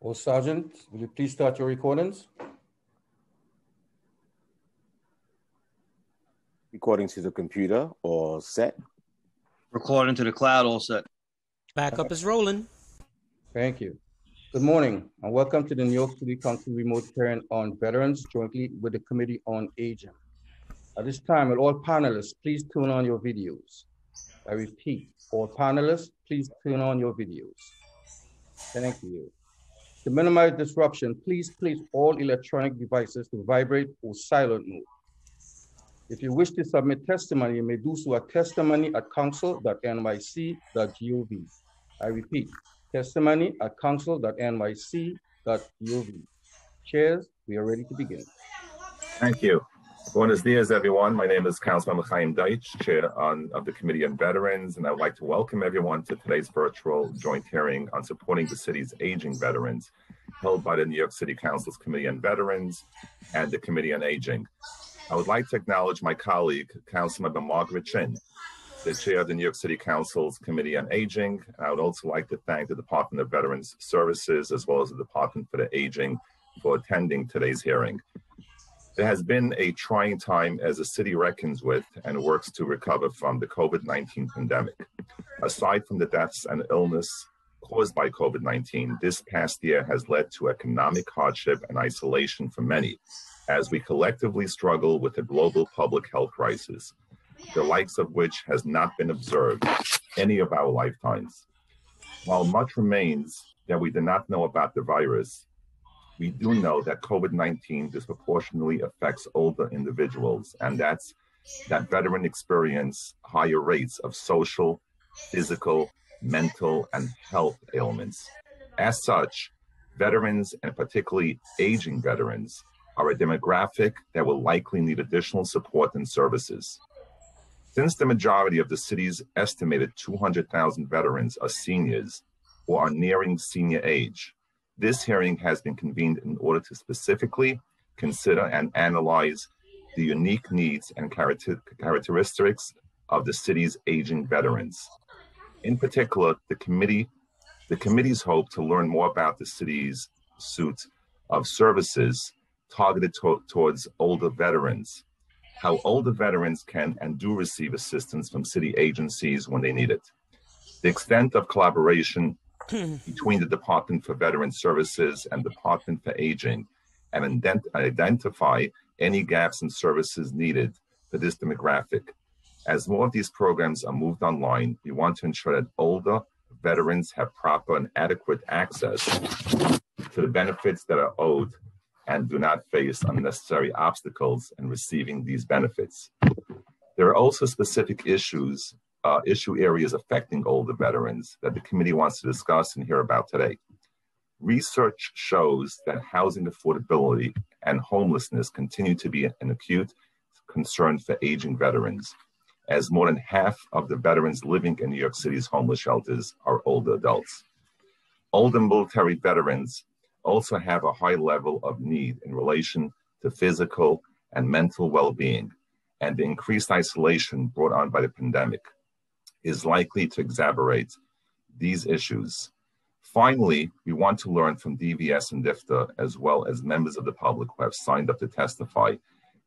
Or Sergeant, will you please start your recordings? Recording to the computer or set. Recording to the cloud, all set. Backup is rolling. Thank you. Good morning and welcome to the New York City Council remote hearing on veterans jointly with the Committee on Aging. At this time, will all panelists please turn on your videos? I repeat, all panelists, please turn on your videos. Thank you. To minimize disruption, please place all electronic devices to vibrate or silent mode. If you wish to submit testimony, you may do so at testimony at council.nyc.gov. I repeat, testimony at council.nyc.gov. Chairs, we are ready to begin. Thank you. Buenos dias, everyone. My name is Councilman Chaim Deutsch, Chair on, of the Committee on Veterans, and I would like to welcome everyone to today's virtual joint hearing on supporting the city's aging veterans, held by the New York City Council's Committee on Veterans and the Committee on Aging. I would like to acknowledge my colleague, Councilmember Margaret Chin, the Chair of the New York City Council's Committee on Aging. I would also like to thank the Department of Veterans Services as well as the Department for the Aging for attending today's hearing. There has been a trying time as the city reckons with and works to recover from the COVID 19 pandemic. Aside from the deaths and illness caused by COVID 19, this past year has led to economic hardship and isolation for many as we collectively struggle with a global public health crisis, the likes of which has not been observed any of our lifetimes. While much remains that we do not know about the virus, we do know that COVID 19 disproportionately affects older individuals, and that's that veteran experience higher rates of social, physical, mental, and health ailments. As such, veterans, and particularly aging veterans, are a demographic that will likely need additional support and services. Since the majority of the city's estimated 200,000 veterans are seniors or are nearing senior age, this hearing has been convened in order to specifically consider and analyze the unique needs and characteristics of the city's aging veterans. In particular, the committee, the committee's hope to learn more about the city's suite of services targeted to towards older veterans, how older veterans can and do receive assistance from city agencies when they need it, the extent of collaboration between the Department for Veteran Services and Department for Aging and ident identify any gaps in services needed for this demographic. As more of these programs are moved online, we want to ensure that older veterans have proper and adequate access to the benefits that are owed and do not face unnecessary obstacles in receiving these benefits. There are also specific issues uh, issue areas affecting older veterans that the committee wants to discuss and hear about today. Research shows that housing affordability and homelessness continue to be an acute concern for aging veterans, as more than half of the veterans living in New York City's homeless shelters are older adults. Older military veterans also have a high level of need in relation to physical and mental well being and the increased isolation brought on by the pandemic is likely to exacerbate these issues. Finally, we want to learn from DVS and DFTA, as well as members of the public who have signed up to testify,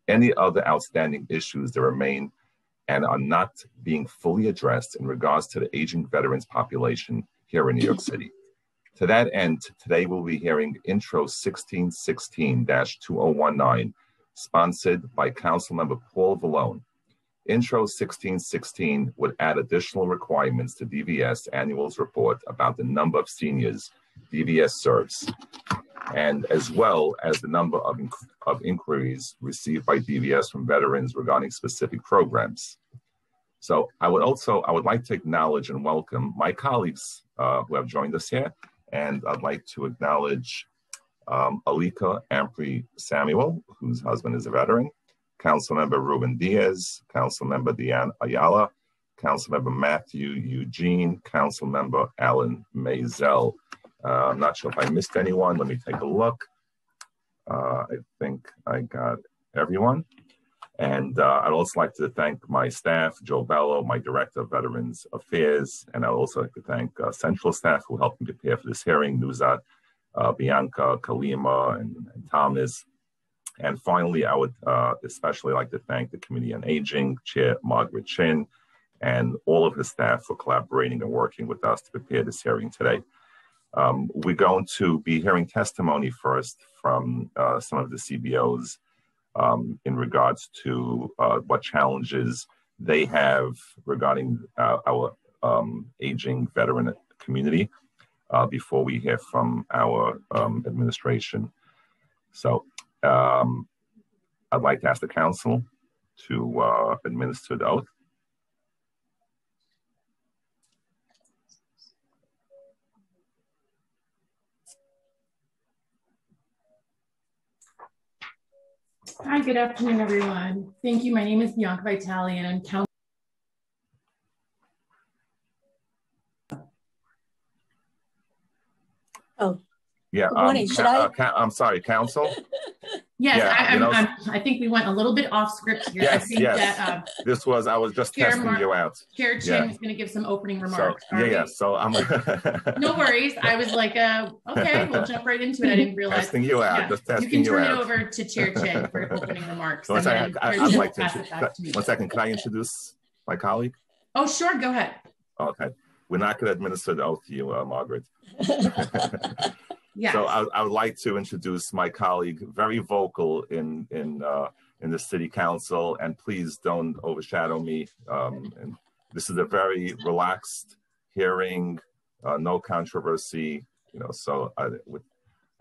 any other outstanding issues that remain and are not being fully addressed in regards to the aging veterans population here in New York City. To that end, today we'll be hearing Intro 1616-2019, sponsored by Councilmember Paul Vallone, Intro 1616 would add additional requirements to DVS annual's report about the number of seniors DVS serves, and as well as the number of, inc of inquiries received by DVS from veterans regarding specific programs. So I would also, I would like to acknowledge and welcome my colleagues uh, who have joined us here. And I'd like to acknowledge um, Alicka Ampry Samuel, whose husband is a veteran, Councilmember Ruben Diaz, Councilmember Diana Ayala, Councilmember Mathieu Eugene, Councilmember Alan Maisel. Uh, I'm not sure if I missed anyone. Let me take a look. Uh, I think I got everyone. And uh, I'd also like to thank my staff, Joe Bello, my Director of Veterans Affairs, and I'd also like to thank uh, Central staff who helped me prepare for this hearing, Nuzhat uh, Bianca, Kalima, and, and, Thomas. And finally, I would uh, especially like to thank the Committee on Aging Chair Margaret Chin and all of the staff for collaborating and working with us to prepare this hearing today. Um, we're going to be hearing testimony first from uh, some of the CBOs um, in regards to uh, what challenges they have regarding uh, our um, aging veteran community uh, before we hear from our um, administration. So um, I'd like to ask the council to uh, administer the oath. Hi, good afternoon, everyone. Thank you. My name is Bianca Vitale, and I'm council. Oh. Yeah. Good morning. Um, Should I? Uh, I'm sorry, council. Yes, Yeah, I, I'm, I'm, I think we went a little bit off script here. I Yes, think yes. that uh, This was I was just Chair testing Mar- you out. Chair Chin Yeah. is going to give some opening remarks. All yeah, right. yeah. So I'm like No worries. I was like, uh, okay, we'll jump right into it. I didn't realize. testing you out. Yeah, Just you testing can you, turn it out. over to Chair Chin for opening remarks. So one and then second, I, I'd like to. pass it back to. One second. Can I introduce my colleague? Oh, sure. Go ahead. Okay. We're not going to administer the oath to you, uh, Margaret. Yeah. So I, I would like to introduce my colleague, very vocal in in uh, in the city council, and please don't overshadow me. Um, and this is a very relaxed hearing, uh, no controversy. You know, so I, with,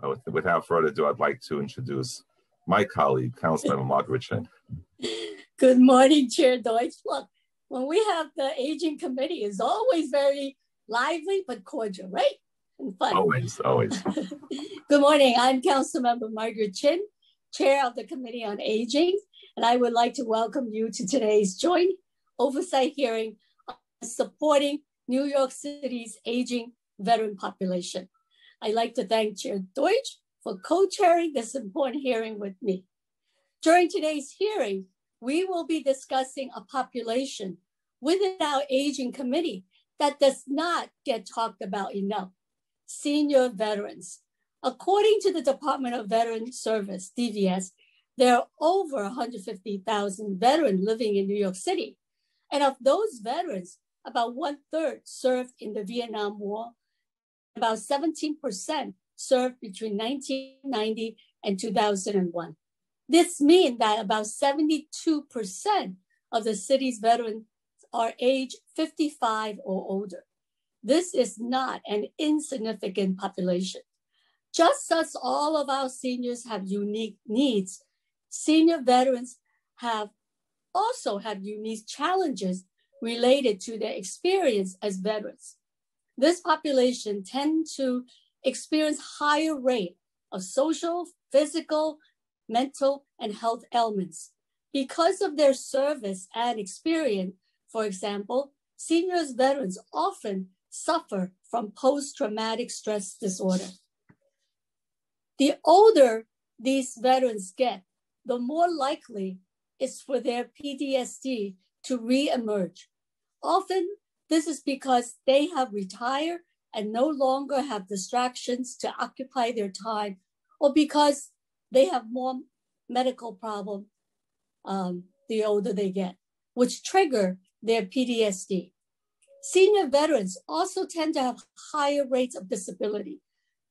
uh, with, without further ado, I'd like to introduce my colleague, Councilmember Margaret Chin. Good morning, Chair Deutsch. Look, when we have the aging committee, it's always very lively but cordial, right? And fun. Always, always. Good morning. I'm Councilmember Margaret Chin, Chair of the Committee on Aging, and I would like to welcome you to today's joint oversight hearing on supporting New York City's aging veteran population. I'd like to thank Chair Deutsch for co-chairing this important hearing with me. During today's hearing, we will be discussing a population within our aging committee that does not get talked about enough, senior veterans. According to the Department of Veteran Service, DVS, there are over 150,000 veterans living in New York City. And of those veterans, about one third served in the Vietnam War. About 17% served between 1990 and 2001. This means that about 72% of the city's veterans are age 55 or older. This is not an insignificant population. Just as all of our seniors have unique needs, senior veterans have also have unique challenges related to their experience as veterans. This population tend to experience higher rate of social, physical, mental, and health ailments. Because of their service and experience, for example, seniors veterans often suffer from post-traumatic stress disorder. The older these veterans get, the more likely it's for their PTSD to reemerge. Often, this is because they have retired and no longer have distractions to occupy their time, or because they have more medical problem um, the older they get, which trigger their PTSD. Senior veterans also tend to have higher rates of disability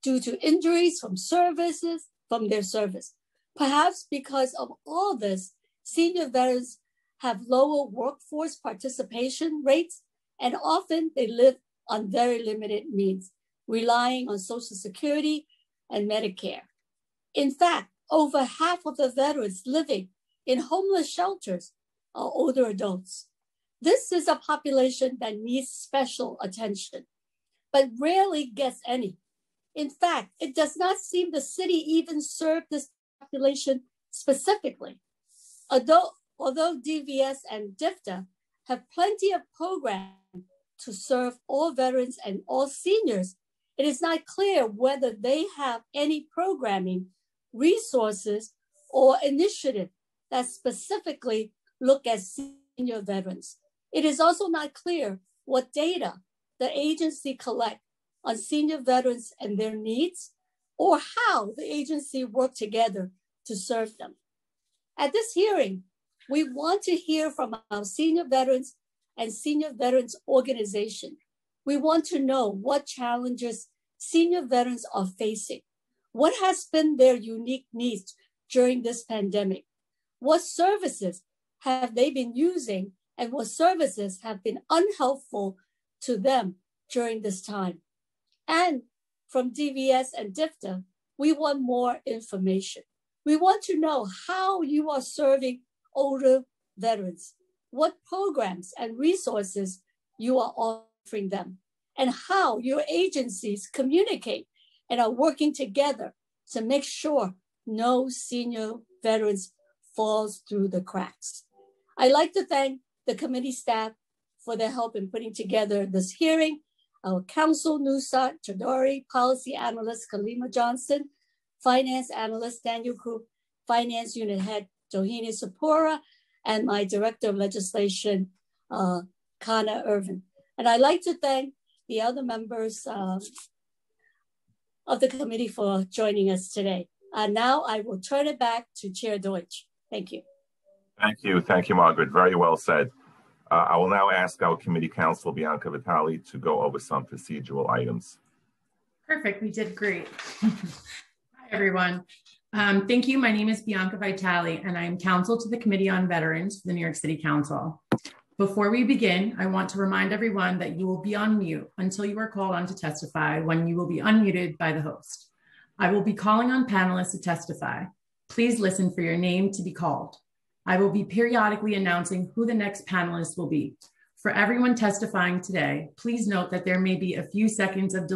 due to injuries from services from their service. Perhaps because of all this, senior veterans have lower workforce participation rates, and often they live on very limited means, relying on Social Security and Medicare. In fact, over half of the veterans living in homeless shelters are older adults. This is a population that needs special attention, but rarely gets any. In fact, it does not seem the city even served this population specifically. Although, although DVS and DFTA have plenty of programs to serve all veterans and all seniors, it is not clear whether they have any programming, resources, or initiative that specifically look at senior veterans. It is also not clear what data the agency collect on senior veterans and their needs, or how the agency worked together to serve them. At this hearing, we want to hear from our senior veterans and senior veterans organization. We want to know what challenges senior veterans are facing. What has been their unique needs during this pandemic? What services have they been using and what services have been unhelpful to them during this time? And from DVS and DFTA, we want more information. We want to know how you are serving older veterans, what programs and resources you are offering them, and how your agencies communicate and are working together to make sure no senior veterans falls through the cracks. I'd like to thank the committee staff for their help in putting together this hearing, our counsel, Nuzhat Chowdhury, policy analyst, Kalima Johnson, finance analyst, Daniel Kroop, finance unit head, Dohini Sompura, and my director of legislation, uh, Kana Irvin. And I'd like to thank the other members uh, of the committee for joining us today. Uh, now I will turn it back to Chair Deutsch. Thank you. Thank you. Thank you, Margaret. Very well said. Uh, I will now ask our committee counsel, Bianca Vitale, to go over some procedural items. Perfect. We did great. Hi, everyone. Um, thank you. My name is Bianca Vitale, and I am counsel to the Committee on Veterans for the New York City Council. Before we begin, I want to remind everyone that you will be on mute until you are called on to testify when you will be unmuted by the host. I will be calling on panelists to testify. Please listen for your name to be called. I will be periodically announcing who the next panelist will be. For everyone testifying today, please note that there may be a few seconds of,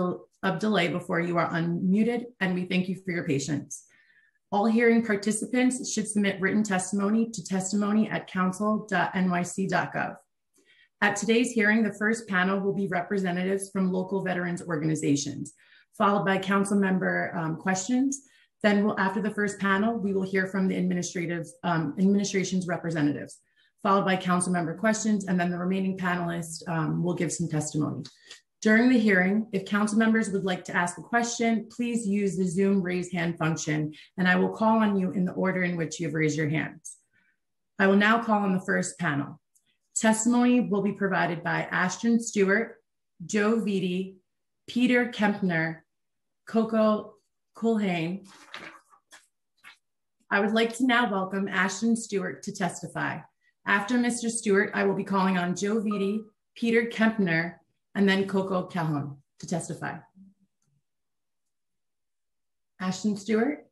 of delay before you are unmuted, and we thank you for your patience. All hearing participants should submit written testimony to testimony at council.nyc.gov. At today's hearing, the first panel will be representatives from local veterans organizations, followed by council member um, questions, then we'll, after the first panel, we will hear from the administrative um, administration's representatives, followed by council member questions, and then the remaining panelists um, will give some testimony. During the hearing, if council members would like to ask a question, please use the Zoom raise hand function, and I will call on you in the order in which you have raised your hands. I will now call on the first panel. Testimony will be provided by Ashton Stewart, Joe Vitti, Peter Kempner, Coco Culhane. I would like to now welcome Ashton Stewart to testify. After Mr. Stewart, I will be calling on Joe Vitti, Peter Kempner, and then Coco Culhane to testify. Ashton Stewart.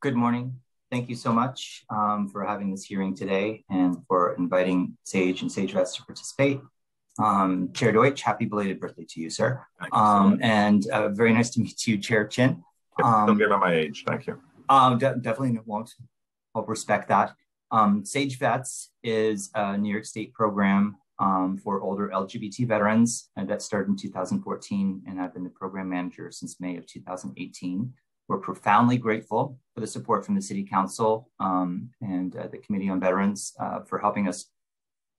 Good morning. Thank you so much um, for having this hearing today and for inviting SAGE and SAGE Vets to participate. Um, Chair Deutsch, happy belated birthday to you, sir. Um, and uh, very nice to meet you, Chair Chin. Um, Don't give my age. Thank you. Um, de definitely won't. I'll respect that. Um, Sage Vets is a New York State program um, for older LGBT veterans and that started in 2014, and I've been the program manager since May of 2018. We're profoundly grateful for the support from the City Council um, and uh, the Committee on Veterans uh, for helping us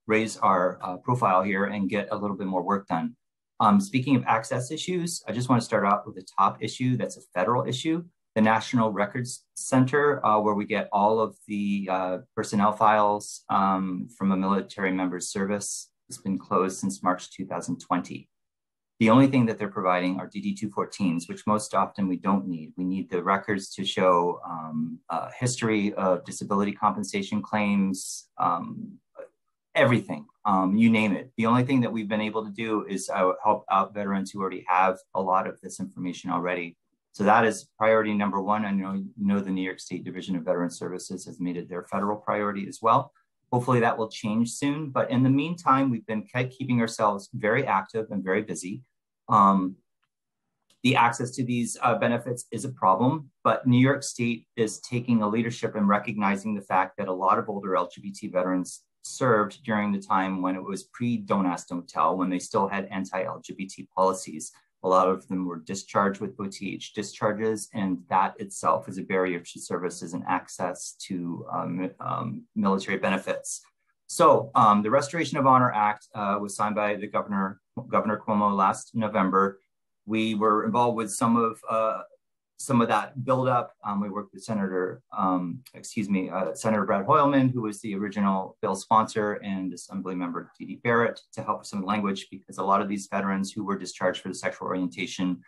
raise our uh, profile here and get a little bit more work done. Um, speaking of access issues, I just want to start out with the top issue that's a federal issue, the National Records Center, uh, where we get all of the uh, personnel files um, from a military member's service. has been closed since March 2020. The only thing that they're providing are DD-214s, which most often we don't need. We need the records to show um, history of disability compensation claims, um, everything, um, you name it. The only thing that we've been able to do is uh, help out veterans who already have a lot of this information already. So that is priority number one. I know, you know the New York State Division of Veteran Services has made it their federal priority as well. Hopefully that will change soon. But in the meantime, we've been keeping ourselves very active and very busy. Um, the access to these uh, benefits is a problem, but New York State is taking a leadership and recognizing the fact that a lot of older LGBT veterans served during the time when it was pre Don't Ask, Don't Tell, when they still had anti LGBT policies. A lot of them were discharged with OTH discharges, and that itself is a barrier to services and access to um, um, military benefits. So um, the Restoration of Honor Act uh, was signed by the governor, Governor Cuomo last November. we were involved with some of uh, some of that buildup. Um, we worked with Senator, um, excuse me, uh, Senator Brad Hoylman, who was the original bill sponsor, and Assembly Member Dee Barrett to help with some language because a lot of these veterans who were discharged for the sexual orientation,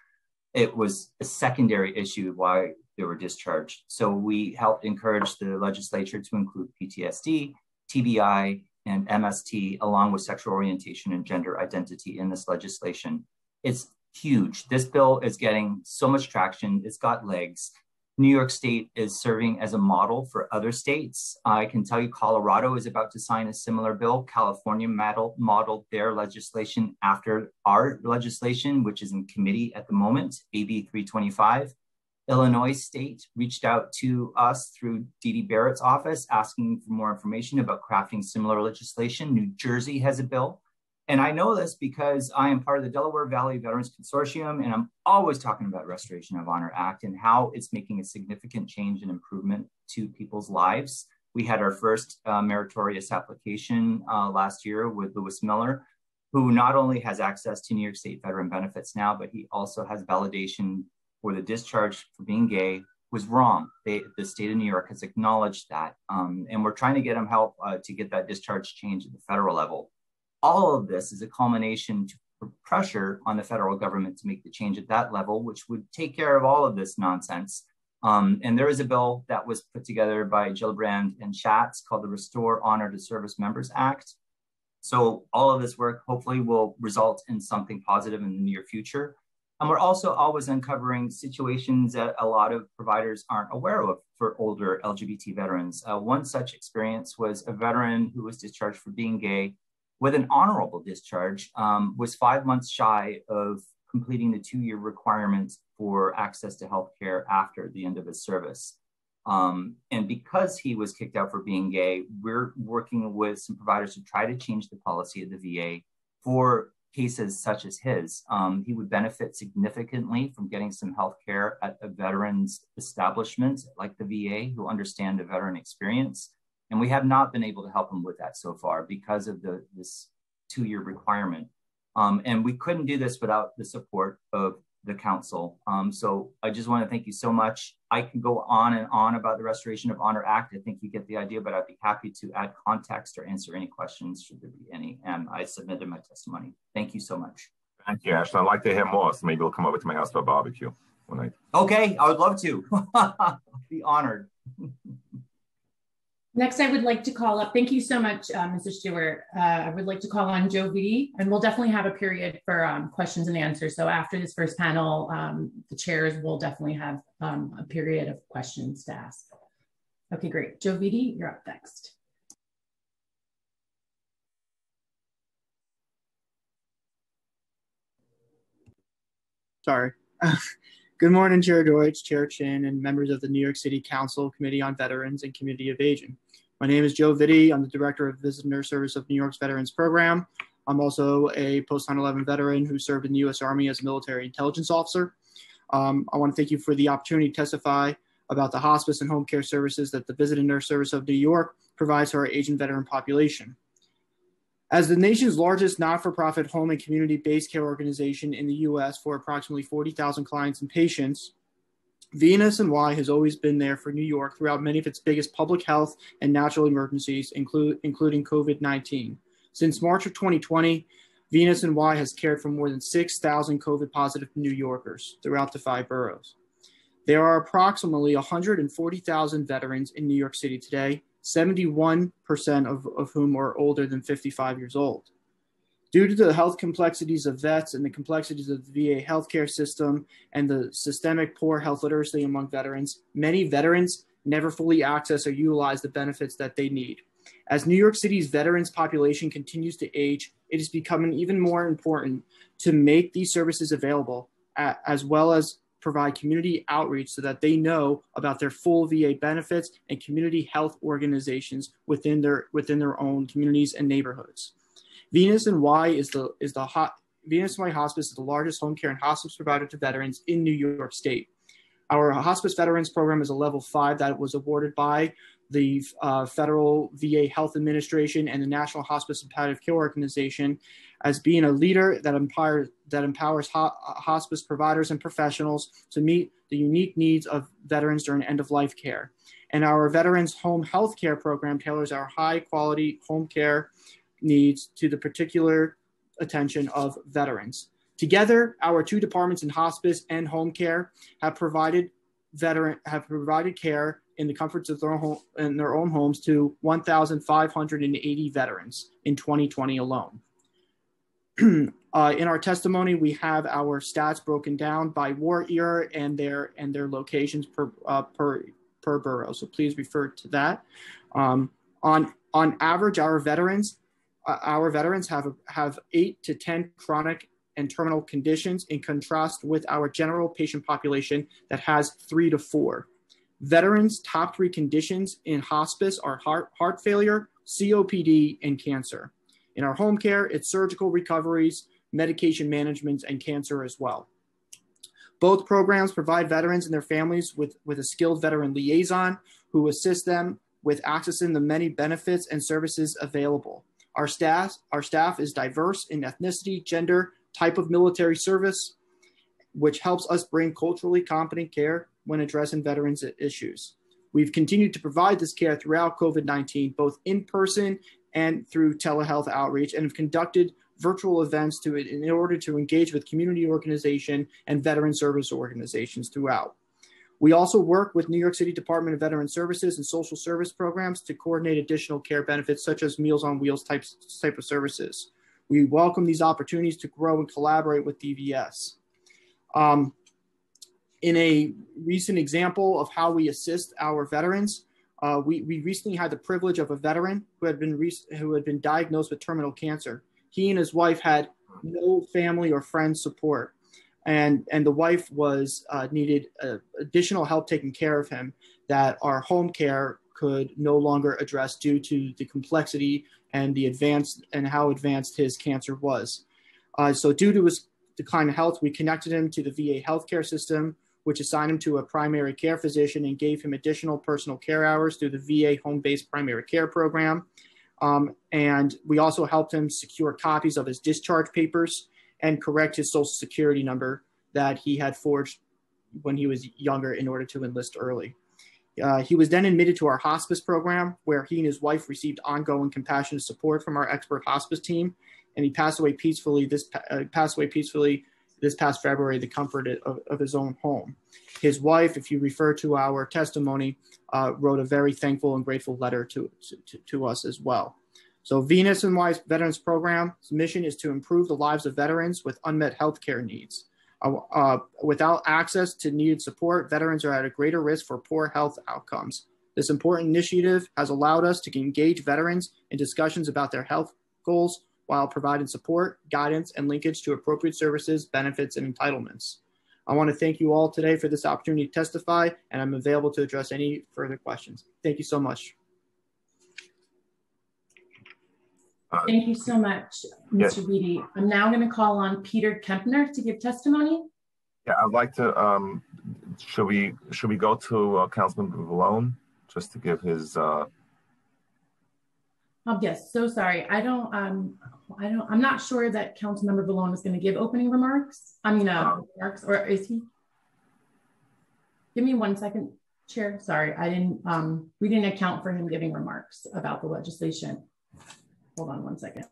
it was a secondary issue why they were discharged. So we helped encourage the legislature to include PTSD, TBI, and MST, along with sexual orientation and gender identity in this legislation. It's huge. This bill is getting so much traction. It's got legs. New York State is serving as a model for other states. I can tell you Colorado is about to sign a similar bill. California model, modeled their legislation after our legislation, which is in committee at the moment, AB 325. Illinois State reached out to us through Dee Barrett's office asking for more information about crafting similar legislation. New Jersey has a bill. And I know this because I am part of the Delaware Valley Veterans Consortium, and I'm always talking about Restoration of Honor Act and how it's making a significant change and improvement to people's lives. We had our first uh, meritorious application uh, last year with Lewis Miller, who not only has access to New York State veteran benefits now, but he also has validation for the discharge for being gay was wrong. They, the state of New York has acknowledged that. Um, and we're trying to get him help uh, to get that discharge change at the federal level all of this is a culmination to pressure on the federal government to make the change at that level, which would take care of all of this nonsense. Um, and there is a bill that was put together by Gillibrand and Schatz called the Restore Honor to Service Members Act. So all of this work hopefully will result in something positive in the near future. And we're also always uncovering situations that a lot of providers aren't aware of for older LGBT veterans. Uh, one such experience was a veteran who was discharged for being gay with an honorable discharge, um, was five months shy of completing the two-year requirements for access to healthcare after the end of his service. Um, and because he was kicked out for being gay, we're working with some providers to try to change the policy of the VA for cases such as his. Um, he would benefit significantly from getting some health care at a veteran's establishment like the VA who understand the veteran experience. And we have not been able to help them with that so far because of the this two-year requirement. Um, and we couldn't do this without the support of the council. Um, so I just want to thank you so much. I can go on and on about the Restoration of Honor Act. I think you get the idea, but I'd be happy to add context or answer any questions should there be any. And I submitted my testimony. Thank you so much. Thank you, Ashton. I'd like to hear more, so maybe we'll come over to my house for a barbecue one night. Okay, I would love to. be honored. Next, I would like to call up, thank you so much, uh, Mr. Stewart. Uh, I would like to call on Joe Vitti, and we'll definitely have a period for um, questions and answers. So after this first panel, um, the chairs will definitely have um, a period of questions to ask. Okay, great. Joe Vitti, you're up next. Sorry. Good morning, Chair Deutsch, Chair Chin, and members of the New York City Council Committee on Veterans and Community of Aging. My name is Joe Vitti. I'm the Director of Visitor Service of New York's Veterans Program. I'm also a post 9 11 veteran who served in the U.S. Army as a military intelligence officer. Um, I want to thank you for the opportunity to testify about the hospice and home care services that the Visiting Nurse Service of New York provides to our aging veteran population. As the nation's largest not for profit home and community based care organization in the US for approximately 40,000 clients and patients, VNSNY has always been there for New York throughout many of its biggest public health and natural emergencies, include, including COVID 19. Since March of 2020, VNSNY has cared for more than 6,000 COVID positive New Yorkers throughout the five boroughs. There are approximately 140,000 veterans in New York City today, 71% of, of whom are older than 55 years old. Due to the health complexities of vets and the complexities of the VA healthcare system and the systemic poor health literacy among veterans, many veterans never fully access or utilize the benefits that they need. As New York City's veterans population continues to age, it is becoming even more important to make these services available, as well as provide community outreach so that they know about their full VA benefits and community health organizations within their within their own communities and neighborhoods. VNSNY is the is the hot VNSNY Hospice is the largest home care and hospice provider to veterans in New York State. Our hospice veterans program is a level five that was awarded by the uh, federal VA Health Administration and the National Hospice and Palliative Care Organization as being a leader that empowers, that empowers ho- hospice providers and professionals to meet the unique needs of veterans during end of life care. And our Veterans Home Health Care program tailors our high quality home care needs to the particular attention of veterans. Together, our two departments in hospice and home care have provided veteran have provided care in the comforts of their home in their own homes to 1,580 veterans in 2020 alone. uh, in our testimony, we have our stats broken down by war era and their and their locations per uh, per per borough. So please refer to that. Um, on on average, our veterans uh, our veterans have have eight to ten chronic and terminal conditions in contrast with our general patient population that has three to four. Veterans' top three conditions in hospice are heart, heart failure, COPD, and cancer. In our home care, it's surgical recoveries, medication management, and cancer as well. Both programs provide veterans and their families with, with a skilled veteran liaison who assists them with accessing the many benefits and services available. Our staff, our staff is diverse in ethnicity, gender, type of military service, which helps us bring culturally competent care when addressing veterans issues. We've continued to provide this care throughout COVID 19, both in person and through telehealth outreach, and have conducted virtual events to, in order to engage with community organization and veteran service organizations throughout. We also work with New York City Department of Veteran Services and social service programs to coordinate additional care benefits such as Meals on Wheels types, type of services. We welcome these opportunities to grow and collaborate with DVS. Um, in a recent example of how we assist our veterans, uh, we, we recently had the privilege of a veteran who had been who had been diagnosed with terminal cancer. He and his wife had no family or friend support, and and the wife was uh, needed uh, additional help taking care of him that our home care could no longer address due to the complexity and the advanced and how advanced his cancer was. Uh, so due to his decline in health, we connected him to the VA healthcare system, which assigned him to a primary care physician and gave him additional personal care hours through the VA home-based primary care program. Um, and we also helped him secure copies of his discharge papers and correct his social security number that he had forged when he was younger in order to enlist early. Uh, he was then admitted to our hospice program, where he and his wife received ongoing compassionate support from our expert hospice team, and he passed away peacefully. This uh, passed away peacefully this past February, the comfort of, of, his own home. His wife, if you refer to our testimony, uh, wrote a very thankful and grateful letter to, to, to us as well. So VNSNY's Veterans Program's mission is to improve the lives of veterans with unmet healthcare needs. Uh, uh, without access to needed support, veterans are at a greater risk for poor health outcomes. This important initiative has allowed us to engage veterans in discussions about their health goals while providing support, guidance, and linkage to appropriate services, benefits, and entitlements. I want to thank you all today for this opportunity to testify, and I'm available to address any further questions. Thank you so much. Thank you so much, Mr. Yes. Vitti. I'm now going to call on Peter Kempner to give testimony. Yeah, I'd like to. Um, should we should we go to uh, Councilman Vallone just to give his? Uh... Oh, yes. So sorry. I don't. Um, I don't. I'm not sure that Councilmember Vallone is going to give opening remarks. I mean, uh, oh. remarks, or is he? Give me one second, Chair. Sorry, I didn't. Um, we didn't account for him giving remarks about the legislation. Hold on one second.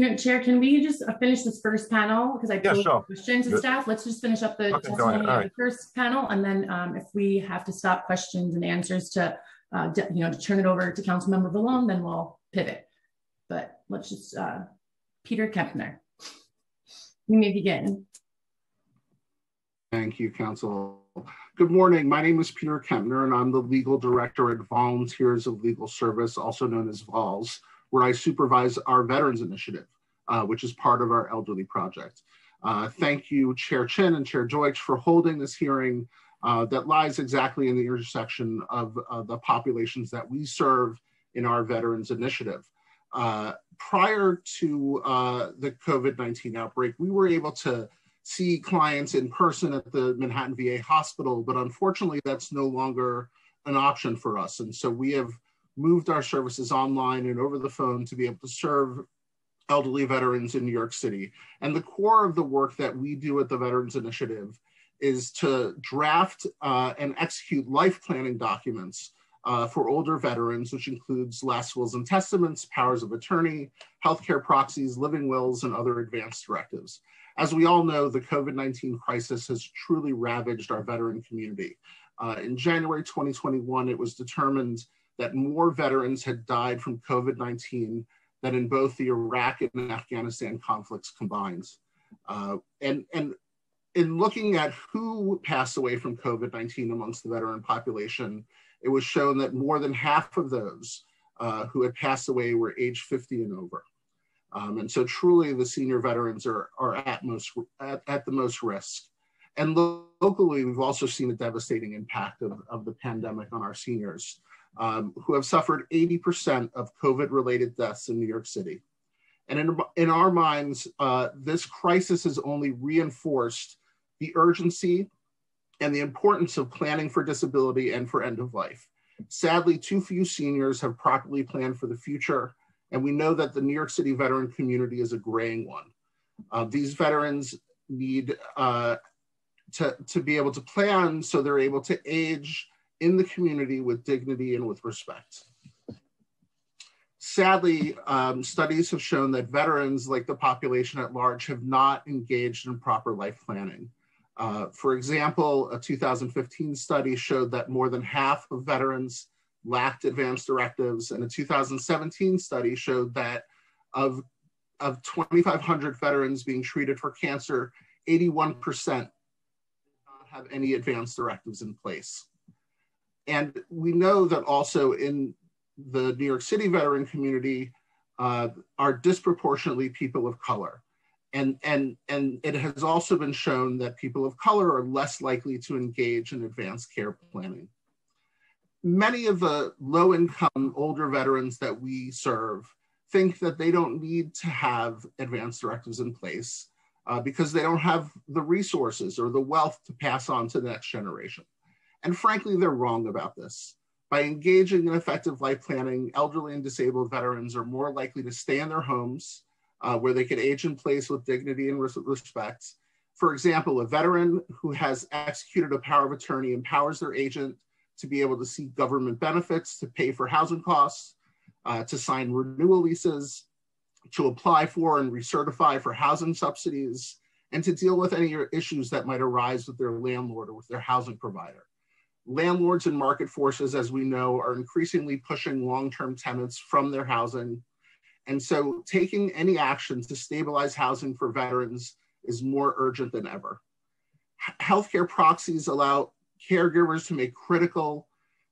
You know, Chair, can we just uh, finish this first panel? Because I yeah, sure. questions and staff. Let's just finish up the okay, testimony right. the first panel. And then um, if we have to stop questions and answers to uh, you know, to turn it over to Councilmember Vallone, then we'll pivot. But let's just, uh, Peter Kempner. You may begin. Thank you, Council. Good morning. My name is Peter Kempner, and I'm the legal director at Volunteers of Legal Service, also known as VOLS, where I supervise our Veterans Initiative, uh, which is part of our elderly project. Uh, thank you, Chair Chin and Chair Deutsch, for holding this hearing uh, that lies exactly in the intersection of uh, the populations that we serve in our Veterans Initiative. Uh, prior to uh, the COVID 19 outbreak, we were able to see clients in person at the Manhattan VA hospital, but unfortunately, that's no longer an option for us. And so we have moved our services online and over the phone to be able to serve elderly veterans in New York City. And the core of the work that we do at the Veterans Initiative is to draft uh, and execute life planning documents uh, for older veterans, which includes last wills and testaments, powers of attorney, healthcare proxies, living wills, and other advanced directives. As we all know, the COVID 19 crisis has truly ravaged our veteran community. Uh, in January 2021, it was determined that more veterans had died from COVID 19 than in both the Iraq and Afghanistan conflicts combined. Uh, and, and in looking at who passed away from COVID 19 amongst the veteran population, it was shown that more than half of those uh, who had passed away were age 50 and over. Um, and so truly the senior veterans are, are at, most, at, at the most risk. And lo locally, we've also seen a devastating impact of, of the pandemic on our seniors um, who have suffered 80% of COVID-related deaths in New York City. And in, in our minds, uh, this crisis has only reinforced the urgency and the importance of planning for disability and for end of life. Sadly, too few seniors have properly planned for the future, and we know that the New York City veteran community is a graying one. Uh, these veterans need uh, to, to be able to plan so they're able to age in the community with dignity and with respect. Sadly, um, studies have shown that veterans, like the population at large, have not engaged in proper life planning. Uh, for example, a 2015 study showed that more than half of veterans lacked advanced directives, and a 2017 study showed that of, of 2,500 veterans being treated for cancer, 81% did not have any advanced directives in place. And we know that also in the New York City veteran community uh, are disproportionately people of color. And, and, and it has also been shown that people of color are less likely to engage in advanced care planning. Many of the low income older veterans that we serve think that they don't need to have advanced directives in place uh, because they don't have the resources or the wealth to pass on to the next generation. And frankly, they're wrong about this. By engaging in effective life planning, elderly and disabled veterans are more likely to stay in their homes uh, where they can age in place with dignity and respect. For example, a veteran who has executed a power of attorney empowers their agent to be able to seek government benefits, to pay for housing costs, uh, to sign renewal leases, to apply for and recertify for housing subsidies, and to deal with any issues that might arise with their landlord or with their housing provider landlords and market forces, as we know, are increasingly pushing long-term tenants from their housing. And so taking any action to stabilize housing for veterans is more urgent than ever. Healthcare proxies allow caregivers to make critical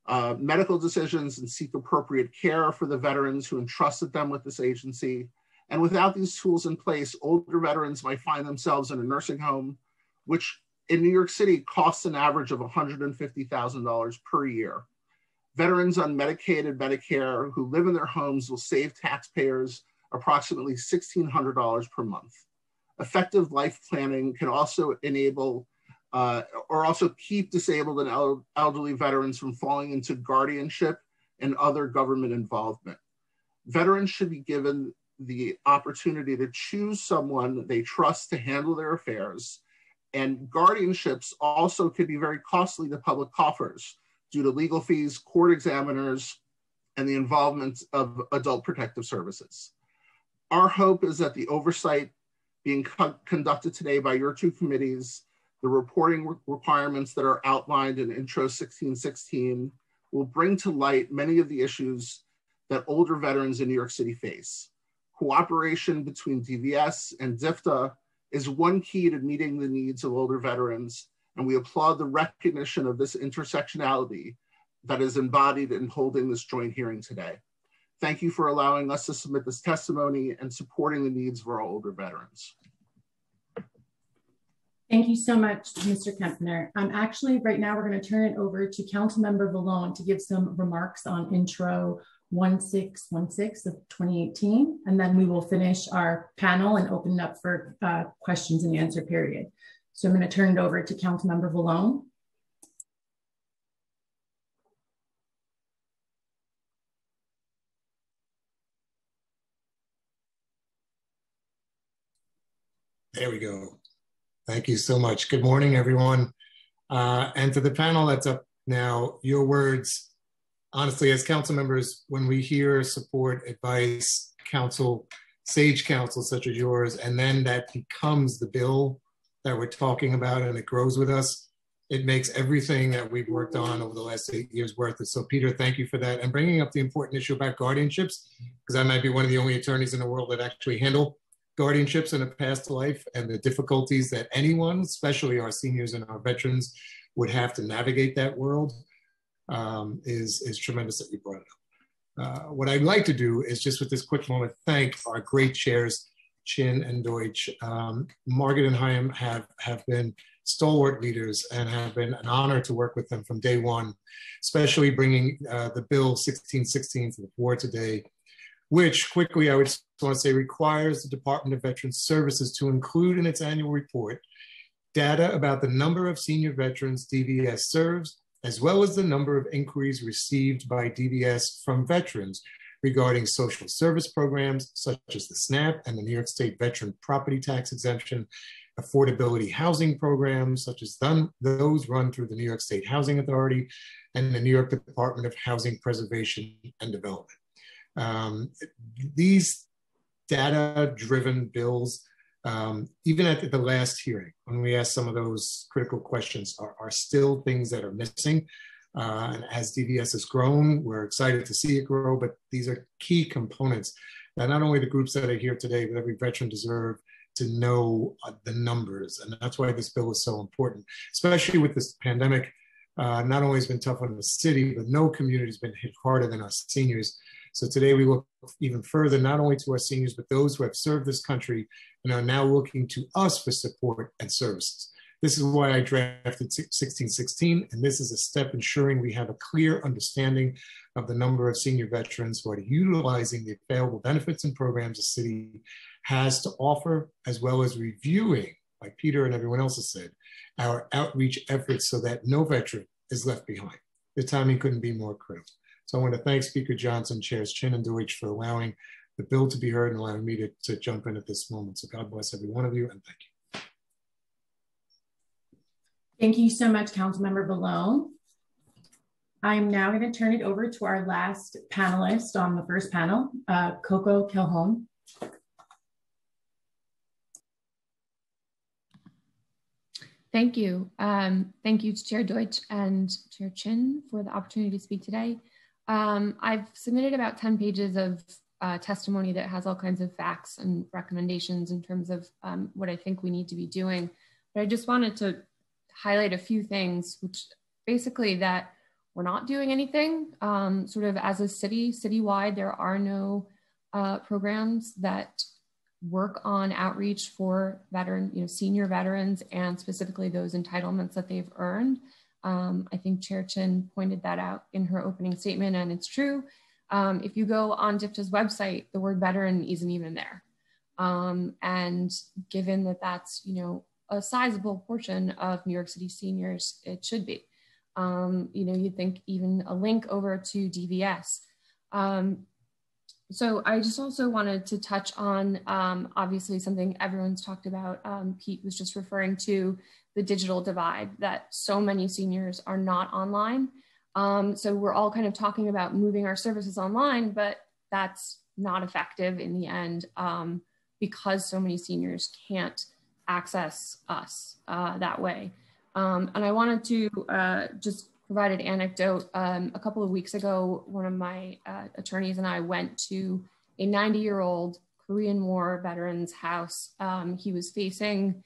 uh, medical decisions and seek appropriate care for the veterans who entrusted them with this agency. And without these tools in place, older veterans might find themselves in a nursing home, which in New York City costs an average of $150,000 per year. Veterans on Medicaid and Medicare who live in their homes will save taxpayers approximately $1,600 per month. Effective life planning can also enable uh, or also keep disabled and el elderly veterans from falling into guardianship and other government involvement. Veterans should be given the opportunity to choose someone they trust to handle their affairs and guardianships also could be very costly to public coffers due to legal fees, court examiners, and the involvement of adult protective services. Our hope is that the oversight being co conducted today by your two committees, the reporting re requirements that are outlined in Intro 1616 will bring to light many of the issues that older veterans in New York City face. Cooperation between DVS and DFTA is one key to meeting the needs of older veterans, and we applaud the recognition of this intersectionality that is embodied in holding this joint hearing today. Thank you for allowing us to submit this testimony and supporting the needs of our older veterans. Thank you so much, Mr. Kempner. Um, actually, right now we're going to turn it over to Councilmember Vallone to give some remarks on intro 1616 of 2018, and then we will finish our panel and open it up for uh, questions and answer period. So I'm going to turn it over to Councilmember Vallone. There we go. Thank you so much. Good morning, everyone. Uh, and to the panel that's up now, your words, honestly, as council members, when we hear support, advice, counsel, sage counsel such as yours, and then that becomes the bill that we're talking about and it grows with us, it makes everything that we've worked on over the last eight years worth it. So Peter, thank you for that. And bringing up the important issue about guardianships, because I might be one of the only attorneys in the world that actually handle guardianships in a past life and the difficulties that anyone, especially our seniors and our veterans, would have to navigate that world um, is, is tremendous that you brought it up. Uh, what I'd like to do is just with this quick moment, thank our great chairs, Chin and Deutsch. Um, Margaret and Chaim have, have been stalwart leaders and have been an honor to work with them from day one, especially bringing uh, the bill 1616 to the floor today which quickly I would just want to say requires the Department of Veterans Services to include in its annual report data about the number of senior veterans DVS serves, as well as the number of inquiries received by DVS from veterans regarding social service programs such as the SNAP and the New York State Veteran Property Tax Exemption, affordability housing programs such as those run through the New York State Housing Authority and the New York Department of Housing Preservation and Development. Um, these data-driven bills, um, even at the last hearing, when we asked some of those critical questions, are, are still things that are missing. Uh, and as DVS has grown, we're excited to see it grow, but these are key components that not only the groups that are here today, but every veteran deserve to know uh, the numbers. And that's why this bill is so important, especially with this pandemic. Uh, not only has been tough on the city, but no community has been hit harder than our seniors. So today we look even further, not only to our seniors, but those who have served this country and are now looking to us for support and services. This is why I drafted 1616, and this is a step ensuring we have a clear understanding of the number of senior veterans who are utilizing the available benefits and programs the city has to offer, as well as reviewing, like Peter and everyone else has said, our outreach efforts so that no veteran is left behind. The timing couldn't be more critical. So I want to thank Speaker Johnson, Chairs Chin and Deutsch for allowing the bill to be heard and allowing me to, to jump in at this moment. So God bless every one of you and thank you. Thank you so much, Councilmember Vallone. I'm now going to turn it over to our last panelist on the first panel, uh, Coco Culhane. Thank you. Um, thank you to Chair Deutsch and Chair Chin for the opportunity to speak today. Um, I've submitted about 10 pages of uh, testimony that has all kinds of facts and recommendations in terms of um, what I think we need to be doing. But I just wanted to highlight a few things, which basically that we're not doing anything. Um, sort of as a city, citywide, there are no uh, programs that work on outreach for veteran, you know, senior veterans and specifically those entitlements that they've earned. Um, I think Chair Chin pointed that out in her opening statement, and it's true. Um, if you go on DFTA's website, the word veteran isn't even there. Um, and given that that's, you know, a sizable portion of New York City seniors, it should be. Um, you know, you'd think even a link over to DVS. Um, so I just also wanted to touch on, um, obviously something everyone's talked about, Pete was just referring to the digital divide that so many seniors are not online. Um, so we're all kind of talking about moving our services online, but that's not effective in the end um, because so many seniors can't access us uh, that way. Um, and I wanted to uh, just provide an anecdote. Um, a couple of weeks ago, one of my uh, attorneys and I went to a 90 year old Korean War veteran's house. Um, he was facing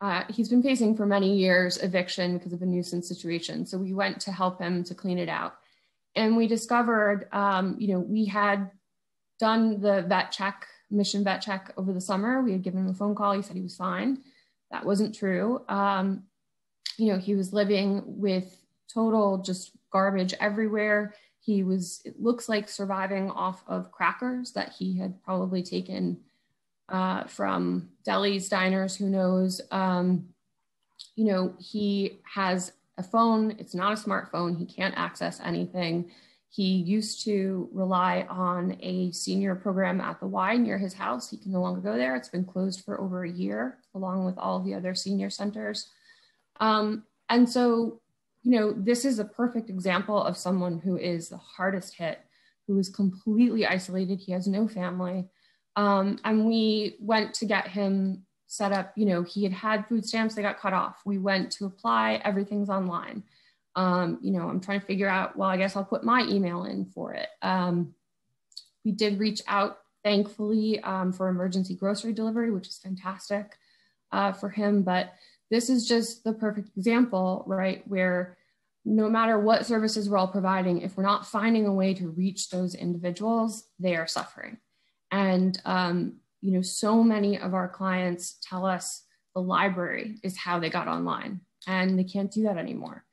uh, he's been facing for many years eviction because of a nuisance situation. So we went to help him to clean it out. And we discovered, um, you know, we had done the vet check, mission vet check over the summer. We had given him a phone call. He said he was fine. that wasn't true. Um, you know, he was living with total just garbage everywhere. He was, it looks like surviving off of crackers that he had probably taken uh, from delis, diners, who knows. Um, you know, he has a phone, it's not a smartphone, he can't access anything. He used to rely on a senior program at the Y near his house. He can no longer go there. It's been closed for over a year, along with all the other senior centers. Um, and so, you know, this is a perfect example of someone who is the hardest hit, who is completely isolated. He has no family. Um, and we went to get him set up. You know, he had had food stamps, they got cut off. We went to apply, everything's online. Um, you know, I'm trying to figure out, well, I guess I'll put my email in for it. Um, we did reach out, thankfully, um, for emergency grocery delivery, which is fantastic uh, for him. But this is just the perfect example, right? Where no matter what services we're all providing, if we're not finding a way to reach those individuals, they are suffering. And, um, you know, so many of our clients tell us the library is how they got online, and they can't do that anymore.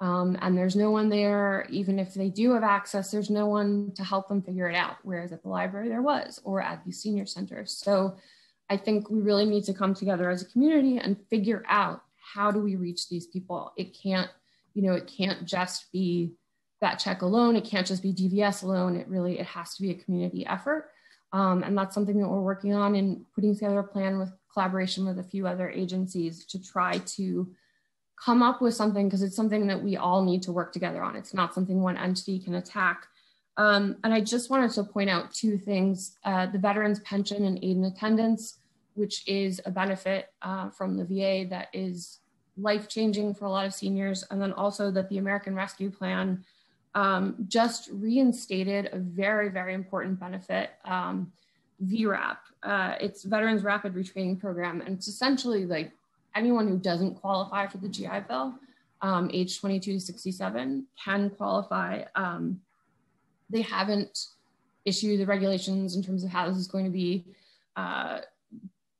Um, and there's no one there, even if they do have access, there's no one to help them figure it out. Whereas at the library, there was, or at these senior centers. So I think we really need to come together as a community and figure out how do we reach these people. It can't, you know, it can't just be that check alone. It can't just be DVS alone. It really, it has to be a community effort. Um, and that's something that we're working on and putting together a plan with collaboration with a few other agencies to try to come up with something because it's something that we all need to work together on. It's not something one entity can attack. Um, and I just wanted to point out two things. Uh, the Veterans Pension and Aid and Attendance, which is a benefit uh, from the VA that is life-changing for a lot of seniors. And then also that the American Rescue Plan um, just reinstated a very, very important benefit, um, VRAP. Uh, it's Veterans Rapid Retraining Program. And it's essentially like anyone who doesn't qualify for the GI Bill, um, age 22 to 67, can qualify. Um, they haven't issued the regulations in terms of how this is going to be uh,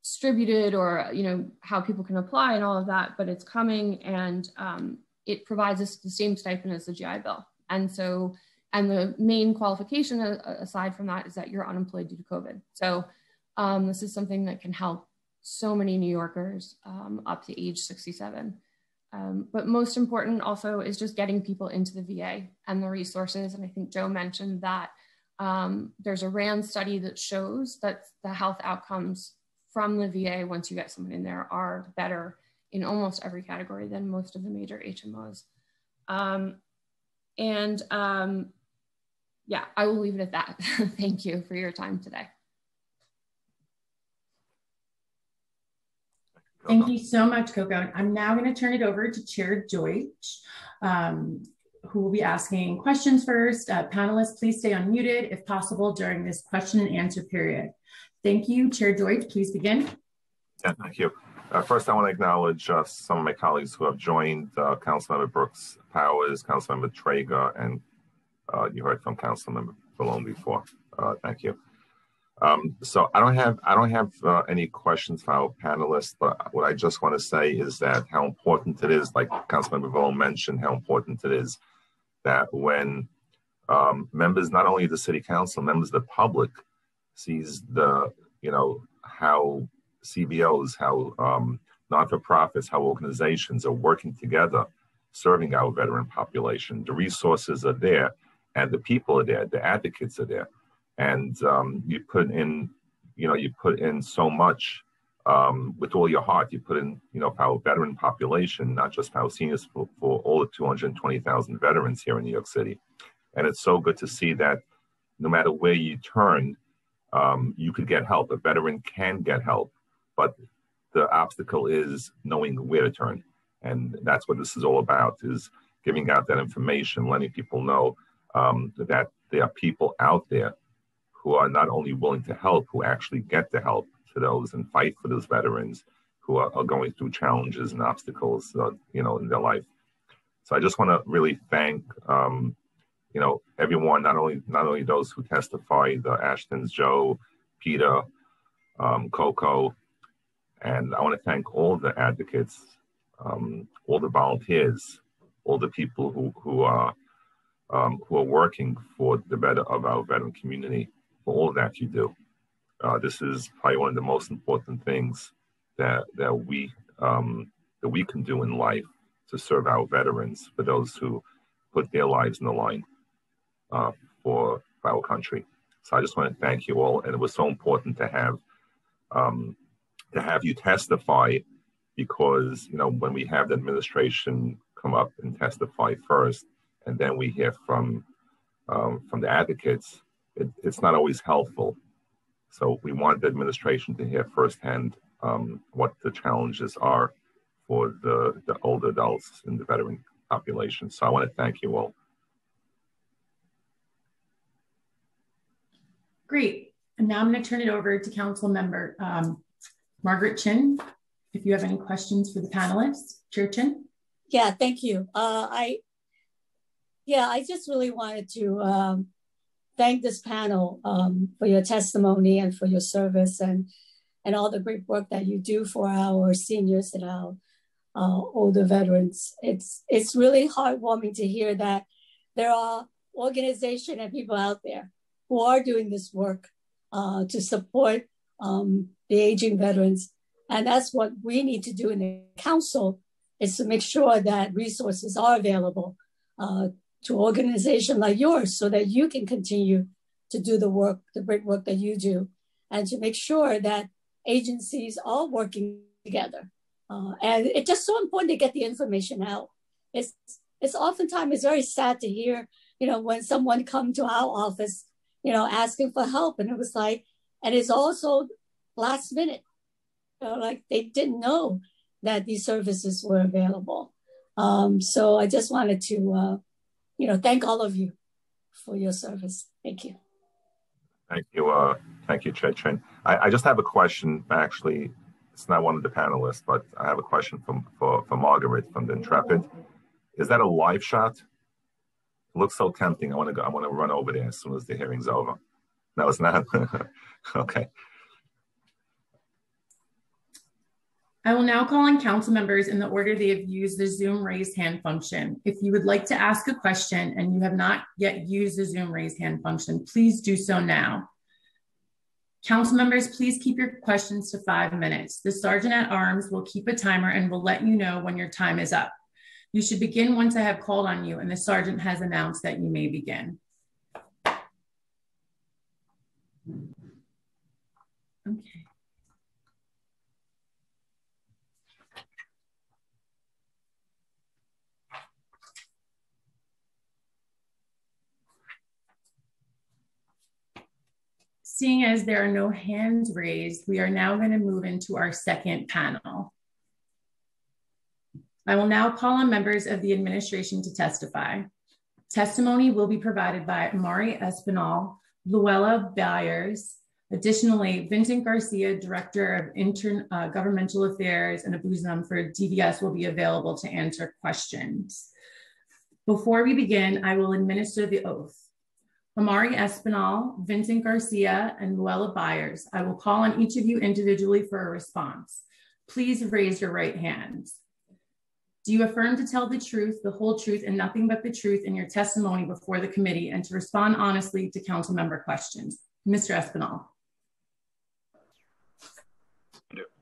distributed or you know how people can apply and all of that, but it's coming and um, it provides us the same stipend as the GI Bill. And so, and the main qualification aside from that is that you're unemployed due to COVID. So um, this is something that can help so many New Yorkers um, up to age 67. Um, but most important also is just getting people into the VA and the resources. And I think Joe mentioned that um, there's a RAND study that shows that the health outcomes from the VA once you get someone in there are better in almost every category than most of the major HMOs. Um, and um, yeah, I will leave it at that. Thank you for your time today. Thank you so much, Coco. I'm now going to turn it over to Chair Deutsch, um, who will be asking questions first. Uh, panelists, please stay unmuted if possible during this question and answer period. Thank you. Chair Deutsch, please begin. Yeah, thank you. Uh, first, I want to acknowledge uh, some of my colleagues who have joined, uh, Councilmember Brooks Powers, Councilmember Treyger, and uh, you heard from Councilmember Vallone before. Uh, thank you. Um, so I don't have I don't have uh, any questions for our panelists, but what I just want to say is that how important it is, like Councilmember Vallone mentioned, how important it is that when um, members, not only the city council, members of the public, sees the you know how CBOs, how um, not-for-profits, how organizations are working together, serving our veteran population. The resources are there, and the people are there. The advocates are there and um, you put in, you know, you put in so much um, with all your heart. You put in, you know, for our veteran population, not just for our seniors, for, for all the 220,000 veterans here in New York City. And it's so good to see that no matter where you turn, um, you could get help. A veteran can get help, but the obstacle is knowing where to turn. And that's what this is all about: is giving out that information, letting people know um, that there are people out there who are not only willing to help, who actually get the help to those and fight for those veterans who are, are going through challenges and obstacles, uh, you know, in their life. So I just want to really thank, um, you know, everyone, not only not only those who testified, the Ashtons, Joe, Peter, um, Coco, And I want to thank all the advocates, um, all the volunteers, all the people who, who are um, who are working for the better of our veteran community for all that you do. Uh, this is probably one of the most important things that that we um, that we can do in life to serve our veterans, for those who put their lives in the line uh, for, for our country. So I just want to thank you all, and it was so important to have um, to have you testify because you know when we have the administration come up and testify first, and then we hear from um, from the advocates, it, it's not always helpful. So we want the administration to hear firsthand um, what the challenges are for the, the older adults in the veteran population. So I want to thank you all. Great. And now I'm going to turn it over to Council Member um, Margaret Chin. If you have any questions for the panelists, Chair Chin. Yeah, thank you. Uh, I, yeah, I just really wanted to um, thank this panel um, for your testimony and for your service and and all the great work that you do for our seniors and our uh, older veterans. It's it's really heartwarming to hear that there are organizations and people out there who are doing this work uh, to support um, the aging veterans, and that's what we need to do in the council is to make sure that resources are available uh, to organizations like yours so that you can continue to do the work, the great work that you do, and to make sure that agencies are working together. Uh, and it's just so important to get the information out. It's it's oftentimes it's very sad to hear, you know, when someone come to our office, you know, asking for help, and it was like, and it's also last minute, you know, like they didn't know that these services were available. Um, so I just wanted to, uh, you know, thank all of you for your service. Thank you. Thank you. Uh, thank you, Chair Chin. I, I just have a question. Actually, it's not one of the panelists, but I have a question from for, for Margaret from the Intrepid. Is that a live shot? It looks so tempting. I want to go. I want to run over there as soon as the hearing's over. No, it's not. okay. I will now call on council members in the order they have used the Zoom raise hand function. If you would like to ask a question and you have not yet used the Zoom raise hand function, please do so now. Council members, please keep your questions to five minutes. The Sergeant at Arms will keep a timer and will let you know when your time is up. You should begin once I have called on you and the Sergeant has announced that you may begin. Seeing as there are no hands raised, we are now going to move into our second panel. I will now call on members of the administration to testify. Testimony will be provided by Mari Espinal, Luella Byers. Additionally, Vincent Garcia, Director of Intergovernmental uh, Affairs and Ombudsman for DVS will be available to answer questions. Before we begin, I will administer the oath. Amari Espinal, Vincent Garcia, and Luella Byers. I will call on each of you individually for a response. Please raise your right hands. Do you affirm to tell the truth, the whole truth, and nothing but the truth in your testimony before the committee and to respond honestly to council member questions? Mr. Espinal.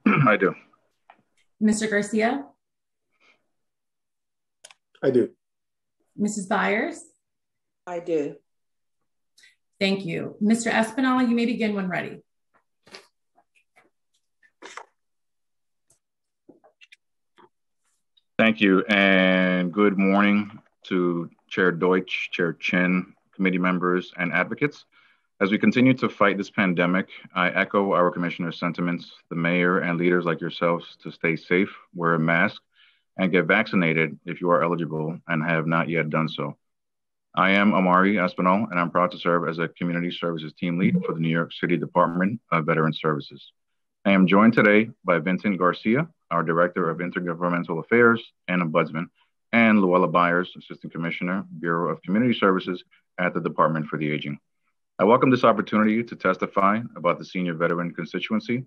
I do. Mr. Garcia? I do. Mrs. Byers? I do. Thank you. Mr. Espinal, you may begin when ready. Thank you, and good morning to Chair Deutsch, Chair Chin, committee members, and advocates. As we continue to fight this pandemic, I echo our commissioner's sentiments, the mayor and leaders like yourselves to stay safe, wear a mask, and get vaccinated if you are eligible and have not yet done so. I am Amari Espinal, and I'm proud to serve as a Community Services Team Lead for the New York City Department of Veteran Services. I am joined today by Vincent Garcia, our Director of Intergovernmental Affairs and Ombudsman, and Luella Byers, Assistant Commissioner, Bureau of Community Services at the Department for the Aging. I welcome this opportunity to testify about the senior veteran constituency.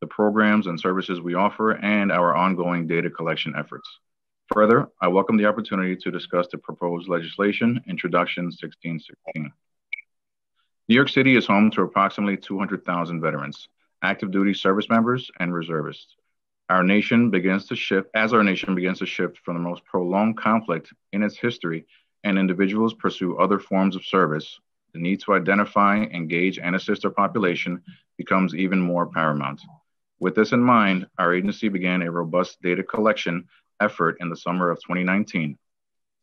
the programs and services we offer, and our ongoing data collection efforts. Further, I welcome the opportunity to discuss the proposed legislation, Introduction 1616. New York City is home to approximately 200,000 veterans, active duty service members, and reservists. Our nation begins to shift, as our nation begins to shift from the most prolonged conflict in its history, and individuals pursue other forms of service, the need to identify, engage, and assist our population becomes even more paramount. With this in mind, our agency began a robust data collection effort in the summer of 2019.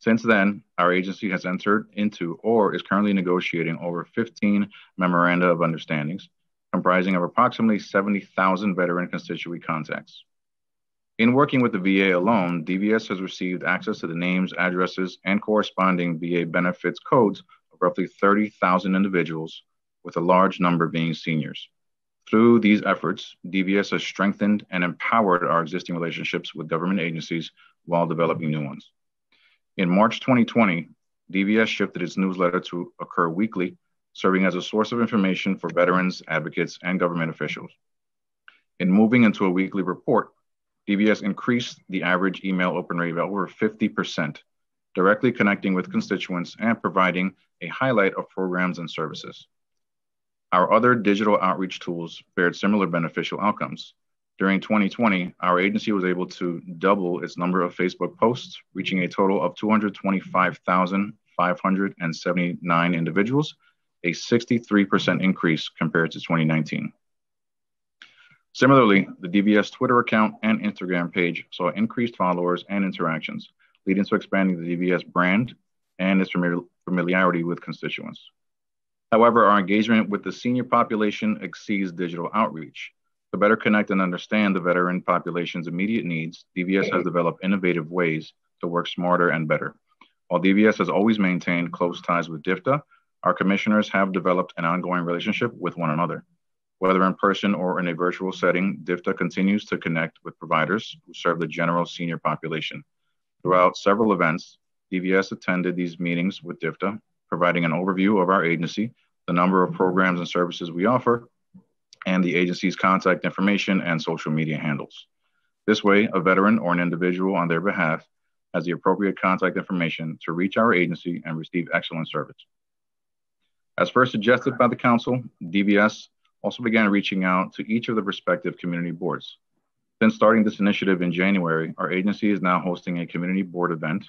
Since then, our agency has entered into or is currently negotiating over 15 memoranda of understandings, comprising of approximately 70,000 veteran constituent contacts. In working with the VA alone, DVS has received access to the names, addresses, and corresponding VA benefits codes of roughly 30,000 individuals, with a large number being seniors. Through these efforts, DVS has strengthened and empowered our existing relationships with government agencies while developing new ones. In March 2020, DVS shifted its newsletter to occur weekly, serving as a source of information for veterans, advocates, and government officials. In moving into a weekly report, DVS increased the average email open rate by over 50%, directly connecting with constituents and providing a highlight of programs and services. Our other digital outreach tools fared similar beneficial outcomes. During 2020, our agency was able to double its number of Facebook posts, reaching a total of 225,579 individuals, a 63% increase compared to 2019. Similarly, the DVS Twitter account and Instagram page saw increased followers and interactions, leading to expanding the DVS brand and its familiarity with constituents. However, our engagement with the senior population exceeds digital outreach. To better connect and understand the veteran population's immediate needs, DVS has developed innovative ways to work smarter and better. While DVS has always maintained close ties with DFTA, our commissioners have developed an ongoing relationship with one another. Whether in person or in a virtual setting, DFTA continues to connect with providers who serve the general senior population. Throughout several events, DVS attended these meetings with DFTA providing an overview of our agency, the number of programs and services we offer, and the agency's contact information and social media handles. This way, a veteran or an individual on their behalf has the appropriate contact information to reach our agency and receive excellent service. As first suggested by the Council, DVS also began reaching out to each of the respective community boards. Since starting this initiative in January, our agency is now hosting a community board event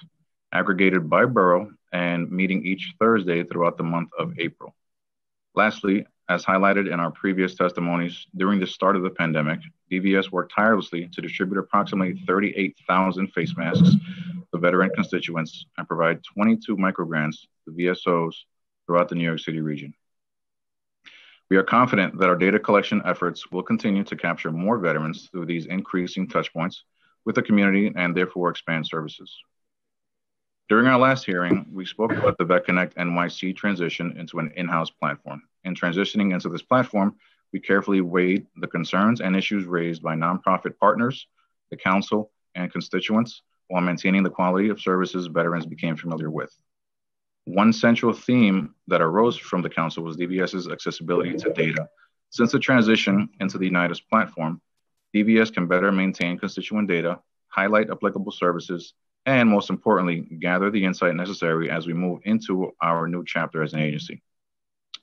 aggregated by borough and meeting each Thursday throughout the month of April. Lastly, as highlighted in our previous testimonies, during the start of the pandemic, DVS worked tirelessly to distribute approximately 38,000 face masks to veteran constituents and provide 22 microgrants to VSOs throughout the New York City region. We are confident that our data collection efforts will continue to capture more veterans through these increasing touchpoints with the community and therefore expand services. During our last hearing, we spoke about the VetConnect NYC transition into an in-house platform. In transitioning into this platform, we carefully weighed the concerns and issues raised by nonprofit partners, the council, and constituents while maintaining the quality of services veterans became familiar with. One central theme that arose from the council was DVS's accessibility to data. Since the transition into the Unite Us platform, DVS can better maintain constituent data, highlight applicable services, and most importantly, gather the insight necessary as we move into our new chapter as an agency.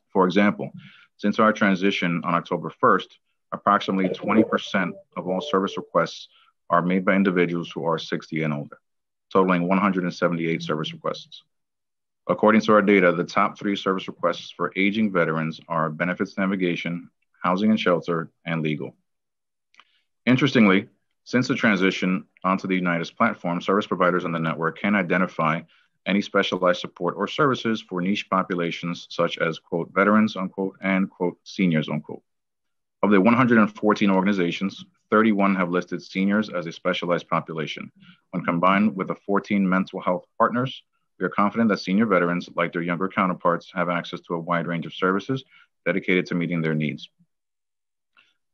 For example, since our transition on October 1st, approximately 20% of all service requests are made by individuals who are 60 and older, totaling 178 service requests. According to our data, the top three service requests for aging veterans are benefits navigation, housing and shelter, and legal. Interestingly, since the transition onto the Unite Us platform, service providers on the network can identify any specialized support or services for niche populations such as quote veterans unquote and quote seniors unquote. Of the 114 organizations, 31 have listed seniors as a specialized population. When combined with the 14 mental health partners, we are confident that senior veterans, like their younger counterparts, have access to a wide range of services dedicated to meeting their needs.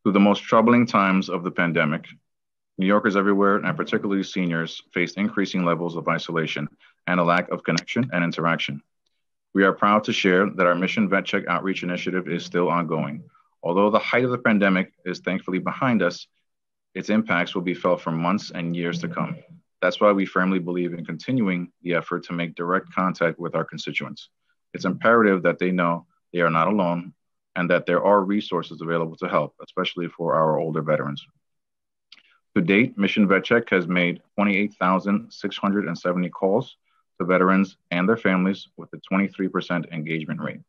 Through the most troubling times of the pandemic, New Yorkers everywhere, and particularly seniors, face increasing levels of isolation and a lack of connection and interaction. We are proud to share that our Mission Vet Check outreach initiative is still ongoing. Although the height of the pandemic is thankfully behind us, its impacts will be felt for months and years to come. That's why we firmly believe in continuing the effort to make direct contact with our constituents. It's imperative that they know they are not alone and that there are resources available to help, especially for our older veterans. To date, Mission VetCheck has made 28,670 calls to veterans and their families with a 23% engagement rate.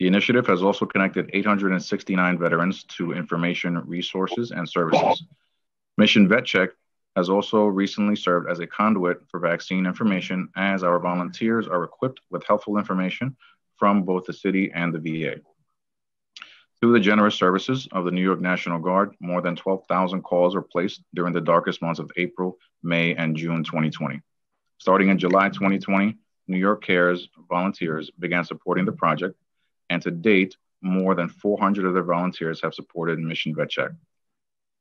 The initiative has also connected 869 veterans to information, resources, and services. Mission VetCheck has also recently served as a conduit for vaccine information as our volunteers are equipped with helpful information from both the city and the VA. Through the generous services of the New York National Guard, more than 12,000 calls were placed during the darkest months of April, May, and June 2020. Starting in July 2020, New York Cares volunteers began supporting the project, and to date, more than 400 of their volunteers have supported Mission Vet Check.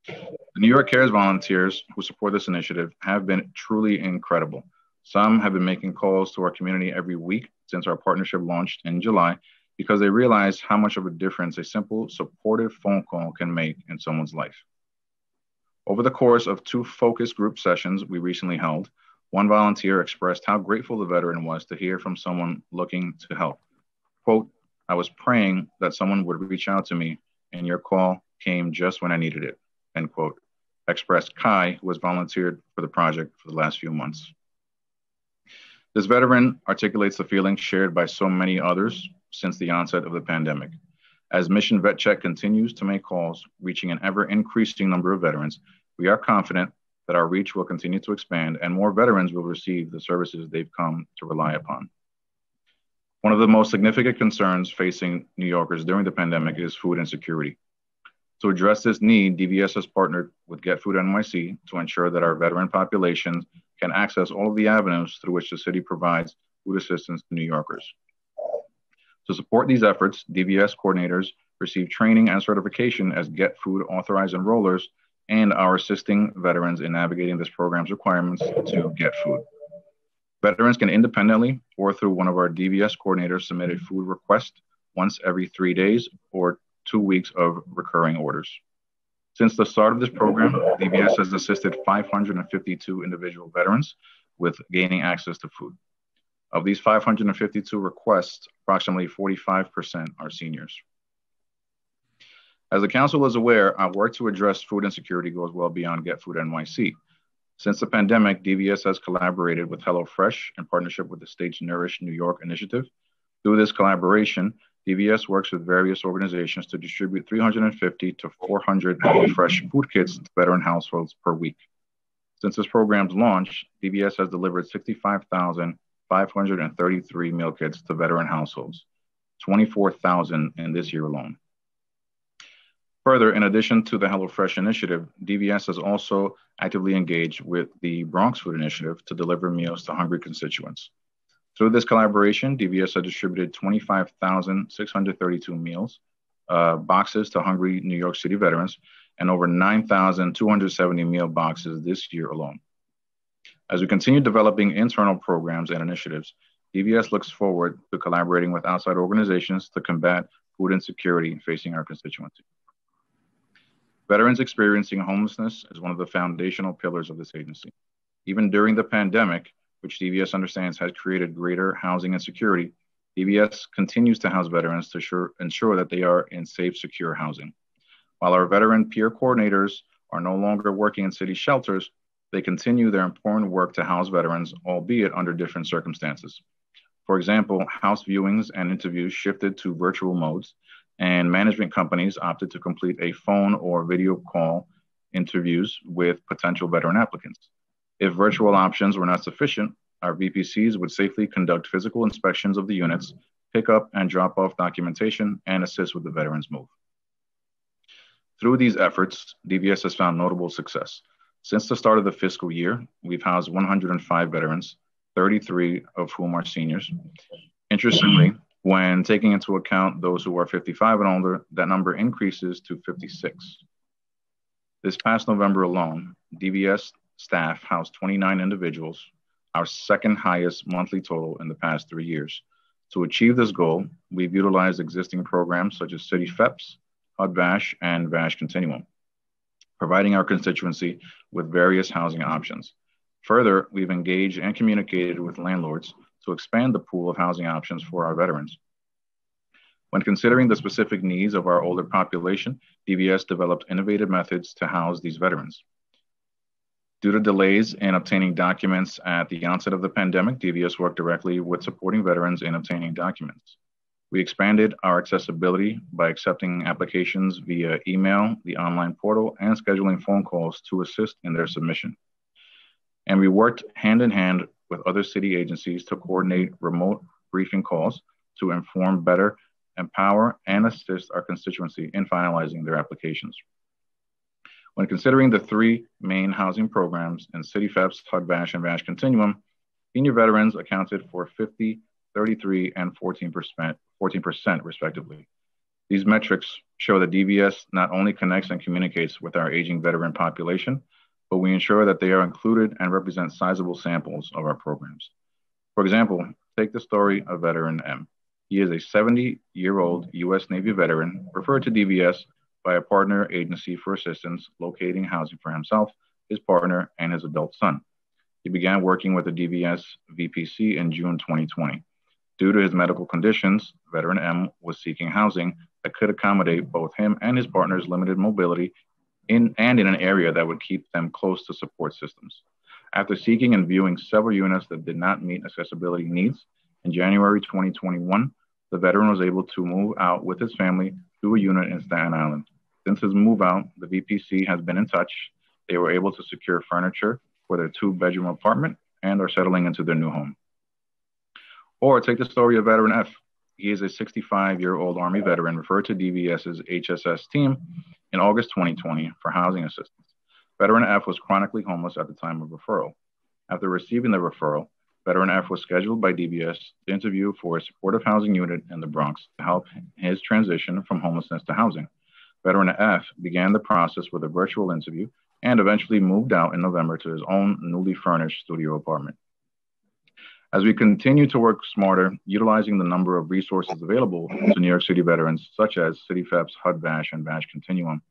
The New York Cares volunteers who support this initiative have been truly incredible. Some have been making calls to our community every week since our partnership launched in July because they realize how much of a difference a simple, supportive phone call can make in someone's life. Over the course of two focus group sessions we recently held, one volunteer expressed how grateful the veteran was to hear from someone looking to help. Quote, I was praying that someone would reach out to me, and your call came just when I needed it, end quote, expressed Kai, who has volunteered for the project for the last few months. This veteran articulates the feelings shared by so many others since the onset of the pandemic. As Mission Vet Check continues to make calls, reaching an ever increasing number of veterans, we are confident that our reach will continue to expand and more veterans will receive the services they've come to rely upon. One of the most significant concerns facing New Yorkers during the pandemic is food insecurity. To address this need, DVS has partnered with Get Food NYC to ensure that our veteran populations can access all of the avenues through which the city provides food assistance to New Yorkers. To support these efforts, DVS coordinators receive training and certification as Get Food authorized enrollers and are assisting veterans in navigating this program's requirements to get food. Veterans can independently or through one of our DVS coordinators submit a food request once every three days or two weeks of recurring orders. Since the start of this program, DVS has assisted 552 individual veterans with gaining access to food. Of these 552 requests, approximately 45% are seniors. As the council is aware, our work to address food insecurity goes well beyond Get Food NYC. Since the pandemic, DVS has collaborated with HelloFresh in partnership with the state's Nourish New York initiative. Through this collaboration, DVS works with various organizations to distribute 350 to 400 HelloFresh food kits to veteran households per week. Since this program's launch, DVS has delivered 65,000 533 meal kits to veteran households, 24,000 in this year alone. Further, in addition to the HelloFresh initiative, DVS has also actively engaged with the Bronx Food Initiative to deliver meals to hungry constituents. Through this collaboration, DVS has distributed 25,632 meals, uh, boxes to hungry New York City veterans, and over 9,270 meal boxes this year alone. As we continue developing internal programs and initiatives, DVS looks forward to collaborating with outside organizations to combat food insecurity facing our constituency. Veterans experiencing homelessness is one of the foundational pillars of this agency. Even during the pandemic, which DVS understands has created greater housing insecurity, DVS continues to house veterans to sure, ensure that they are in safe, secure housing. While our veteran peer coordinators are no longer working in city shelters, they continue their important work to house veterans, albeit under different circumstances. For example, house viewings and interviews shifted to virtual modes, and management companies opted to complete a phone or video call interviews with potential veteran applicants. If virtual options were not sufficient, our VPCs would safely conduct physical inspections of the units, pick up and drop off documentation, and assist with the veteran's move. Through these efforts, DVS has found notable success. Since the start of the fiscal year, we've housed 105 veterans, 33 of whom are seniors. Interestingly, when taking into account those who are 55 and older, that number increases to 56. This past November alone, DVS staff housed 29 individuals, our second highest monthly total in the past three years. To achieve this goal, we've utilized existing programs such as City FEPS, HUD-VASH, and VASH Continuum, providing our constituency with various housing options. Further, we've engaged and communicated with landlords to expand the pool of housing options for our veterans. When considering the specific needs of our older population, DVS developed innovative methods to house these veterans. Due to delays in obtaining documents at the onset of the pandemic, DVS worked directly with supporting veterans in obtaining documents. We expanded our accessibility by accepting applications via email, the online portal, and scheduling phone calls to assist in their submission. And we worked hand in hand with other city agencies to coordinate remote briefing calls to inform better, empower, and assist our constituency in finalizing their applications. When considering the three main housing programs in CityFEPS, HUD-VASH, and VASH Continuum, senior veterans accounted for 50, 33, and 14%, 14% respectively. These metrics show that DVS not only connects and communicates with our aging veteran population, but we ensure that they are included and represent sizable samples of our programs. For example, take the story of veteran M. He is a 70 year old US Navy veteran referred to DVS by a partner agency for assistance locating housing for himself, his partner, and his adult son. He began working with the DVS VPC in June 2020. Due to his medical conditions, veteran M was seeking housing that could accommodate both him and his partner's limited mobility in and in an area that would keep them close to support systems. After seeking and viewing several units that did not meet accessibility needs, in January 2021, the veteran was able to move out with his family to a unit in Staten Island. Since his move out, the VPC has been in touch. They were able to secure furniture for their two bedroom apartment and are settling into their new home. Or take the story of veteran F. He is a 65 year old Army veteran referred to DVS's HSS team in August 2020 for housing assistance. Veteran F was chronically homeless at the time of referral. After receiving the referral, Veteran F was scheduled by DVS to interview for a supportive housing unit in the Bronx to help his transition from homelessness to housing. Veteran F began the process with a virtual interview and eventually moved out in November to his own newly furnished studio apartment. As we continue to work smarter, utilizing the number of resources available to New York City veterans, such as CityFEPS, HUD-VASH, and VASH Continuum,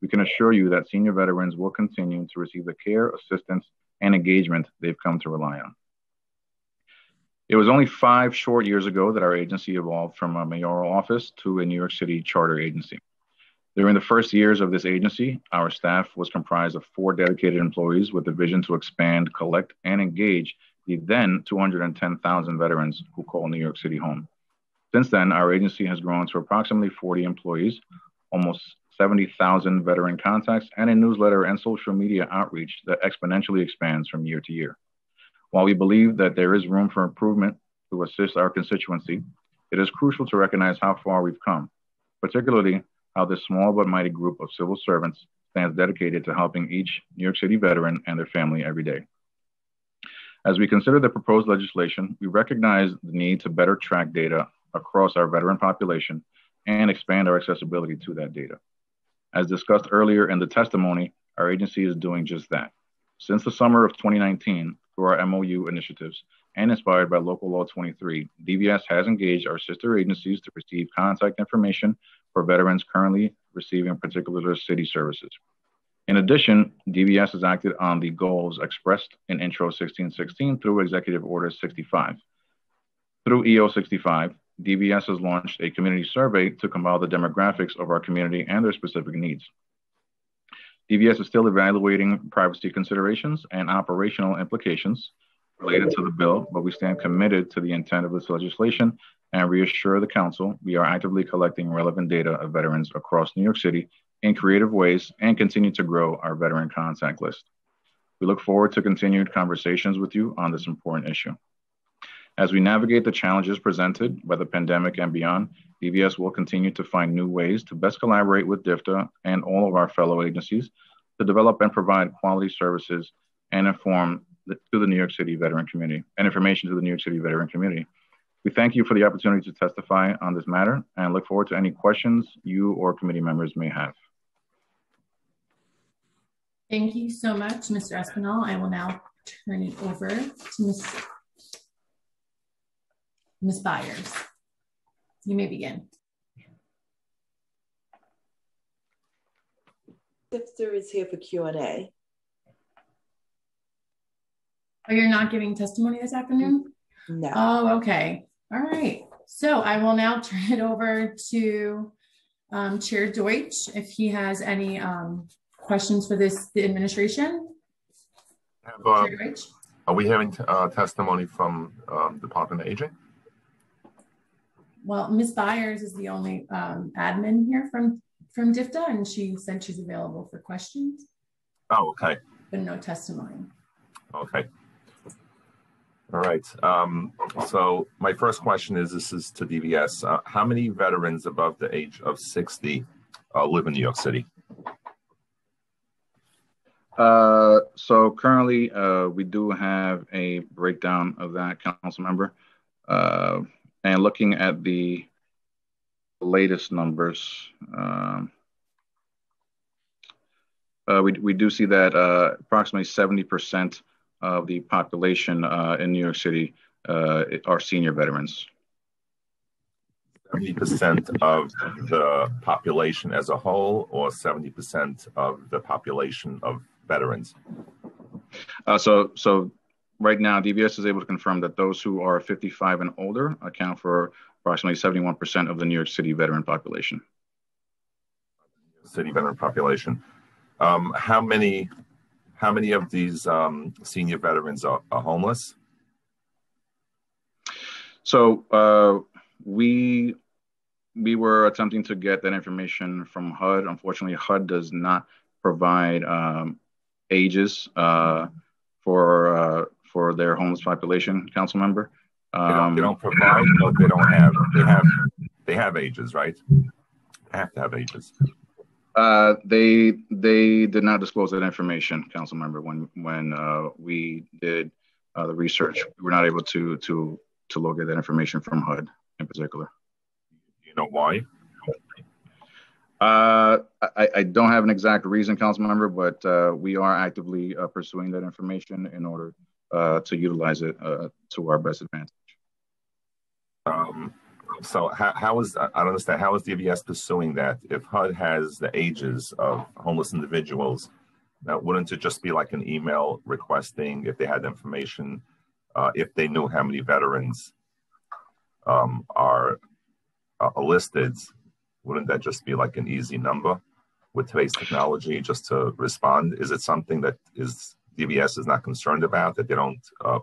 we can assure you that senior veterans will continue to receive the care, assistance, and engagement they've come to rely on. It was only five short years ago that our agency evolved from a mayoral office to a New York City charter agency. During the first years of this agency, our staff was comprised of four dedicated employees with the vision to expand, collect, and engage the then 210,000 veterans who call New York City home. Since then, our agency has grown to approximately 40 employees, almost 70,000 veteran contacts, and a newsletter and social media outreach that exponentially expands from year to year. While we believe that there is room for improvement to assist our constituency, it is crucial to recognize how far we've come, particularly how this small but mighty group of civil servants stands dedicated to helping each New York City veteran and their family every day. As we consider the proposed legislation, we recognize the need to better track data across our veteran population and expand our accessibility to that data. As discussed earlier in the testimony, our agency is doing just that. Since the summer of 2019, through our MOU initiatives and inspired by Local Law 23, DVS has engaged our sister agencies to receive contact information for veterans currently receiving particular city services. In addition, DVS has acted on the goals expressed in Intro 1616 through Executive Order 65. Through EO 65, DVS has launched a community survey to compile the demographics of our community and their specific needs. DVS is still evaluating privacy considerations and operational implications related to the bill, but we stand committed to the intent of this legislation and reassure the Council we are actively collecting relevant data of veterans across New York City in creative ways and continue to grow our veteran contact list. We look forward to continued conversations with you on this important issue. As we navigate the challenges presented by the pandemic and beyond, DVS will continue to find new ways to best collaborate with DFTA and all of our fellow agencies to develop and provide quality services and inform the, to the New York City veteran community and information to the New York City veteran community. We thank you for the opportunity to testify on this matter and look forward to any questions you or committee members may have. Thank you so much, Mr. Espinal. I will now turn it over to Ms. Ms. Byers. You may begin. Sifter is here for Q&A. Oh, you're not giving testimony this afternoon? No. Oh, okay. All right. So I will now turn it over to um, Chair Deutsch if he has any um, questions for this the administration. Have, uh, are we having uh, testimony from um, Department of Aging? Well, Ms. Byers is the only um, admin here from from DFTA, and she said she's available for questions. Oh, okay. But no testimony. Okay. All right. Um, so my first question is: This is to DVS. Uh, how many veterans above the age of sixty uh, live in New York City? Uh, so currently, uh, we do have a breakdown of that, council member. Uh, and looking at the latest numbers, um, uh, we, we do see that uh, approximately 70% of the population in New York City are senior veterans. 70% of the population as a whole, or 70% of the population of veterans? Uh, so, so right now, DVS is able to confirm that those who are 55 and older account for approximately 71% of the New York City veteran population. City veteran population. Um, how many, how many of these um, senior veterans are, are homeless? So uh, we we were attempting to get that information from HUD. Unfortunately, HUD does not provide um, ages uh, for uh, for their homeless population, council member. Um, they, don't, they, don't, provide, but they don't have. They have. They have ages, right? They have to have ages. Uh, they they did not disclose that information, council member. When when uh, we did uh, the research, we were not able to to to locate that information from HUD in particular. You know why? Uh, I, I, don't have an exact reason, council member, but uh, we are actively uh, pursuing that information in order uh, to utilize it uh, to our best advantage. Um, so how, how is, I don't understand, how is DVS pursuing that? If HUD has the ages of homeless individuals, now wouldn't it just be like an email requesting if they had information, if they knew how many veterans um, are listed, wouldn't that just be like an easy number with today's technology just to respond? Is it something that is DVS is not concerned about that they don't uh,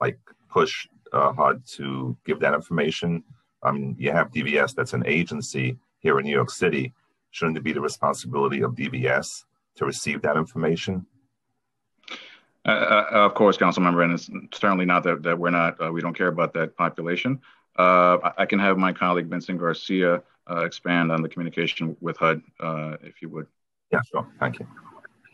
like push uh, HUD to give that information? I mean, you have DVS that's an agency here in New York City. Shouldn't it be the responsibility of DVS to receive that information? Uh, uh, of course, council member, and it's certainly not that, that we're not, uh, we don't care about that population. Uh, I, can have my colleague Vincent Garcia expand on the communication with HUD, uh, if you would. Yeah, sure. Thank you.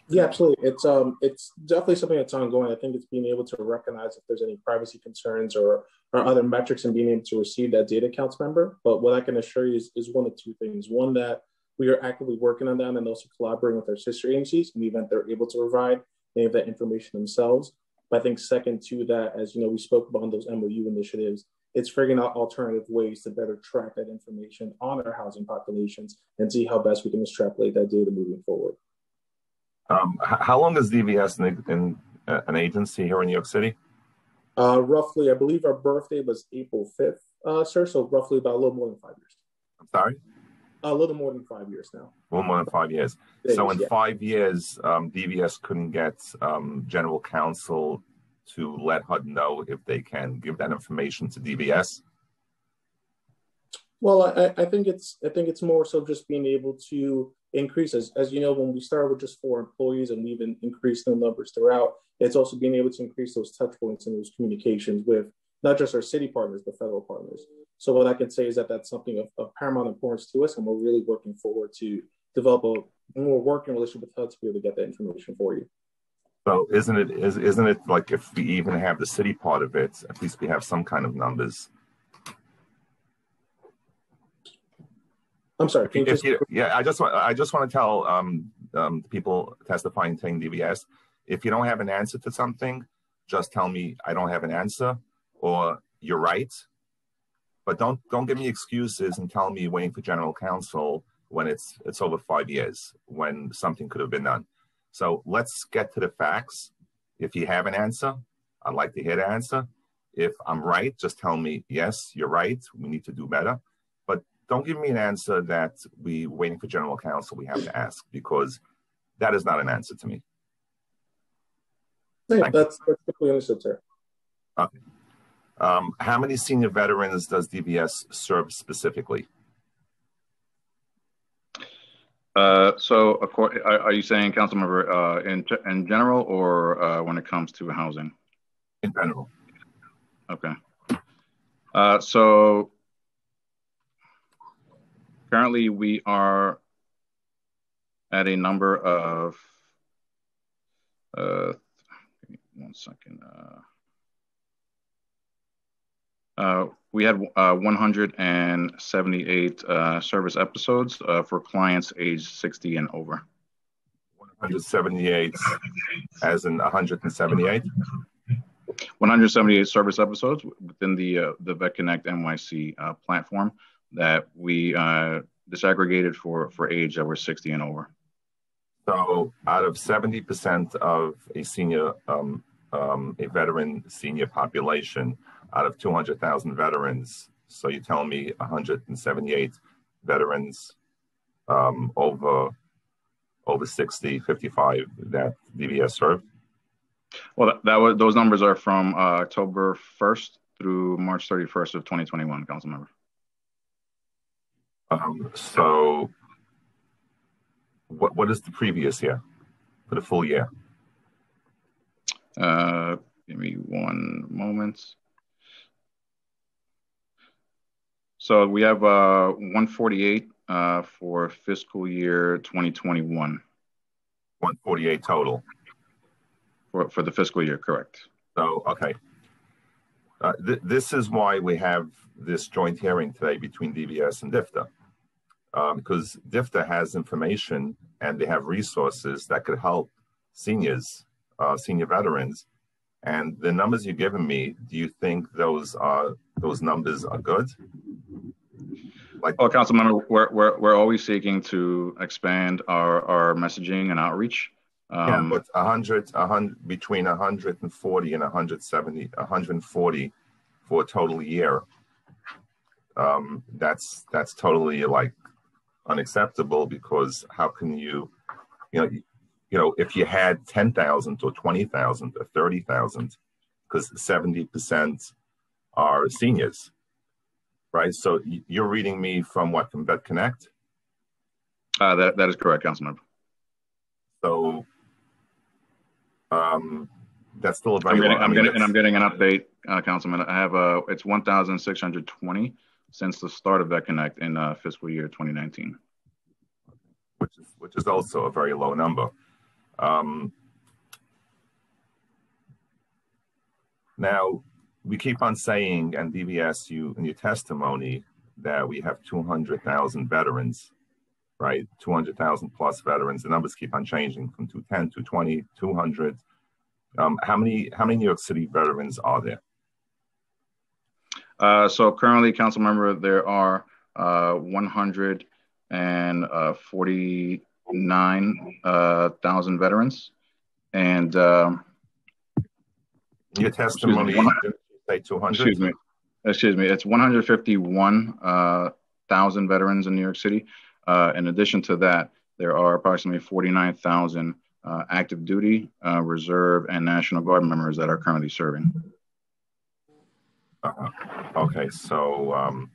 Yeah, absolutely. It's um, it's definitely something that's ongoing. I think it's being able to recognize if there's any privacy concerns or or other metrics and being able to receive that data counts member. But what I can assure you is, is one of two things. One that we are actively working on that and also collaborating with our sister agencies in the event they're able to provide any of that information themselves. But I think second to that, as you know, we spoke about those MOU initiatives, it's figuring out alternative ways to better track that information on our housing populations and see how best we can extrapolate that data moving forward. Um, how long is DVS in, in uh, an agency here in New York City? Uh, roughly, I believe our birthday was April 5th, uh, sir. So roughly about a little more than five years. I'm sorry? A little more than five years now. A little more than five years. so in yeah. five years, um, DVS couldn't get um, general counsel to let HUD know if they can give that information to DVS? Well, I, I think it's I think it's more so just being able to increase as, as you know when we started with just four employees and we've increased the numbers throughout. It's also being able to increase those touch points and those communications with not just our city partners but federal partners. So what I can say is that that's something of, of paramount importance to us, and we're really working forward to develop a more working relationship with HUD to be able to get that information for you. So isn't it is isn't it like if we even have the city part of it, at least we have some kind of numbers. I'm sorry. If, if you, yeah, I just want I just want to tell um, um, people testifying saying DVS, if you don't have an answer to something, just tell me I don't have an answer, or you're right. But don't don't give me excuses and tell me waiting for general counsel when it's it's over five years when something could have been done. So let's get to the facts. If you have an answer, I'd like to hear the answer. If I'm right, just tell me yes, you're right. We need to do better. But don't give me an answer that we waiting for general counsel we have to ask because that is not an answer to me. that's that's completely understood, sir. Okay. Um, how many senior veterans does DVS serve specifically? Uh, so, are, are you saying, Councilmember, uh, in in general, or uh, when it comes to housing? In general. Okay. Uh, so currently, we are at a number of. Uh, one second. Uh, uh, we had uh, 178 uh, service episodes uh, for clients aged 60 and over. 178, as in 178? 178 service episodes within the uh, the Vet Connect NYC uh, platform that we disaggregated for, for age that were 60 and over. So out of 70% of a senior, um, um, a veteran senior population, out of 200,000 veterans. So you're telling me 178 veterans um, over over 60, 55 that DVS served? Well, that, that was those numbers are from uh, October 1st through March 31st of 2021, council member. Um, so what what is the previous year for the full year? Uh, give me one moment. So we have uh, 148 uh, for fiscal year 2021. 148 total. For, for the fiscal year, correct. So, okay. Uh, th- this is why we have this joint hearing today between DVS and DFTA. Um, because DFTA has information and they have resources that could help seniors, uh, senior veterans. And the numbers you've given me, do you think those are those numbers are good? Like, well, Councilmember, we're, we're, we're always seeking to expand our, our messaging and outreach. Um, yeah, but 100, 100, between 140 and 170, 140 for a total year. Um, that's that's totally like unacceptable because how can you, you know, you, you know, if you had 10,000 or 20,000 or 30,000, because 70% are seniors right? So you're reading me from what from Vet Connect? Uh, that that is correct, Councilmember. So um, that's still a very. I'm getting, I'm getting and I'm getting an update, uh, Councilman. I have uh, it's 1,620 since the start of Vet Connect in uh, fiscal year 2019. Which is which is also a very low number. Um, now, we keep on saying, and DVS, you in your testimony, that we have 200,000 veterans, right? 200,000 plus veterans. The numbers keep on changing from 210, 220, 200. Um, how many how many New York City veterans are there? Uh, so currently, council member, there are uh, 149,000 uh, veterans, and um, your testimony say 200? Excuse me. Excuse me. It's 151,000 uh, veterans in New York City. Uh, in addition to that, there are approximately 49,000 uh, active duty, uh, reserve, and National Guard members that are currently serving. Uh, okay, so um,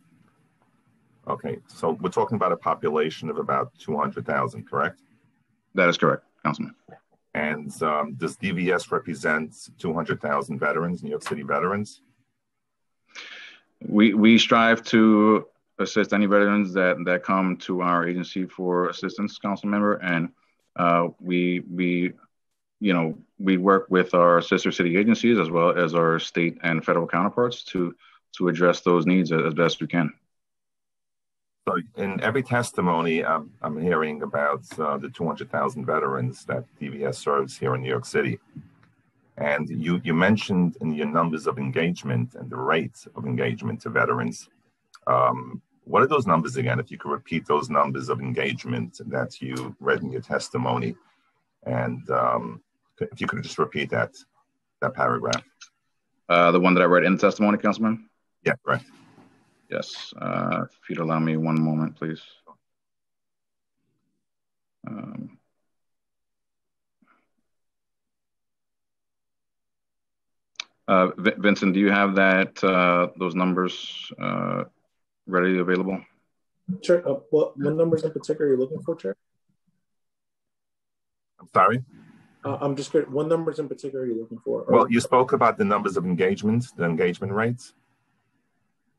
okay, so we're talking about a population of about 200,000, correct? That is correct, Councilman. And um, does DVS represent 200,000 veterans, New York City veterans? We we strive to assist any veterans that that come to our agency for assistance, council member, and uh, we we you know we work with our sister city agencies as well as our state and federal counterparts to to address those needs as best we can. So in every testimony, I'm, I'm hearing about uh, the 200,000 veterans that DVS serves here in New York City. And you, you mentioned in your numbers of engagement and the rate of engagement to veterans, um, what are those numbers again? If you could repeat those numbers of engagement that you read in your testimony, and um, if you could just repeat that that paragraph. Uh, the one that I read in the testimony, Councilman. Yeah, right. Yes. Uh, if you'd allow me one moment, please. Um, Vincent, do you have that uh, those numbers uh, readily available? Sure. Uh, what, what numbers in particular are you looking for, Chair? I'm sorry. Uh, I'm just curious, what numbers in particular are you looking for? Well, you spoke about the numbers of engagement, the engagement rates.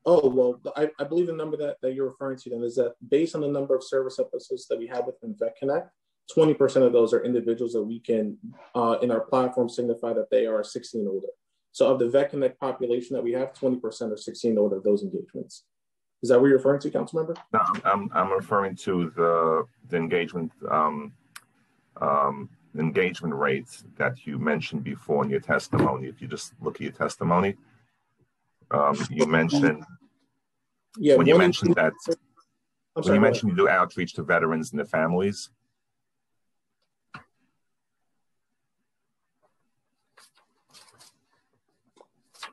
Oh, well, I, I believe the number that, that you're referring to then is that based on the number of service episodes that we have within VetConnect, 20% of those are individuals that we can, uh, in our platform, signify that they are 16 and older. So of the VetConnect population that we have, 20% are 16 older of those engagements. Is that what you're referring to, council member? No, I'm, I'm referring to the, the engagement um, um, engagement rates that you mentioned before in your testimony. If you just look at your testimony, um, you mentioned yeah, when you mentioned that I'm when sorry, you mentioned you do outreach to veterans and their families.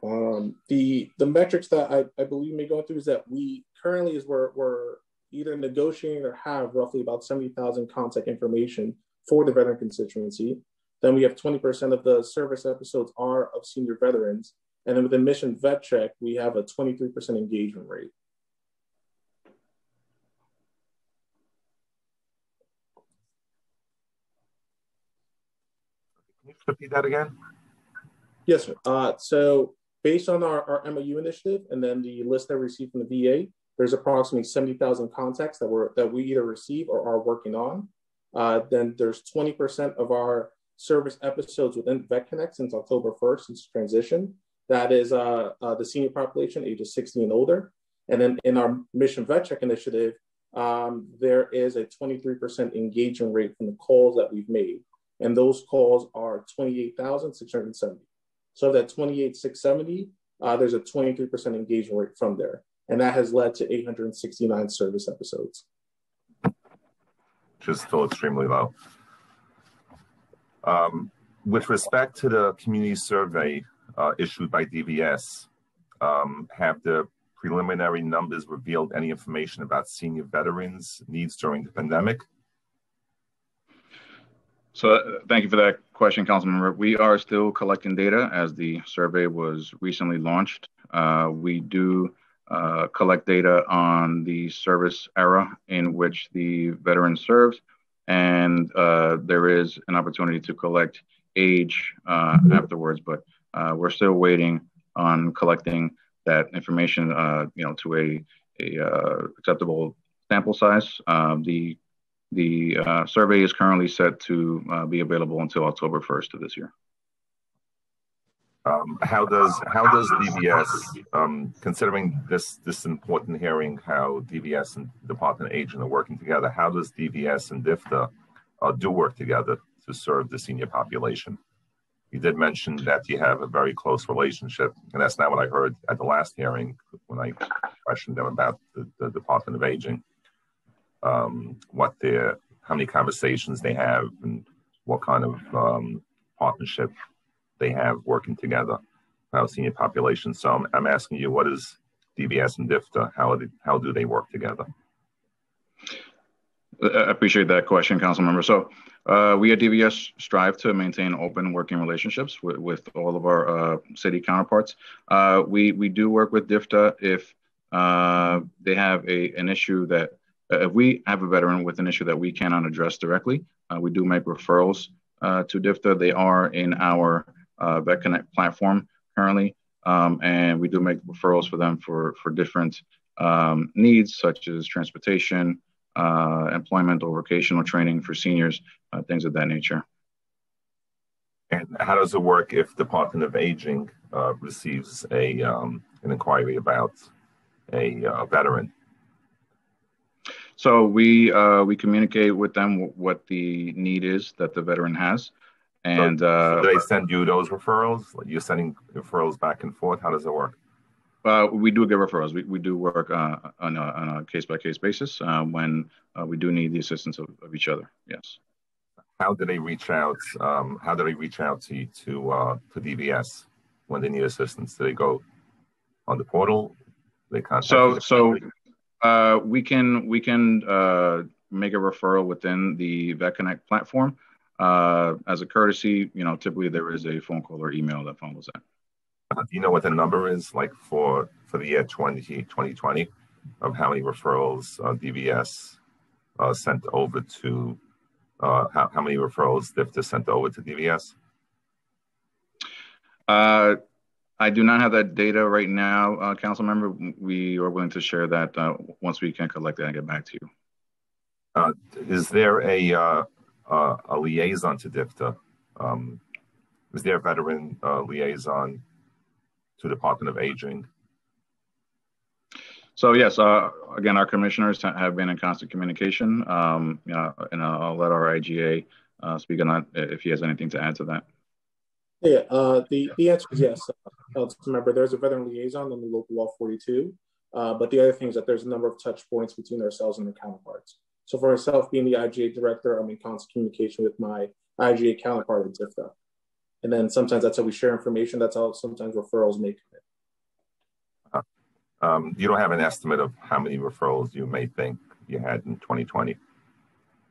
Um, the the metrics that I, I believe may go through is that we currently is we're, we're either negotiating or have roughly about 70,000 contact information for the veteran constituency. Then we have 20% of the service episodes are of senior veterans. And then within Mission Vet Check, we have a 23% engagement rate. Can you repeat that again? Yes, sir. Uh, so based on our, our MOU initiative and then the list that we received from the VA, there's approximately 70,000 contacts that we're that we either receive or are working on. Uh, then there's 20% of our service episodes within VetConnect since October 1st, since transition. That is uh, uh, the senior population, ages 60 and older. And then in our Mission Vet Check initiative, um, there is a 23% engagement rate from the calls that we've made. And those calls are 28,670. So of that 28,670, uh, there's a 23% engagement rate from there. And that has led to 869 service episodes. which is still extremely low. Um, with respect to the community survey uh, issued by DVS, um, have the preliminary numbers revealed any information about senior veterans' needs during the pandemic? So uh, thank you for that question, Councilmember. We are still collecting data as the survey was recently launched. Uh, we do uh, collect data on the service era in which the veteran serves, and uh, there is an opportunity to collect age uh, afterwards, but uh, we're still waiting on collecting that information, you know, to a, a acceptable sample size. Um, the the uh, survey is currently set to uh, be available until October 1st of this year. Um, how does how does DVS, um, considering this this important hearing, how DVS and Department of Aging are working together? How does DVS and DFTA uh, do work together to serve the senior population? You did mention that you have a very close relationship, and that's not what I heard at the last hearing when I questioned them about the, the Department of Aging. Um, what their how many conversations they have and what kind of um, partnership they have working together about senior population. So I'm, I'm asking you, what is DVS and DFTA? How, they, how do they work together? I appreciate that question, Council Member. So uh, we at DVS strive to maintain open working relationships with, with all of our uh, city counterparts. Uh, we, we do work with DFTA if uh, they have a, an issue that, if we have a veteran with an issue that we cannot address directly, uh, we do make referrals uh, to DFTA. They are in our uh, VetConnect platform currently, um, and we do make referrals for them for, for different um, needs such as transportation, uh, employment or vocational training for seniors, uh, things of that nature. And how does it work if Department of Aging uh, receives a um, an inquiry about a uh, veteran? So we uh, we communicate with them w- what the need is that the veteran has, and so, uh, do they send you those referrals? You're sending referrals back and forth. How does it work? Uh, we do get referrals. We, we do work uh, on, a, on a case-by-case basis uh, when uh, we do need the assistance of, of, each other. Yes. How do they reach out? Um, how do they reach out to to uh, to DVS when they need assistance? Do they go on the portal? They contact. So so uh, we can we can make a referral within the VetConnect platform. as a courtesy, you know, typically there is a phone call or email that follows that. Uh, do you know what the number is like for for the year 20, 2020 of how many referrals uh, DVS uh, sent over to uh, how, how many referrals DFTA sent over to DVS? I do not have that data right now, uh, council member. We are willing to share that uh, once we can collect that and get back to you. Uh, is there a uh, uh, a liaison to DFTA? Um, is there a veteran uh, liaison to the Department of Aging? So yes, uh, again, our commissioners have been in constant communication, um, you know, and I'll let our IGA uh, speak on that if he has anything to add to that. Yeah, uh, the, the answer is yes. Uh, remember, there's a veteran liaison on the local law 42, uh, but the other thing is that there's a number of touch points between ourselves and their counterparts. So for myself, being the IGA director, I'm in constant communication with my IGA counterpart at DFTA. And then sometimes that's how we share information. That's how sometimes referrals make it. Uh, um, you don't have an estimate of how many referrals you may think you had in 2020?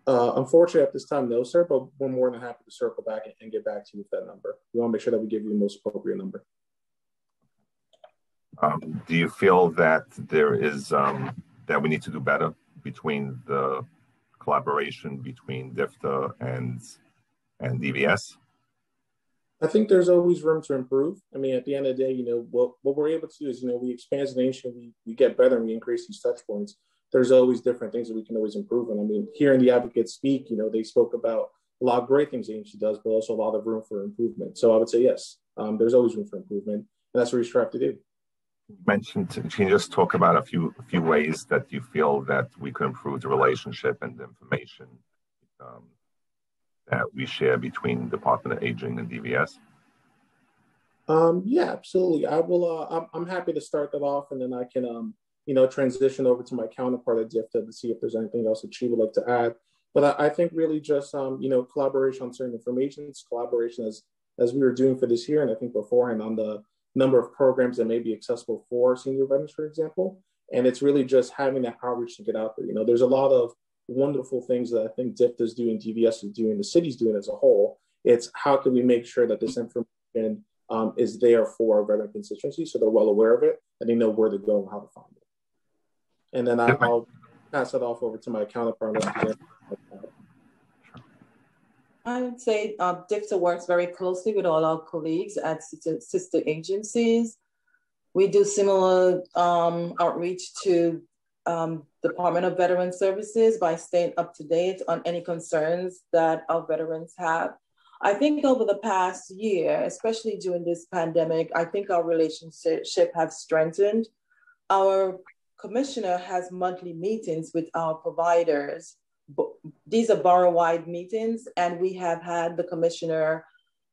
Uh, unfortunately, at this time, no, sir, but we're more than happy to circle back and get back to you with that number. We want to make sure that we give you the most appropriate number. Um, do you feel that there is um, that we need to do better between the collaboration between DFTA and and DVS? I think there's always room to improve. I mean, at the end of the day, you know, what, what we're able to do is, you know, we expand the nation, we, we get better and we increase these touch points. There's always different things that we can always improve on. I mean, hearing the advocates speak, you know, they spoke about a lot of great things the agency does, but also a lot of room for improvement. So I would say, yes, um, there's always room for improvement. And that's what we strive to do. You mentioned, can you just talk about a few, a few ways that you feel that we could improve the relationship and the information um, that we share between Department of Aging and DVS? Um, yeah, absolutely. I will. Uh, I'm, I'm happy to start that off, and then I can, um, you know, transition over to my counterpart at DFTA to see if there's anything else that she would like to add. But I, I think really just, um, you know, collaboration on certain information, collaboration as as we were doing for this year, and I think beforehand on the number of programs that may be accessible for senior veterans, for example. And it's really just having that outreach to get out there. You know, there's a lot of wonderful things that I think DFTA is doing, DVS is doing, the city's doing as a whole. It's how can we make sure that this information um, is there for our veteran constituency so they're well aware of it and they know where to go and how to find it. And then I, will pass it off over to my counterpart. I would say uh, DFTA works very closely with all our colleagues at sister agencies. We do similar um, outreach to um, Department of Veteran Services by staying up to date on any concerns that our veterans have. I think over the past year, especially during this pandemic, I think our relationship has strengthened. Our commissioner has monthly meetings with our providers. These are borough-wide meetings, and we have had the commissioner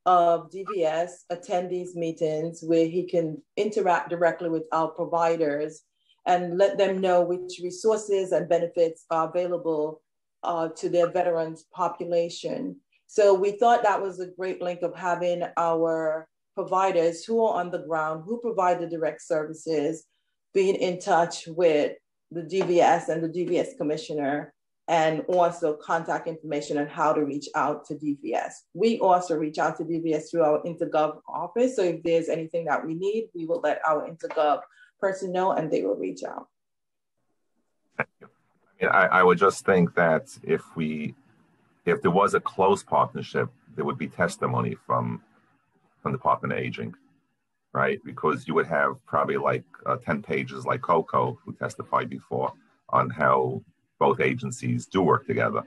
of DVS attend these meetings where he can interact directly with our providers and let them know which resources and benefits are available uh, to their veterans population. So we thought that was a great link of having our providers who are on the ground, who provide the direct services, being in touch with the DVS and the DVS commissioner, and also contact information on how to reach out to DVS. We also reach out to DVS through our InterGov office. So if there's anything that we need, we will let our InterGov person know and they will reach out. I, mean, I, I would just think that if we if there was a close partnership, there would be testimony from from the Department of Aging, right? Because you would have probably like uh, ten pages, like Coco, who testified before, on how both agencies do work together.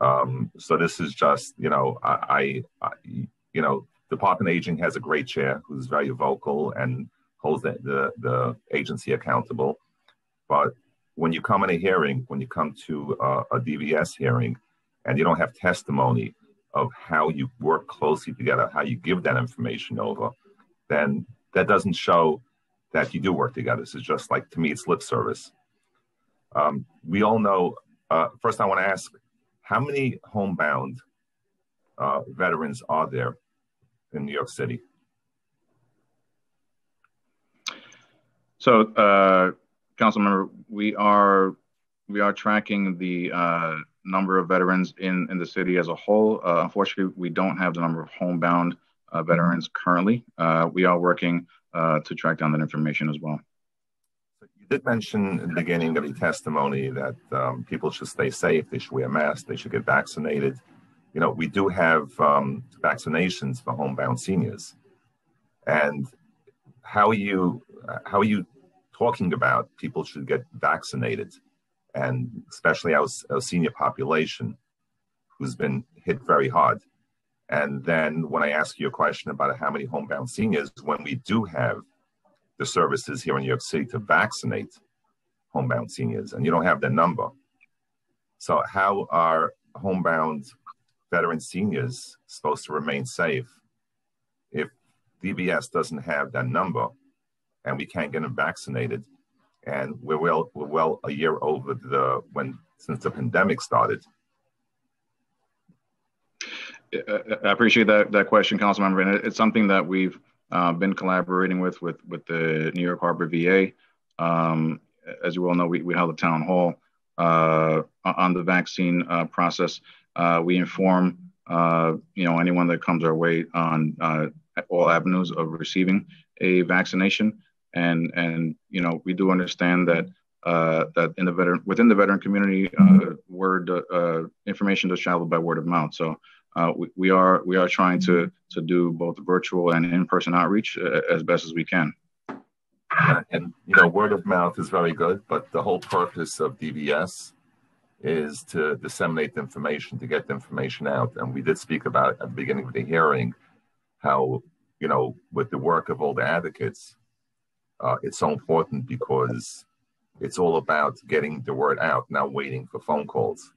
Um, so this is just, you know, I, I, you know, Department of Aging has a great chair who's very vocal and holds the, the, the agency accountable. But when you come in a hearing, when you come to a DVS hearing, and you don't have testimony of how you work closely together, how you give that information over, then that doesn't show that you do work together. This is just like, to me, it's lip service. Um, we all know, uh, first I want to ask, how many homebound uh, veterans are there in New York City? So, uh, council member, we are we are tracking the uh, number of veterans in in the city as a whole. Uh, unfortunately, we don't have the number of homebound veterans currently. Uh, we are working uh, to track down that information as well. You did mention in the beginning of your testimony that um, people should stay safe. They should wear masks. They should get vaccinated. You know, we do have um, vaccinations for homebound seniors, and how are you how are you talking about people should get vaccinated, and especially our, our senior population, who's been hit very hard. And then when I ask you a question about how many homebound seniors, when we do have the services here in New York City to vaccinate homebound seniors, and you don't have the number. So how are homebound veteran seniors supposed to remain safe if DVS doesn't have that number and we can't get them vaccinated? And we're well, we're well a year over the when since the pandemic started. I appreciate that that question, Councilmember, and it's something that we've uh, been collaborating with with with the New York Harbor VA. Um, as you all know, we, we held a town hall uh, on the vaccine uh, process. Uh, we inform uh, you know anyone that comes our way on uh, all avenues of receiving a vaccination, and and you know we do understand that that in the veteran within the veteran community, word information does travel by word of mouth. So uh, we, we, are we are trying to to do both virtual and in-person outreach uh, as best as we can. And you know, word of mouth is very good, but the whole purpose of DVS is to disseminate the information, to get the information out. And we did speak about at the beginning of the hearing how you know, with the work of all the advocates, uh, it's so important because it's all about getting the word out, not waiting for phone calls.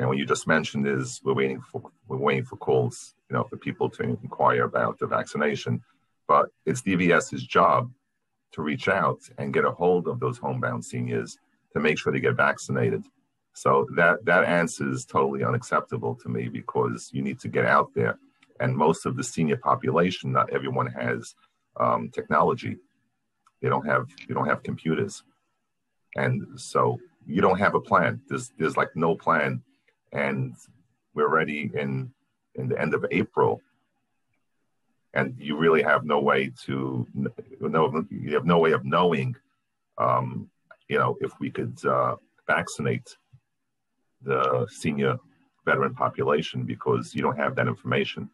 And what you just mentioned is we're waiting for we're waiting for calls, you know, for people to inquire about the vaccination. But it's DVS's job to reach out and get a hold of those homebound seniors to make sure they get vaccinated. So that that answer is totally unacceptable to me because you need to get out there. And most of the senior population, not everyone has um, technology. They don't have you don't have computers, and so you don't have a plan. There's there's like no plan and we're ready in in the end of April, and you really have no way to know you have no way of knowing, um, you know, if we could uh, vaccinate the senior veteran population because you don't have that information.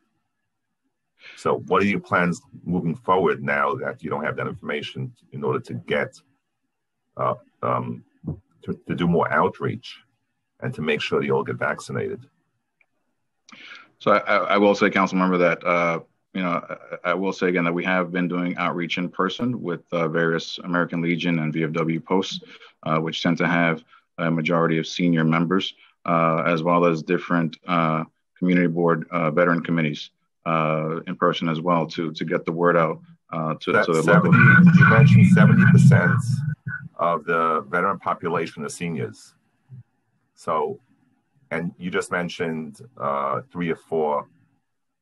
So, what are your plans moving forward now that you don't have that information in order to get uh, um, to, to do more outreach? And to make sure you all get vaccinated. So I, I will say, council member, that uh, you know I, I, will say again that we have been doing outreach in person with uh, various American Legion and VFW posts, uh, which tend to have a majority of senior members, uh, as well as different uh, community board uh, veteran committees in person as well to to get the word out to, to the 70, local. You mentioned seventy percent of the veteran population are seniors. So, and you just mentioned uh, three or four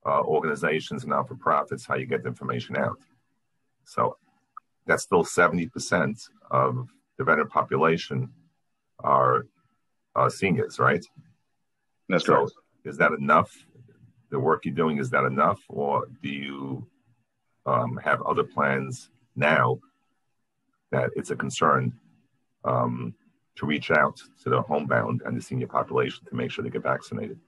uh, organizations and not for profits, how you get the information out. So, that's still 70% of the veteran population are uh, seniors, right? That's so correct. Is that enough? The work you're doing, is that enough? Or do you um, have other plans now that it's a concern um, to reach out to the homebound and the senior population to make sure they get vaccinated?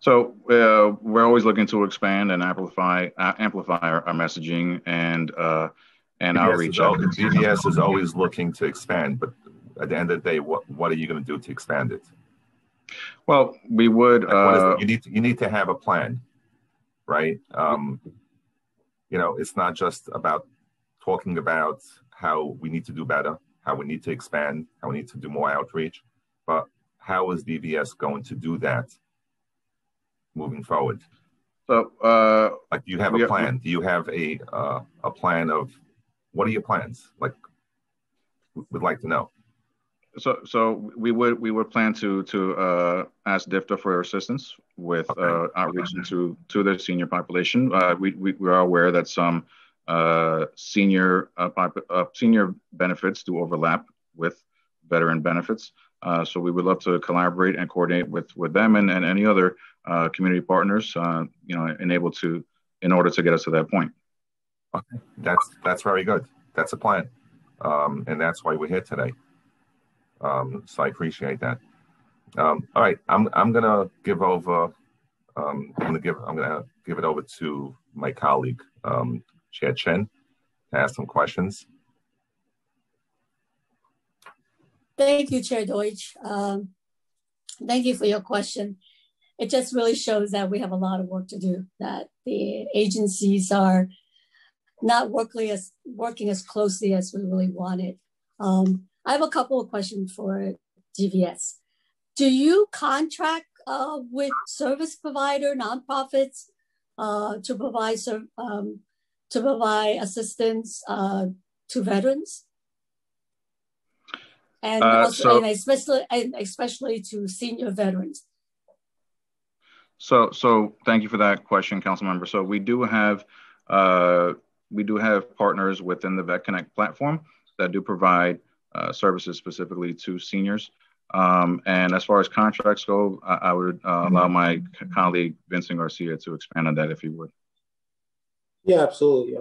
So uh, we're always looking to expand and amplify uh, amplify our, our, messaging and uh, and BBS outreach. Is always, DVS is always looking to expand, but at the end of the day, what what are you going to do to expand it? Well, we would. Like you need to, you need to have a plan, right? Um, you know, it's not just about talking about how we need to do better how we need to expand, how we need to do more outreach. But how is DVS going to do that moving forward? So, uh, like, do you have a plan? Do you have a uh, a plan of what are your plans? Like, we'd like to know. So, so we would we would plan to to uh, ask DFTA for assistance with okay. uh, outreach to to the senior population. Uh, we, we, we are aware that some uh, senior uh, uh, senior benefits do overlap with veteran benefits. Uh, so we would love to collaborate and coordinate with with them and, and any other community partners, you know, enable to in order to get us to that point. Okay, that's that's very good. That's a plan, um, and that's why we're here today. Um, so I appreciate that. Um, all right, I'm I'm gonna give over. Um, I'm gonna give I'm gonna give it over to my colleague um, Chair Chin to ask some questions. Thank you, Chair Deutsch. Um, thank you for your question. It just really shows that we have a lot of work to do, that the agencies are not working as, working as closely as we really wanted. Um, I have a couple of questions for DVS. Do you contract uh, with service provider nonprofits uh, to provide um, to provide assistance uh, to veterans? and uh, also, so, and especially and especially to senior veterans. So, so thank you for that question, Council Member. So we do have uh, we do have partners within the Vet Connect platform that do provide uh, services specifically to seniors. Um, and as far as contracts go, I, I would uh, allow my colleague Vincent Garcia to expand on that if he would. Yeah, absolutely.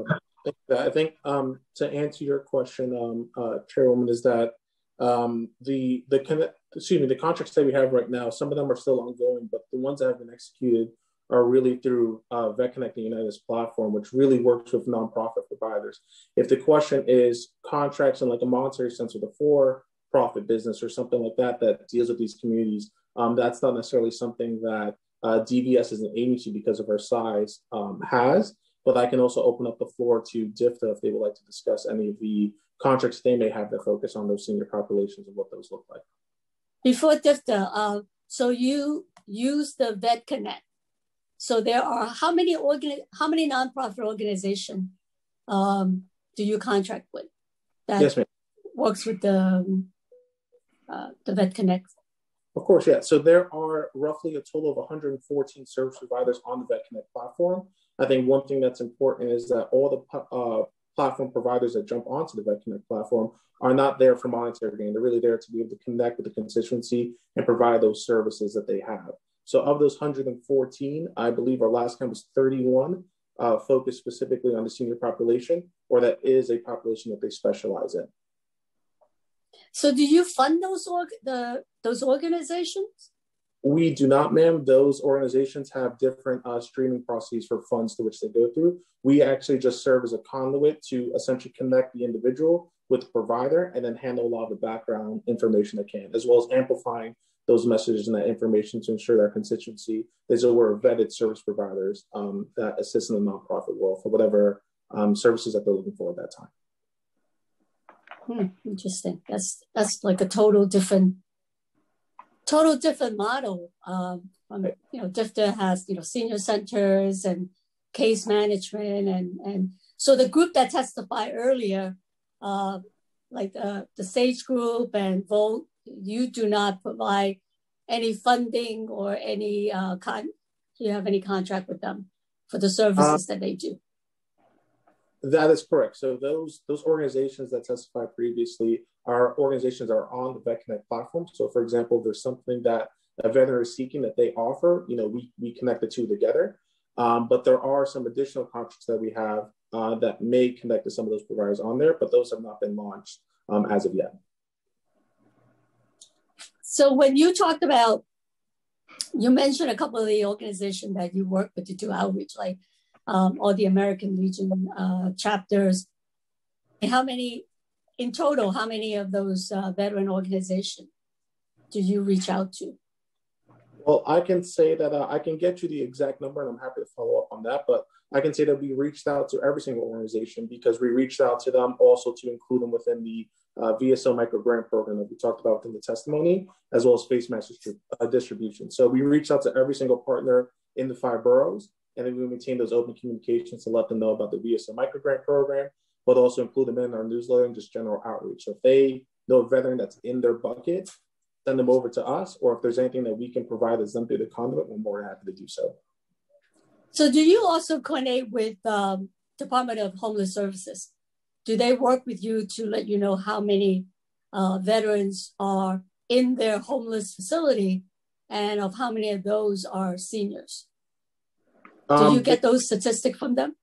I think um, to answer your question, um, uh, Chairwoman, is that um, the the excuse me the contracts that we have right now, some of them are still ongoing, but the ones that have been executed are really through uh, Vet Connecting Unite Us platform, which really works with nonprofit providers. If the question is contracts in like a monetary sense with a for-profit business or something like that that deals with these communities, um, that's not necessarily something that uh, DVS as an agency, because of our size, um, has. But I can also open up the floor to DFTA if they would like to discuss any of the contracts they may have that focus on those senior populations and what those look like. Before DFTA, uh, so you use the Vet Connect. So there are how many organ how many nonprofit organizations um, do you contract with that yes, works with the uh, the Vet Connect? Of course, yeah. So there are roughly a total of 114 service providers on the Vet Connect platform. I think one thing that's important is that all the uh, platform providers that jump onto the Vet Connect platform are not there for monetary gain. They're really there to be able to connect with the constituency and provide those services that they have. So of those 114, I believe our last count was 31 uh, focused specifically on the senior population, or that is a population that they specialize in. So do you fund those org- the those organizations? We do not, ma'am. Those organizations have different uh, streaming processes for funds to which they go through. We actually just serve as a conduit to essentially connect the individual with the provider and then handle a lot of the background information that can, as well as amplifying those messages and that information to ensure that our constituency is aware of vetted service providers um, that assist in the nonprofit world for whatever um, services that they're looking for at that time. Hmm, interesting. That's that's like a total different total different model. Um, um, you know, DFTA has you know senior centers and case management, and and so the group that testified earlier, uh, like uh, the Sage Group and Vote, you do not provide any funding or any uh, con. Do you have any contract with them for the services uh, that they do? That is correct. So those those organizations that testified previously are organizations are on the Vet Connect platform. So for example, there's something that a veteran is seeking that they offer, you know, we, we connect the two together. Um, but there are some additional contracts that we have uh, that may connect to some of those providers on there, but those have not been launched um, as of yet. So when you talked about, you mentioned a couple of the organizations that you work with to do outreach, like um, all the American Legion uh, chapters. How many, in total, how many of those uh, veteran organizations do you reach out to? Well, I can say that uh, I can get you the exact number, and I'm happy to follow up on that. But I can say that we reached out to every single organization because we reached out to them also to include them within the uh, VSO micro grant program that we talked about in the testimony, as well as face mask uh, distribution. So we reached out to every single partner in the five boroughs and then we maintain those open communications to let them know about the VSO microgrant program, but also include them in our newsletter and just general outreach. So if they know a veteran that's in their bucket, send them over to us, or if there's anything that we can provide that's done through the conduit, we're more than happy to do so. So, do you also coordinate with um, Department of Homeless Services? Do they work with you to let you know how many uh, veterans are in their homeless facility, and of how many of those are seniors? Do Um, you get those statistics from them?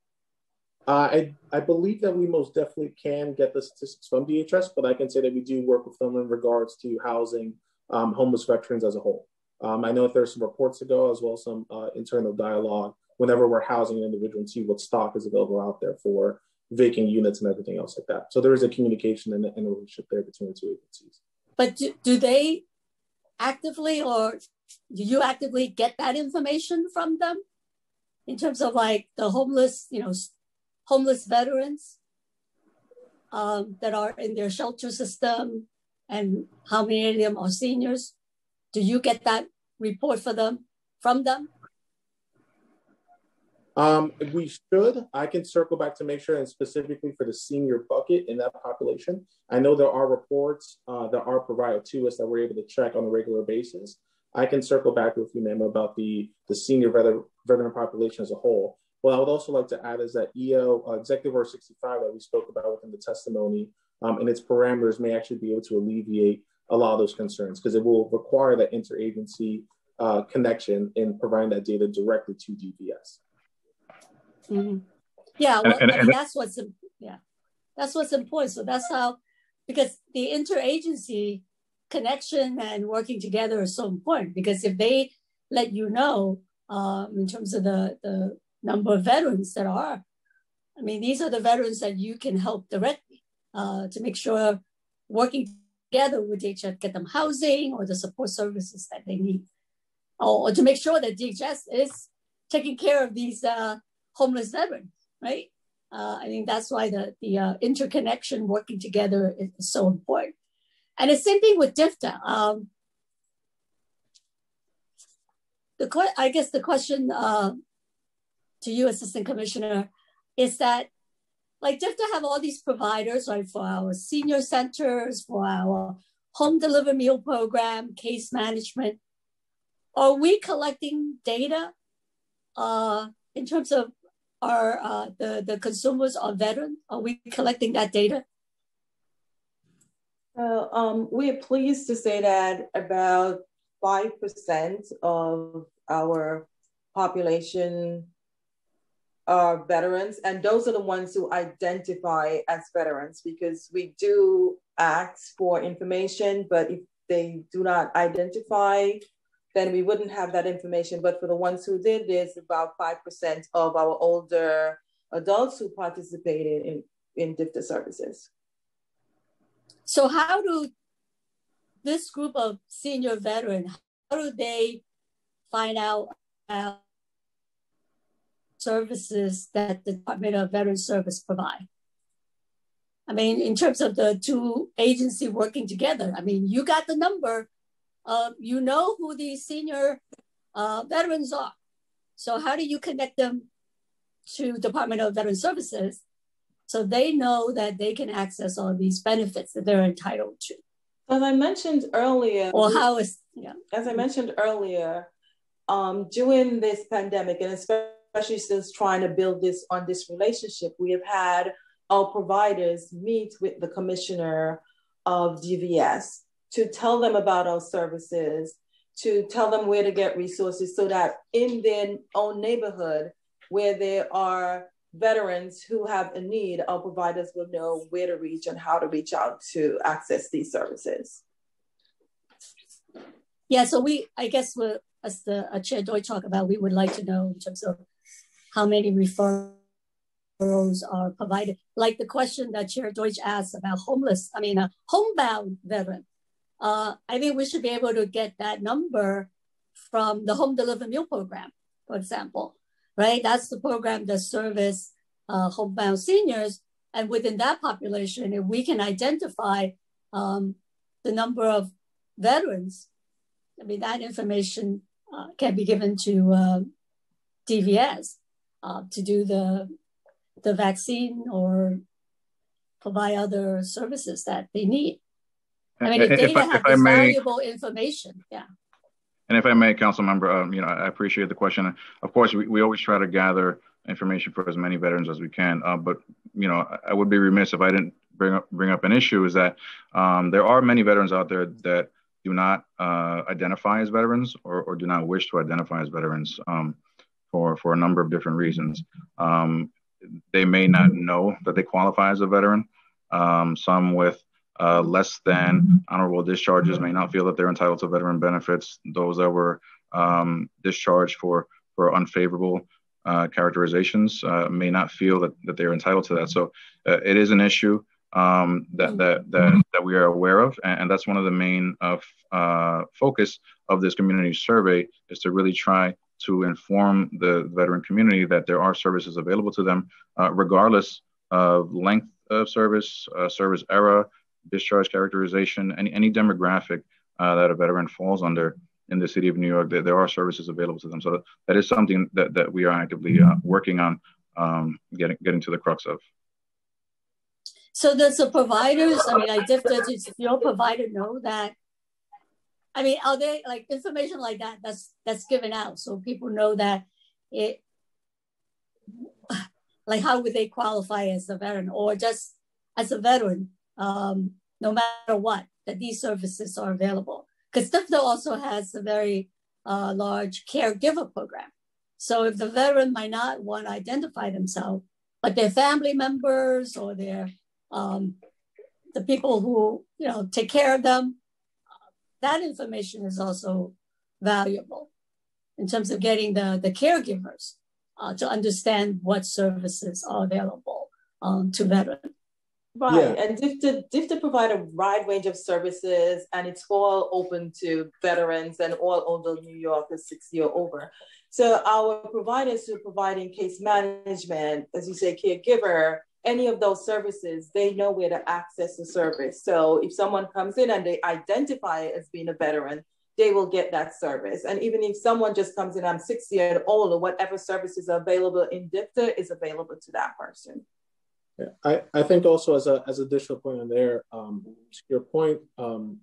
Uh, I, I believe that we most definitely can get the statistics from DHS, but I can say that we do work with them in regards to housing um, homeless veterans as a whole. Um, I know that there's some reports to go as well as some uh, internal dialogue whenever we're housing an individual and see what stock is available out there for vacant units and everything else like that. So there is a communication and and a relationship there between the two agencies. But do, do they actively or do you actively get that information from them in terms of like the homeless, you know, homeless veterans um, that are in their shelter system and how many of them are seniors? Do you get that report for them from them? Um, we should. I can circle back to make sure, and specifically for the senior bucket in that population. I know there are reports uh, that are provided to us that we're able to check on a regular basis. I can circle back with you, ma'am, about the the senior veteran, veteran population as a whole. What I would also like to add is that EO uh, Executive Order 65 that we spoke about within the testimony um, and its parameters may actually be able to alleviate a lot of those concerns because it will require that interagency uh, connection in providing that data directly to DVS. Mhm. Yeah, well, and- I mean, and- that's what's yeah, that's what's important. So that's how because the interagency connection and working together is so important because if they let you know um, in terms of the the number of veterans that are, I mean, these are the veterans that you can help directly uh, to make sure working together with DHS get them housing or the support services that they need, or, to make sure that DHS is taking care of these uh, homeless veterans, right? Uh, I think that's why the the uh, interconnection, working together, is, so important. And the same thing with DFTA. Um, the I guess the question uh, to you, Assistant Commissioner, is that like just to have all these providers, right, for our senior centers, for our home delivered meal program, case management. Are we collecting data uh, in terms of our uh, the the consumers are veteran? Are we collecting that data? Uh, um, we are pleased to say that about 5% of our population are veterans, and those are the ones who identify as veterans because we do ask for information, but if they do not identify, then we wouldn't have that information. But for the ones who did, there's about 5% of our older adults who participated in, in DFTA services. So how do this group of senior veterans, how do they find out about services that the Department of Veteran Service provide? I mean, in terms of the two agency working together, I mean, you got the number, uh, you know who these senior uh, veterans are. So how do you connect them to Department of Veteran Services so they know that they can access all these benefits that they're entitled to? As I mentioned earlier, Or how is yeah? as I mentioned earlier, um, during this pandemic, and especially since trying to build this on this relationship, we have had our providers meet with the commissioner of DVS to tell them about our services, to tell them where to get resources so that in their own neighborhood where there are veterans who have a need, our providers will know where to reach and how to reach out to access these services. Yeah, so we, I guess, as the uh, Chair Doi talked about, we would like to know in terms of how many referrals are provided. Like the question that Chair Deutsch asked about homeless, I mean, a homebound veteran. Uh, I think we should be able to get that number from the home delivered meal program, for example, right? That's the program that service uh, homebound seniors. And within that population, if we can identify um, the number of veterans I mean, that information uh, can be given to uh, DVS uh, to do the the vaccine or provide other services that they need. I mean, If the I- data if have I this may- valuable information. Yeah. And if I may, council member, um, you know, I appreciate the question. Of course, we, we always try to gather information for as many veterans as we can. Uh, but, you know, I, I would be remiss if I didn't bring up, bring up an issue is that um, there are many veterans out there that do not uh, identify as veterans or, or do not wish to identify as veterans um, for, for a number of different reasons. Um, they may not know that they qualify as a veteran. Um, some with uh, less than honorable discharges may not feel that they're entitled to veteran benefits. Those that were um, discharged for for unfavorable uh, characterizations uh, may not feel that, that they're entitled to that. So uh, it is an issue um, that, that that that we are aware of, and, and that's one of the main of uh, focus of this community survey is to really try to inform the veteran community that there are services available to them, uh, regardless of length of service, uh, service era, discharge characterization, any, any demographic uh, that a veteran falls under in the city of New York, that there are services available to them. So that is something that, that we are actively uh, working on um, getting, getting to the crux of. So does the providers, I mean, like, does does your provider know that? I mean, are they like information like that that's that's given out so people know that it like how would they qualify as a veteran or just as a veteran, um, no matter what, that these services are available? Because DFTA also has a very uh, large caregiver program. So if the veteran might not want to identify themselves, but their family members or their um, the people who you know take care of them, that information is also valuable in terms of getting the the caregivers uh, to understand what services are available um, to veterans. Right, Yeah. and DFTA, DFTA provide a wide range of services, and it's all open to veterans and all older New Yorkers, 60 or over. So our providers who are providing case management, as you say, caregiver, any of those services, they know where to access the service. So if someone comes in and they identify as being a veteran, they will get that service. And even if someone just comes in, I'm 60 and older, whatever services are available in DFTA is available to that person. Yeah, I, I think also as a as additional point on there, um, your point, um,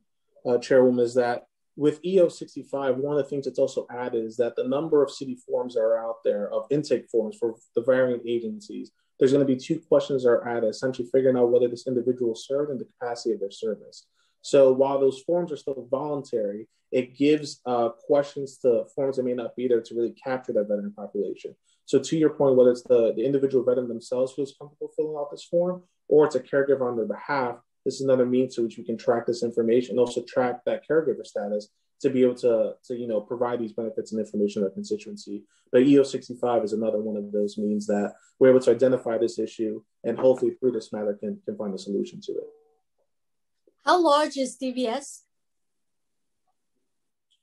uh, Chairwoman, is that with EO 65, one of the things that's also added is that the number of city forms that are out there of intake forms for the varying agencies, there's going to be two questions that are added, essentially figuring out whether this individual served in the capacity of their service. So while those forms are still voluntary, it gives uh, questions to forms that may not be there to really capture that veteran population. So to your point, whether it's the, the individual veteran themselves feels comfortable filling out this form, or it's a caregiver on their behalf, this is another means to which we can track this information and also track that caregiver status to be able to, to you know, provide these benefits and information to our constituency. But EO65 is another one of those means that we're able to identify this issue and hopefully through this matter can, can find a solution to it. How large is DVS?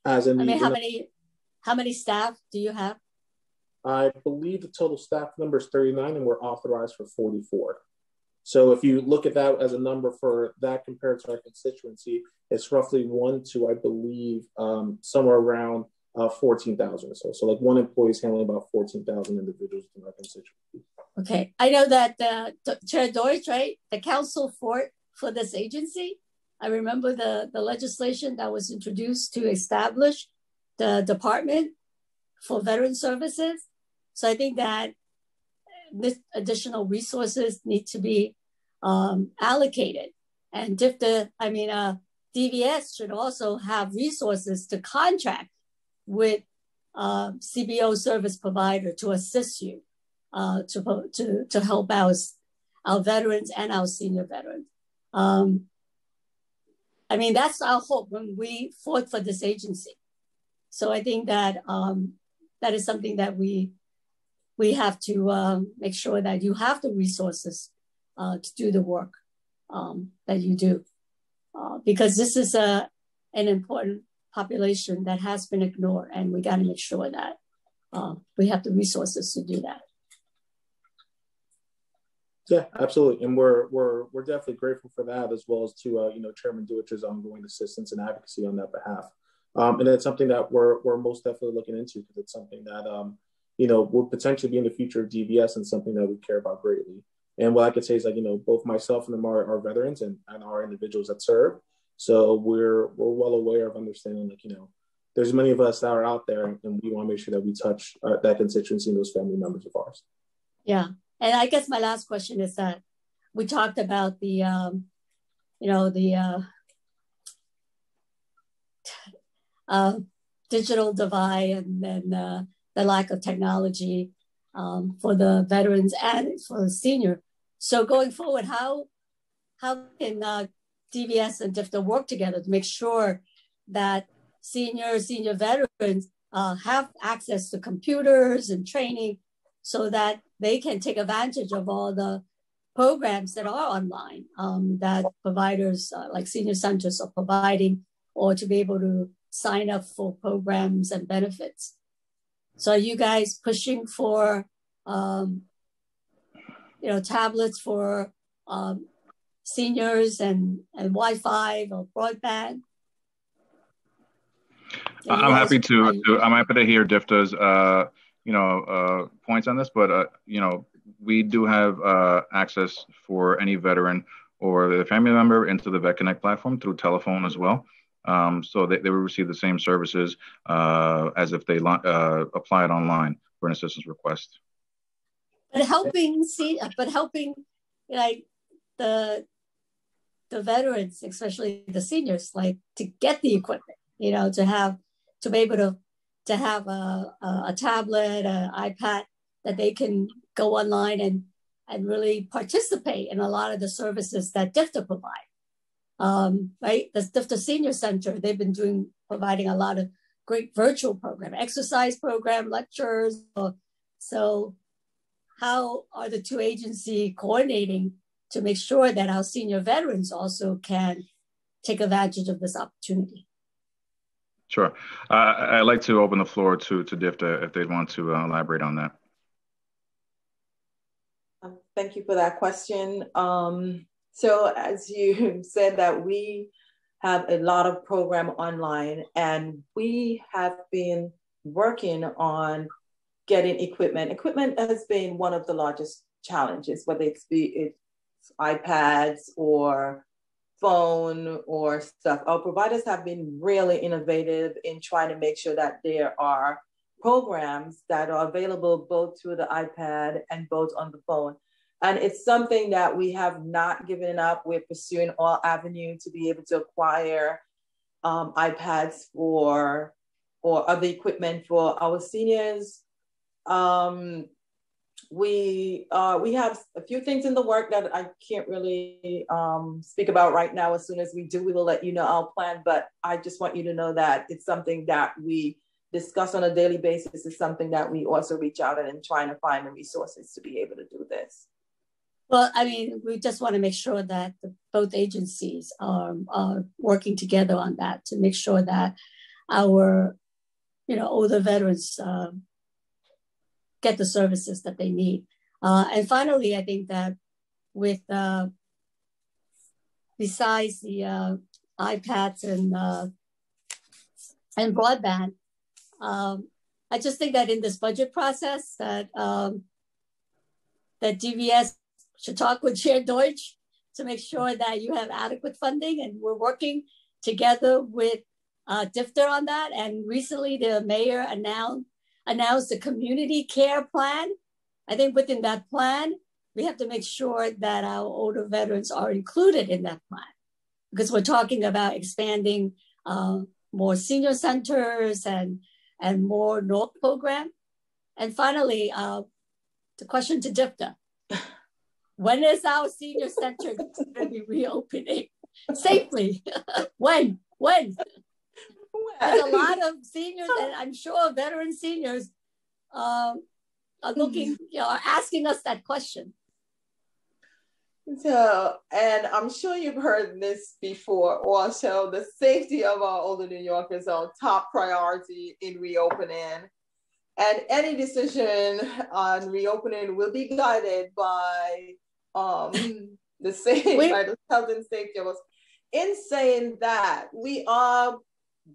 As in I the, mean, how many how many staff do you have? I believe the total staff number is 39 and we're authorized for 44. So if you look at that as a number for that compared to our constituency, it's roughly one to, I believe, um, somewhere around uh, 14,000 or so. So like one employee is handling about 14,000 individuals in our constituency. Okay, I know that uh, Chair Deutsch, right, the council for for this agency. I remember the the legislation that was introduced to establish the department for veteran services. So I think that additional resources need to be um, allocated, and DFTA, I mean, uh, DVS should also have resources to contract with uh, CBO service provider to assist you uh, to, to, to help our, our veterans and our senior veterans. Um, I mean, that's our hope when we fought for this agency. So I think that um, that is something that we we have to um, make sure that you have the resources uh, to do the work um, that you do, uh, because this is a an important population that has been ignored, and we got to make sure that uh, we have the resources to do that. Yeah, absolutely, and we're we're we're definitely grateful for that as well as to uh, you know Chairman Deutsch's ongoing assistance and advocacy on that behalf. Um, and it's something that we're we're most definitely looking into because it's something that um, you know will potentially be in the future of DVS and something that we care about greatly. And what I could say is like, you know, both myself and them are, are veterans and, and are individuals that serve. So we're we're well aware of understanding like, you know, there's many of us that are out there and we want to make sure that we touch our, that constituency and those family members of ours. Yeah. And I guess my last question is that we talked about the, um, you know, the uh, uh, digital divide and then uh, the lack of technology um, for the veterans and for the senior. So going forward, how how can uh, DVS and DFTA work together to make sure that senior senior veterans uh, have access to computers and training so that they can take advantage of all the programs that are online um, that providers uh, like senior centers are providing or to be able to sign up for programs and benefits. So are you guys pushing for, um, you know, tablets for um, seniors and, and Wi-Fi or broadband? I'm happy to, to, I'm happy to hear DFTA's, uh, you know, uh, points on this, but, uh, you know, we do have uh, access for any veteran or the family member into the Vet Connect platform through telephone as well. Um, so they, they will receive the same services uh, as if they uh, applied online for an assistance request. But helping see, but helping like the the veterans, especially the seniors, like to get the equipment, you know, to have to be able to to have a, a, a tablet, an iPad that they can go online and and really participate in a lot of the services that DFTA provide um, right? The, the Senior Center, they've been doing, providing a lot of great virtual program, exercise program, lectures. So how are the two agencies coordinating to make sure that our senior veterans also can take advantage of this opportunity? Sure. Uh, I'd like to open the floor to, to DFTA if they want to uh, elaborate on that. Um, thank you for that question. Um, so as you said that we have a lot of program online and we have been working on getting equipment. Equipment has been one of the largest challenges, whether it's it's iPads or phone or stuff. Our providers have been really innovative in trying to make sure that there are programs that are available both through the iPad and both on the phone and it's something that we have not given up. We're pursuing all avenue to be able to acquire um, iPads for or other equipment for our seniors. Um, we uh, we have a few things in the work that I can't really um, speak about right now. As soon as we do, we will let you know our plan. But I just want you to know that it's something that we discuss on a daily basis. It's something that we also reach out and, trying to find the resources to be able to do this. Well, I mean, we just want to make sure that the, both agencies are, are working together on that to make sure that our, you know, older veterans uh, get the services that they need. Uh, and finally, I think that with uh, besides the uh, iPads and uh, and broadband, um, I just think that in this budget process that um, that DVS should talk with Chair Deutsch to make sure that you have adequate funding. And we're working together with uh, DFTA on that. And recently the mayor announced, announced a community care plan. I think within that plan, we have to make sure that our older veterans are included in that plan because we're talking about expanding uh, more senior centers and, and more NORC program. And finally, uh, the question to DFTA. When is our senior center going to be reopening safely? when? When? There's a lot of seniors, and I'm sure veteran seniors um, are looking, you know, are asking us that question. So, and I'm sure you've heard this before also, the safety of our older New Yorkers are top priority in reopening. And any decision on reopening will be guided by um, the same by the health and safety of us. In saying that, we are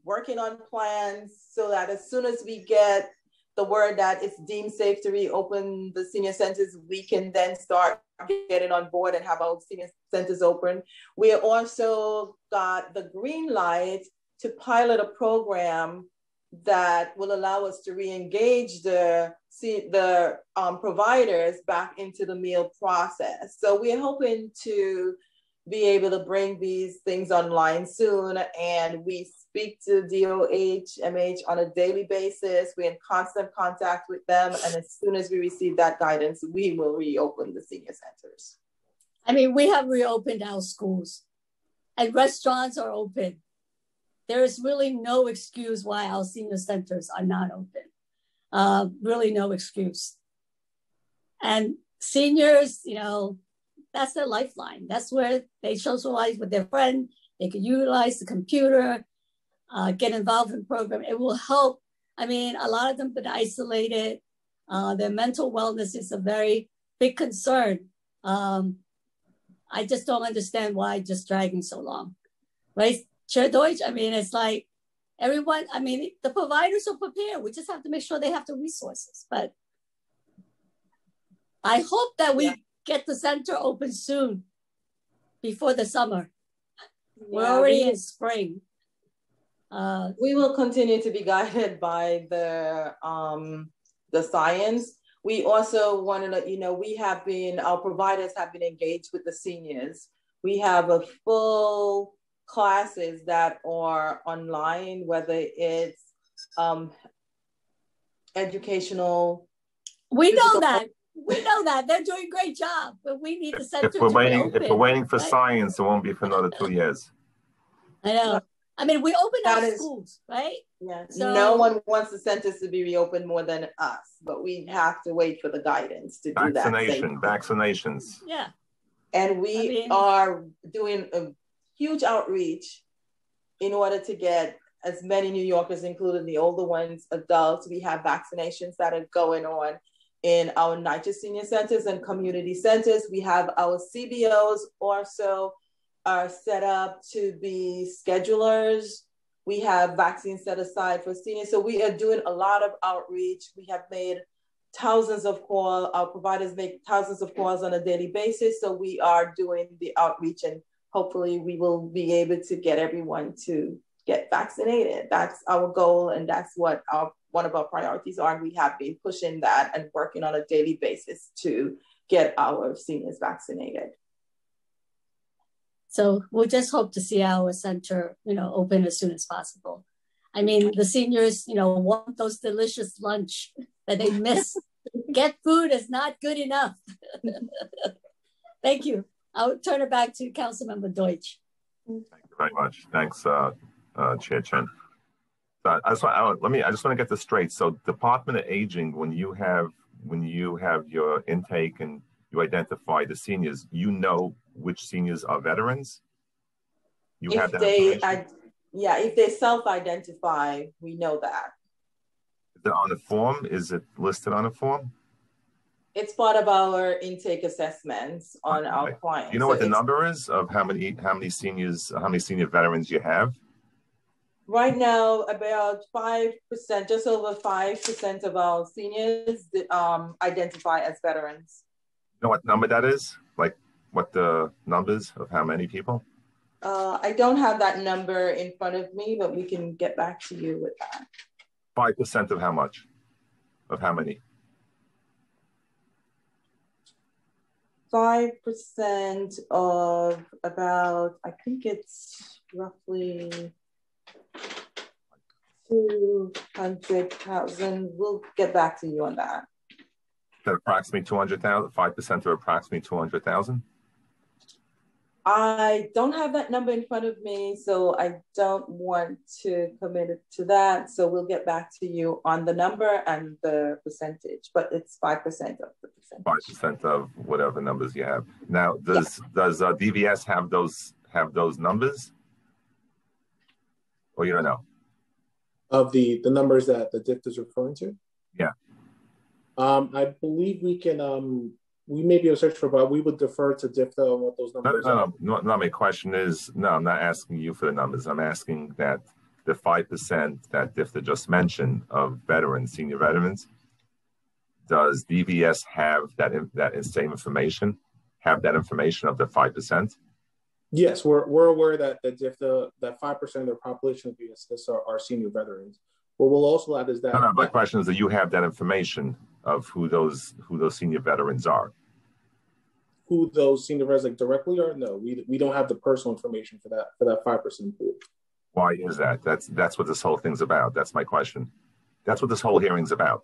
working on plans so that as soon as we get the word that it's deemed safe to reopen the senior centers, we can then start getting on board and have our senior centers open. We also got the green light to pilot a program that will allow us to re-engage the the um, providers back into the meal process. So we're hoping to be able to bring these things online soon. And we speak to DOHMH on a daily basis. We're in constant contact with them. And as soon as we receive that guidance, we will reopen the senior centers. I mean, we have reopened our schools and restaurants are open. There is really no excuse why our senior centers are not open. Uh, really, no excuse. And seniors, you know, that's their lifeline. That's where they socialize with their friend. They can utilize the computer, uh, get involved in the program. It will help. I mean, a lot of them been isolated. Uh, their mental wellness is a very big concern. Um, I just don't understand why just dragging so long, right? Chair Deutsch, I mean, it's like everyone, I mean, the providers are prepared. We just have to make sure they have the resources. But I hope that we yeah. get the center open soon before the summer. Yeah, We're already we, in spring. Uh, we will continue to be guided by the um, the science. We also want to let you know we have been our providers have been engaged with the seniors. We have a full classes that are online, whether it's um, educational. We know that. We know that they're doing a great job, but we need the center. If we're waiting, if we're waiting for right? science, it won't be for another two years. I know. I mean, we open our is, schools, right? Yeah. So, no one wants the centers to be reopened more than us, but we have to wait for the guidance to do that. Vaccination, vaccinations. Yeah. And we I mean, are doing a huge outreach in order to get as many New Yorkers, including the older ones, adults. We have vaccinations that are going on in our NYCHA senior centers and community centers. We have our CBOs also are set up to be schedulers. We have vaccines set aside for seniors. So we are doing a lot of outreach. We have made thousands of calls. Our providers make thousands of calls on a daily basis. So we are doing the outreach and hopefully we will be able to get everyone to get vaccinated. That's our goal, and that's what our one of our priorities are. And we have been pushing that and working on a daily basis to get our seniors vaccinated. So we'll just hope to see our center, you know, open as soon as possible. I mean, the seniors, you know, want those delicious lunch that they miss. Get food is not good enough. Thank you. I'll turn it back to Councilmember Deutsch. Thank you very much. Thanks, uh, uh, Chair Chin. So I just want, I, let me. I just want to get this straight. So, Department of Aging, when you have when you have your intake and you identify the seniors, you know which seniors are veterans. You if have that. They, I, yeah, if they self-identify, we know that. Is it on the form? Is it listed on the form? It's part of our intake assessments on okay. our clients. Do you know so what the number is of how many how many seniors how many senior veterans you have? Right now, about five percent, just over five percent of our seniors um, identify as veterans. You know what number that is? Like what the numbers of how many people? Uh, I don't have that number in front of me, but we can get back to you with that. Five percent of how much? Of how many? 5% of about, I think it's roughly 200,000. We'll get back to you on that. That approximately 200,000, 5% of approximately 200,000? I don't have that number in front of me, so I don't want to commit to that. So we'll get back to you on the number and the percentage, but it's 5% of the percentage. 5% of whatever numbers you have. Now, does yeah. does uh, DVS have those have those numbers? Or you don't know? Of the the numbers that the DFTA is referring to? Yeah. Um, I believe we can um we may be able to search for, but we would defer to DFTA on what those numbers no, no, no, no, no. My question is, no, I'm not asking you for the numbers. I'm asking that the 5% that DFTA just mentioned of veterans, senior veterans, does DVS have that, that same information, have that information of the 5%? Yes, we're, we're aware that, that if the that 5% of their population of VSS are, are senior veterans. What we'll also add is that no, no, my question is that you have that information of who those who those senior veterans are. Who those senior veterans like directly are? No, we, we don't have the personal information for that for that five percent pool. Why is that? That's that's what this whole thing's about. That's my question. That's what this whole hearing's about.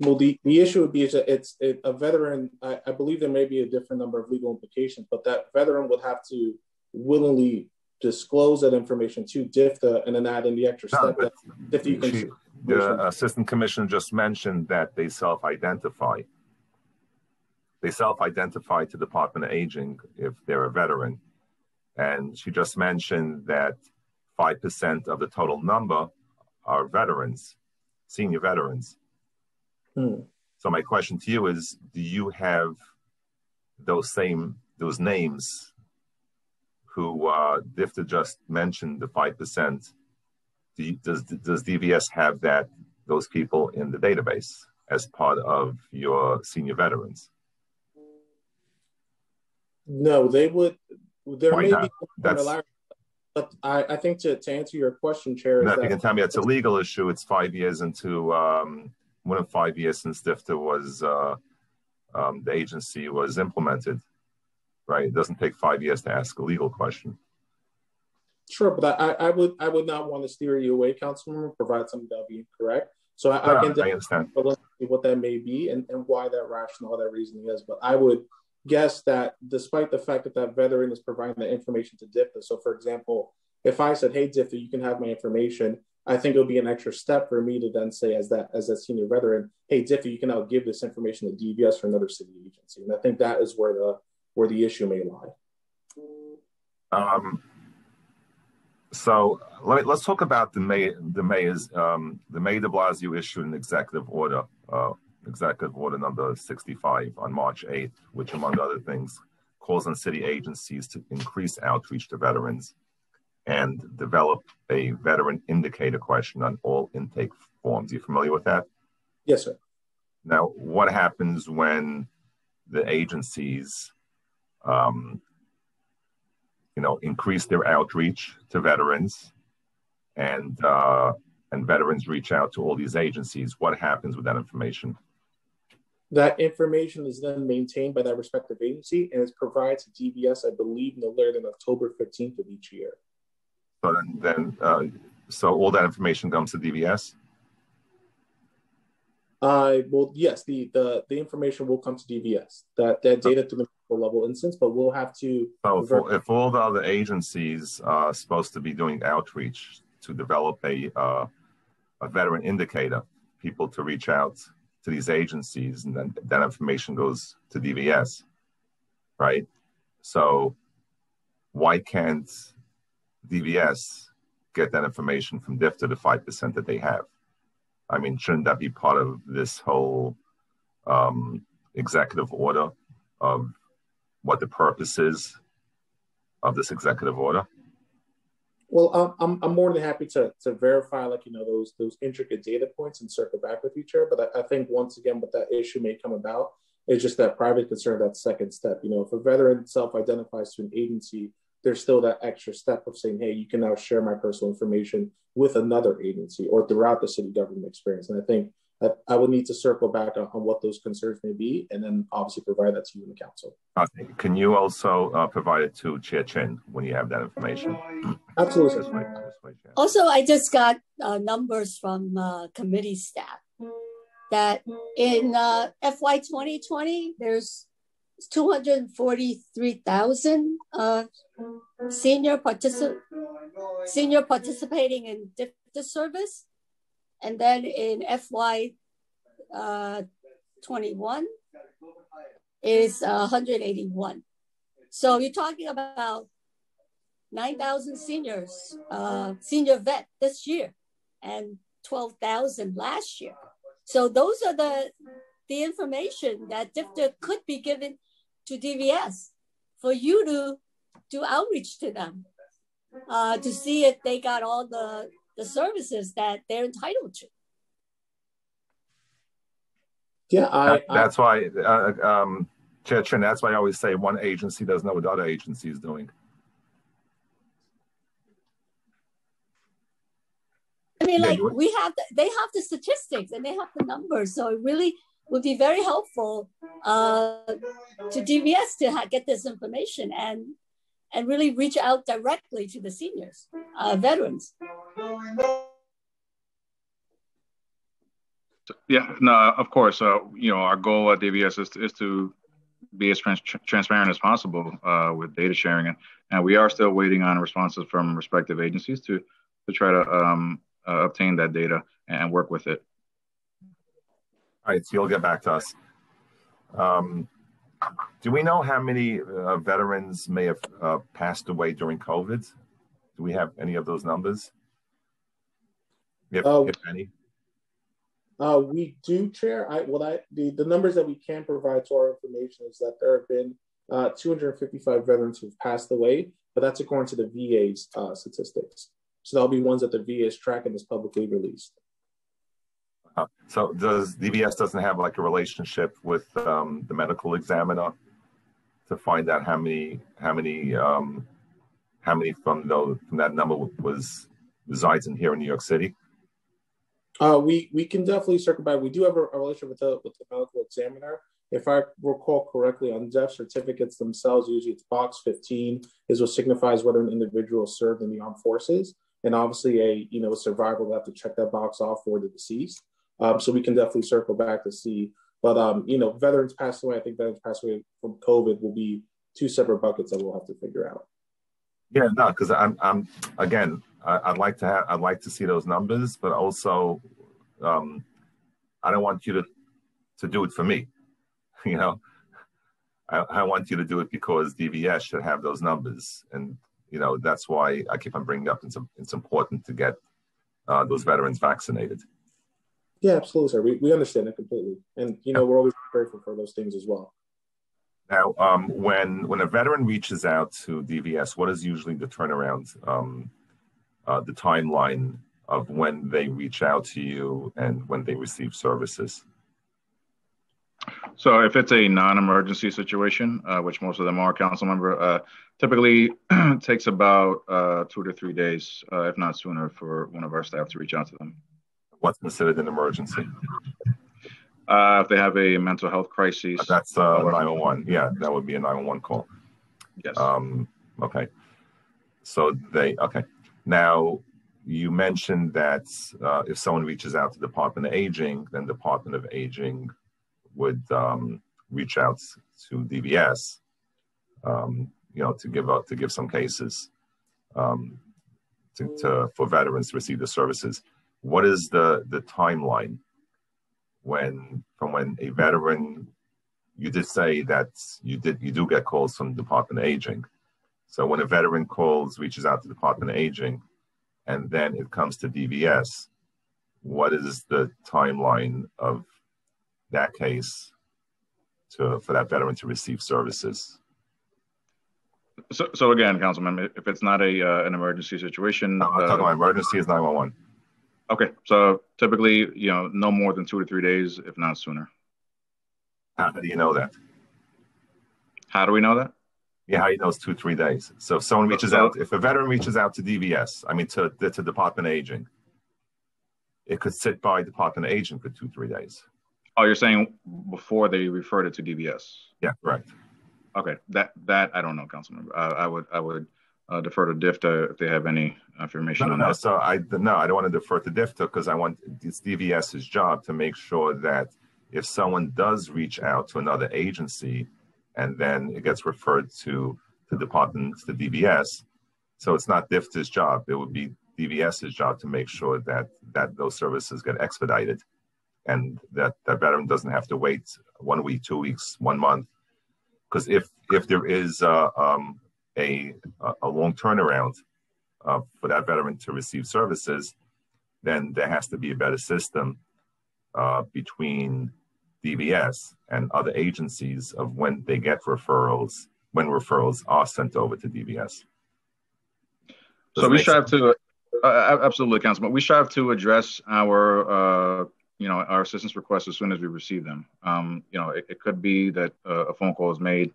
Well, the, the issue would be is that it's it, a veteran. I, I believe there may be a different number of legal implications, but that veteran would have to willingly disclose that information to DFTA and then add in the extra step no, that DFTA she, the assistant commissioner just mentioned that they self-identify. They self-identify to Department of Aging if they're a veteran. And she just mentioned that 5% of the total number are veterans, senior veterans. Hmm. So my question to you is, do you have those same, those names who uh, DFTA just mentioned the 5%? Do does, does DVS have that, those people in the database as part of your senior veterans? No, they would, there Why may not? be That's, but I, I, think to, to answer your question, Chair, no, you can tell me it's a legal issue. It's five years into um, more than five years since DFTA was uh, um, the agency was implemented. Right, it doesn't take five years to ask a legal question. Sure, but I, I would I would not want to steer you away, Councilman, provide something that would be incorrect. So I, no, I can I understand what that may be and, and why that rationale, that reasoning is. But I would guess that despite the fact that that veteran is providing the information to DFTA, so for example, if I said, "Hey DFTA, you can have my information," I think it would be an extra step for me to then say, as that as a senior veteran, "Hey DFTA, you can now give this information to DVS for another city agency," and I think that is where the where the issue may lie. Um, so let us talk about the May the mayor's um, the Mayor De Blasio issued an executive order, uh, executive order number 65 on March 8th, which among other things calls on city agencies to increase outreach to veterans and develop a veteran indicator question on all intake forms. Are you familiar with that? Yes, sir. Now, what happens when the agencies um, you know, increase their outreach to veterans, and uh, and veterans reach out to all these agencies. What happens with that information? That information is then maintained by that respective agency and is provided to DVS, I believe, no later than October 15th of each year. So then, then uh, so all that information comes to DVS. Uh, well, yes, the, the the information will come to DVS. That that data to the level instance, but we'll have to. So if, if all the other agencies are supposed to be doing outreach to develop a uh, a veteran indicator, people to reach out to these agencies, and then that information goes to DVS, right? So why can't DVS get that information from DFTA, the five percent that they have? I mean, shouldn't that be part of this whole um, executive order of what the purpose is of this executive order? Well, I'm, I'm more than happy to, to verify, like, you know, those those intricate data points and circle back with you, Chair. But I, I think once again, what that issue may come about is just that private concern, that second step. You know, if a veteran self identifies to an agency there's still that extra step of saying, hey, you can now share my personal information with another agency or throughout the city government experience. And I think that I would need to circle back on, on what those concerns may be and then obviously provide that to you in the council. Okay. Can you also uh, provide it to Chair Chin when you have that information? Absolutely. This way, this way, also, I just got uh, numbers from uh, committee staff that in uh, FY 2020, there's 243,000 uh, senior particip- senior participating in DFTA service. And then in FY uh, 21 is uh, 181. So you're talking about 9,000 seniors, uh, senior vet this year and 12,000 last year. So those are the the information that DFTA could be given to DVS for you to do outreach to them. uh, to see if they got all the, the services that they're entitled to. Yeah, I, that's why, uh, um, Chair Chin, that's why I always say one agency doesn't know what the other agency is doing. I mean, like we have, the, they have the statistics and they have the numbers, so it really would be very helpful uh, to DVS to get this information and and really reach out directly to the seniors, uh, veterans. Yeah, no, of course. Uh, you know, our goal at DVS is to, is to be as trans- transparent as possible uh, with data sharing, and, and we are still waiting on responses from respective agencies to to try to um, uh, obtain that data and work with it. All right, so you'll get back to us. Um, do we know how many uh, veterans may have uh, passed away during COVID? Do we have any of those numbers? If, Uh, if any? Uh, we do, Chair. I well, I the, the numbers that we can provide to our information is that there have been uh, 255 veterans who've passed away, but that's according to the VA's uh, statistics. So that'll be ones that the VA is tracking is publicly released. Uh, so does DVS doesn't have like a relationship with um, the medical examiner to find out how many how many um, how many from those from that number was resides in here in New York City? Uh, we we can definitely circle back. We do have a, a relationship with the with the medical examiner. If I recall correctly, on death certificates themselves, usually it's box 15 is what signifies whether an individual served in the armed forces, and obviously a you know a survivor will have to check that box off for the deceased. Um, so we can definitely circle back to see. But um, you know, veterans passed away. I think veterans passed away from COVID will be two separate buckets that we'll have to figure out. Yeah, no, because I'm I'm again I, I'd like to have I'd like to see those numbers, but also um, I don't want you to to do it for me. You know, I, I want you to do it because DVS should have those numbers, and you know that's why I keep on bringing up it's it's important to get uh, those veterans vaccinated. Yeah, absolutely, sir. We, we understand that completely, and you know we're always grateful for those things as well. Now, um, when when a veteran reaches out to DVS, what is usually the turnaround, um, uh, the timeline of when they reach out to you and when they receive services? So if it's a non-emergency situation, uh, which most of them are, council member, uh, typically takes about uh, two to three days, uh, if not sooner, for one of our staff to reach out to them. What's considered an emergency? Uh, if they have a mental health crisis, That's uh, 911. Yeah, that would be a 911 call. Yes. Um, okay. So they, okay. Now, you mentioned that uh, if someone reaches out to the Department of Aging, then Department of Aging would um, reach out to DVS, um, you know, to give up to give some cases um, to, to for veterans to receive the services. What is the the timeline when from when a veteran? You did say that you did you do get calls from Department of Aging. So when a veteran calls, reaches out to Department of Aging, and then it comes to DVS, what is the timeline of that case to for that veteran to receive services? So, so again, Councilman, if it's not a uh, an emergency situation, No, I'm uh, talking about emergency is 911. Okay. So typically, you know, no more than two to three days, if not sooner. How do you know that? How do we know that? Yeah, how you know it's two, three days. So if someone reaches out, if a veteran reaches out to DVS, I mean to to Department of Aging, it could sit by Department of Aging for two, three days. Oh, you're saying before they referred it to DVS? Yeah, correct. Okay, that that I don't know, Councilmember. Uh, I would I would uh, defer to DFTA if they have any information No, on no. that. So I no, I don't want to defer to DFTA because I want it's DVS's job to make sure that if someone does reach out to another agency and then it gets referred to the department to DVS, so it's not DFTA's job. It would be DVS's job to make sure that that those services get expedited and that that veteran doesn't have to wait one week, two weeks, one month. Because if if there is uh, um, a a long turnaround uh, for that veteran to receive services, then there has to be a better system uh, between DVS and other agencies of when they get referrals, when referrals are sent over to DVS. So we strive to, uh, absolutely, Councilman. We strive to address our, uh, you know, our assistance requests as soon as we receive them. Um, you know, it, it could be that uh, a phone call is made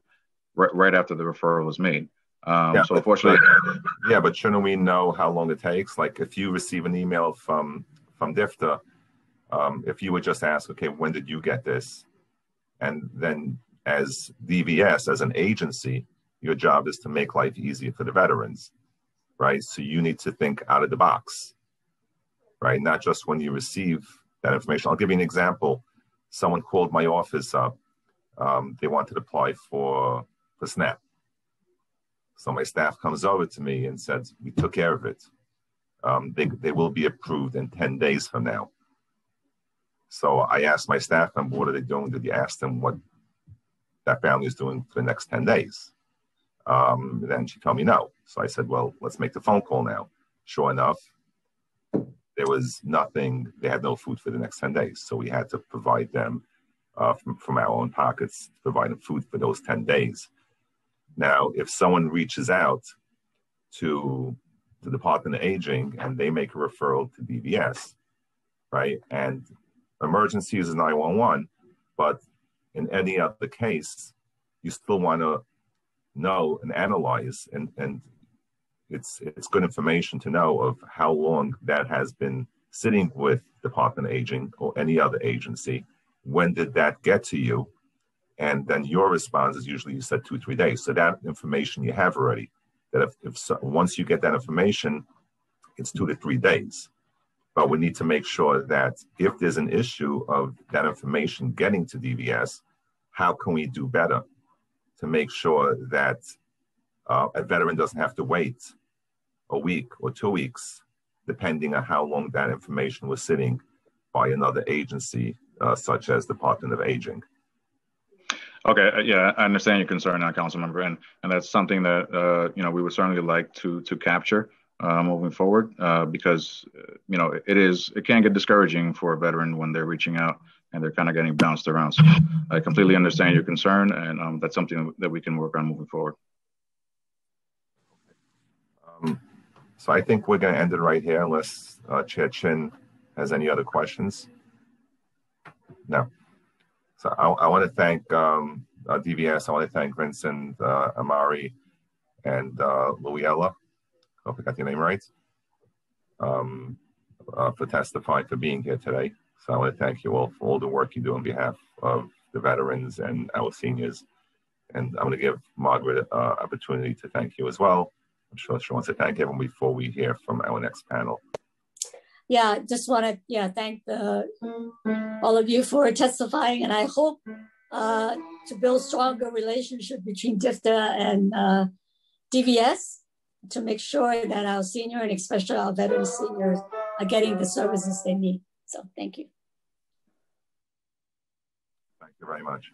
right, right after the referral is made. Um, yeah, so but- unfortunately, but- yeah, but shouldn't we know how long it takes? Like if you receive an email from from DFTA, um, if you would just ask, okay, when did you get this? And then as DVS, as an agency, your job is to make life easier for the veterans, right? So you need to think out of the box, right? Not just when you receive that information. I'll give you an example. Someone called my office up. Um, they wanted to apply for for SNAP. So my staff comes over to me and says, "We took care of it. Um, they they will be approved in ten days from now." So I asked my staff member, "What are they doing?" Did you ask them what that family is doing for the next ten days? Um, then she told me no. So I said, "Well, let's make the phone call now." Sure enough, there was nothing. They had no food for the next ten days, so we had to provide them uh, from from our own pockets, provide them food for those ten days. Now, if someone reaches out to the Department of Aging and they make a referral to DVS, right? And emergency is 911, but in any other case, you still want to know and analyze and, and it's it's good information to know of how long that has been sitting with Department of Aging or any other agency. When did that get to you? And then your response is usually you said two three days. So that information you have already that if, if so, once you get that information it's two to three days. But we need to make sure that if there's an issue of that information getting to dvs how can we do better to make sure that uh, a veteran doesn't have to wait a week or two weeks depending on how long that information was sitting by another agency uh, such as department of aging Okay, uh, yeah, I understand your concern now, council member, and and that's something that uh, you know we would certainly like to to capture uh, moving forward uh, because uh, you know it is it can get discouraging for a veteran when they're reaching out and they're kind of getting bounced around. So I completely understand your concern, and um, that's something that we can work on moving forward. Um, so I think we're going to end it right here unless uh, Chair Chin has any other questions. No. So I, I want to thank um, uh, DVS. I want to thank Vincent uh, Amari and uh. I hope I got your name right. Um, uh, for testifying, for being here today. So I want to thank you all for all the work you do on behalf of the veterans and our seniors. And I'm going to give Margaret uh, opportunity to thank you as well. I'm sure she wants to thank everyone before we hear from our next panel. Yeah, just want to yeah thank the all of you for testifying, and I hope uh, to build stronger relationship between DFTA and uh, DVS to make sure that our senior and especially our veteran seniors are getting the services they need. So thank you. Thank you very much.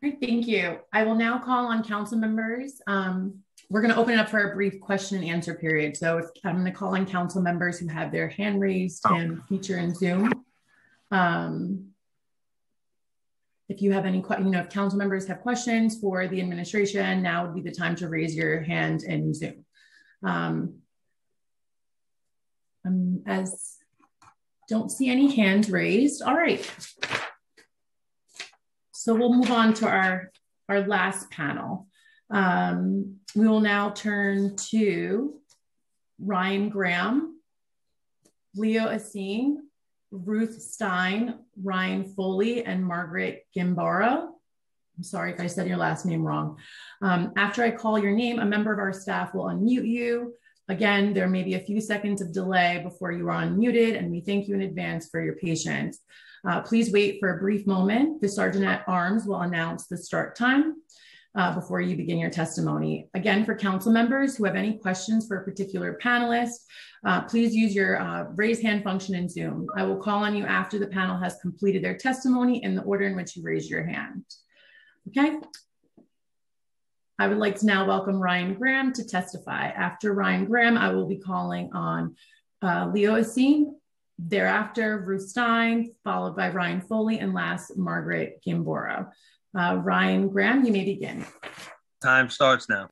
Great, thank you. I will now call on council members. Um, we're going to open it up for a brief question and answer period. So if, I'm going to call on council members who have their hand raised and feature in Zoom. Um, if you have any, you know, if council members have questions for the administration, now would be the time to raise your hand in Zoom. Um, um, as don't see any hands raised. All right. So we'll move on to our, our last panel. Um, we will now turn to Ryan Graham, Leo Asen, Ruth Stein, Ryan Foley, and Margaret Gimbaro. I'm sorry if I said your last name wrong. Um, after I call your name, a member of our staff will unmute you. Again, there may be a few seconds of delay before you are unmuted, and we thank you in advance for your patience. Uh, please wait for a brief moment. The Sergeant at Arms will announce the start time uh, before you begin your testimony. Again, for council members who have any questions for a particular panelist, uh, please use your uh, raise hand function in Zoom. I will call on you after the panel has completed their testimony in the order in which you raise your hand. Okay. I would like to now welcome Ryan Graham to testify. After Ryan Graham, I will be calling on uh, Leo Asen, thereafter Ruth Stein, followed by Ryan Foley, and last Margaret Gimboro. Uh, Ryan Graham, you may begin. Time starts now.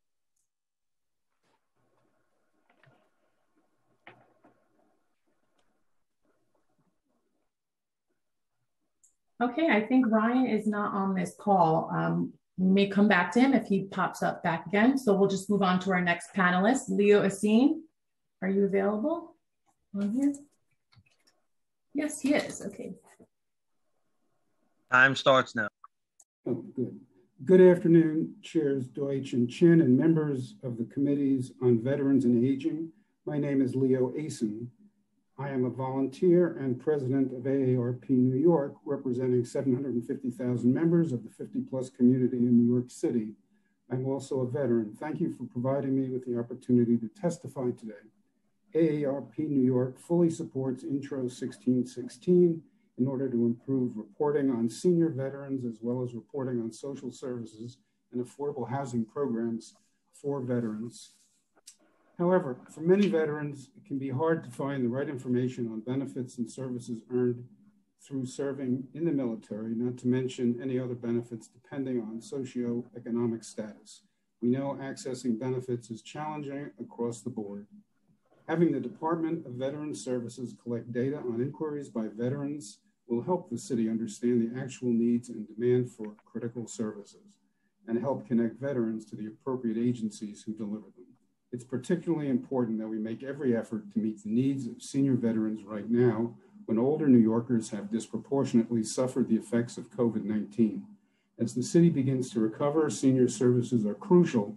Okay, I think Ryan is not on this call. Um, we may come back to him if he pops up back again. So we'll just move on to our next panelist, Leo Asen. Are you available on here? Yes, he is. Okay. Time starts now. Oh, good. Good afternoon, Chairs Deutsch and Chin and members of the committees on veterans and aging. My name is Leo Asen. I am a volunteer and president of AARP New York, representing 750,000 members of the 50 plus community in New York City. I'm also a veteran. Thank you for providing me with the opportunity to testify today. AARP New York fully supports Intro 1616 in order to improve reporting on senior veterans as well as reporting on social services and affordable housing programs for veterans. However, for many veterans, it can be hard to find the right information on benefits and services earned through serving in the military, not to mention any other benefits depending on socioeconomic status. We know accessing benefits is challenging across the board. Having the Department of Veterans Services collect data on inquiries by veterans will help the city understand the actual needs and demand for critical services and help connect veterans to the appropriate agencies who deliver them. It's particularly important that we make every effort to meet the needs of senior veterans right now when older New Yorkers have disproportionately suffered the effects of COVID 19. As the city begins to recover, senior services are crucial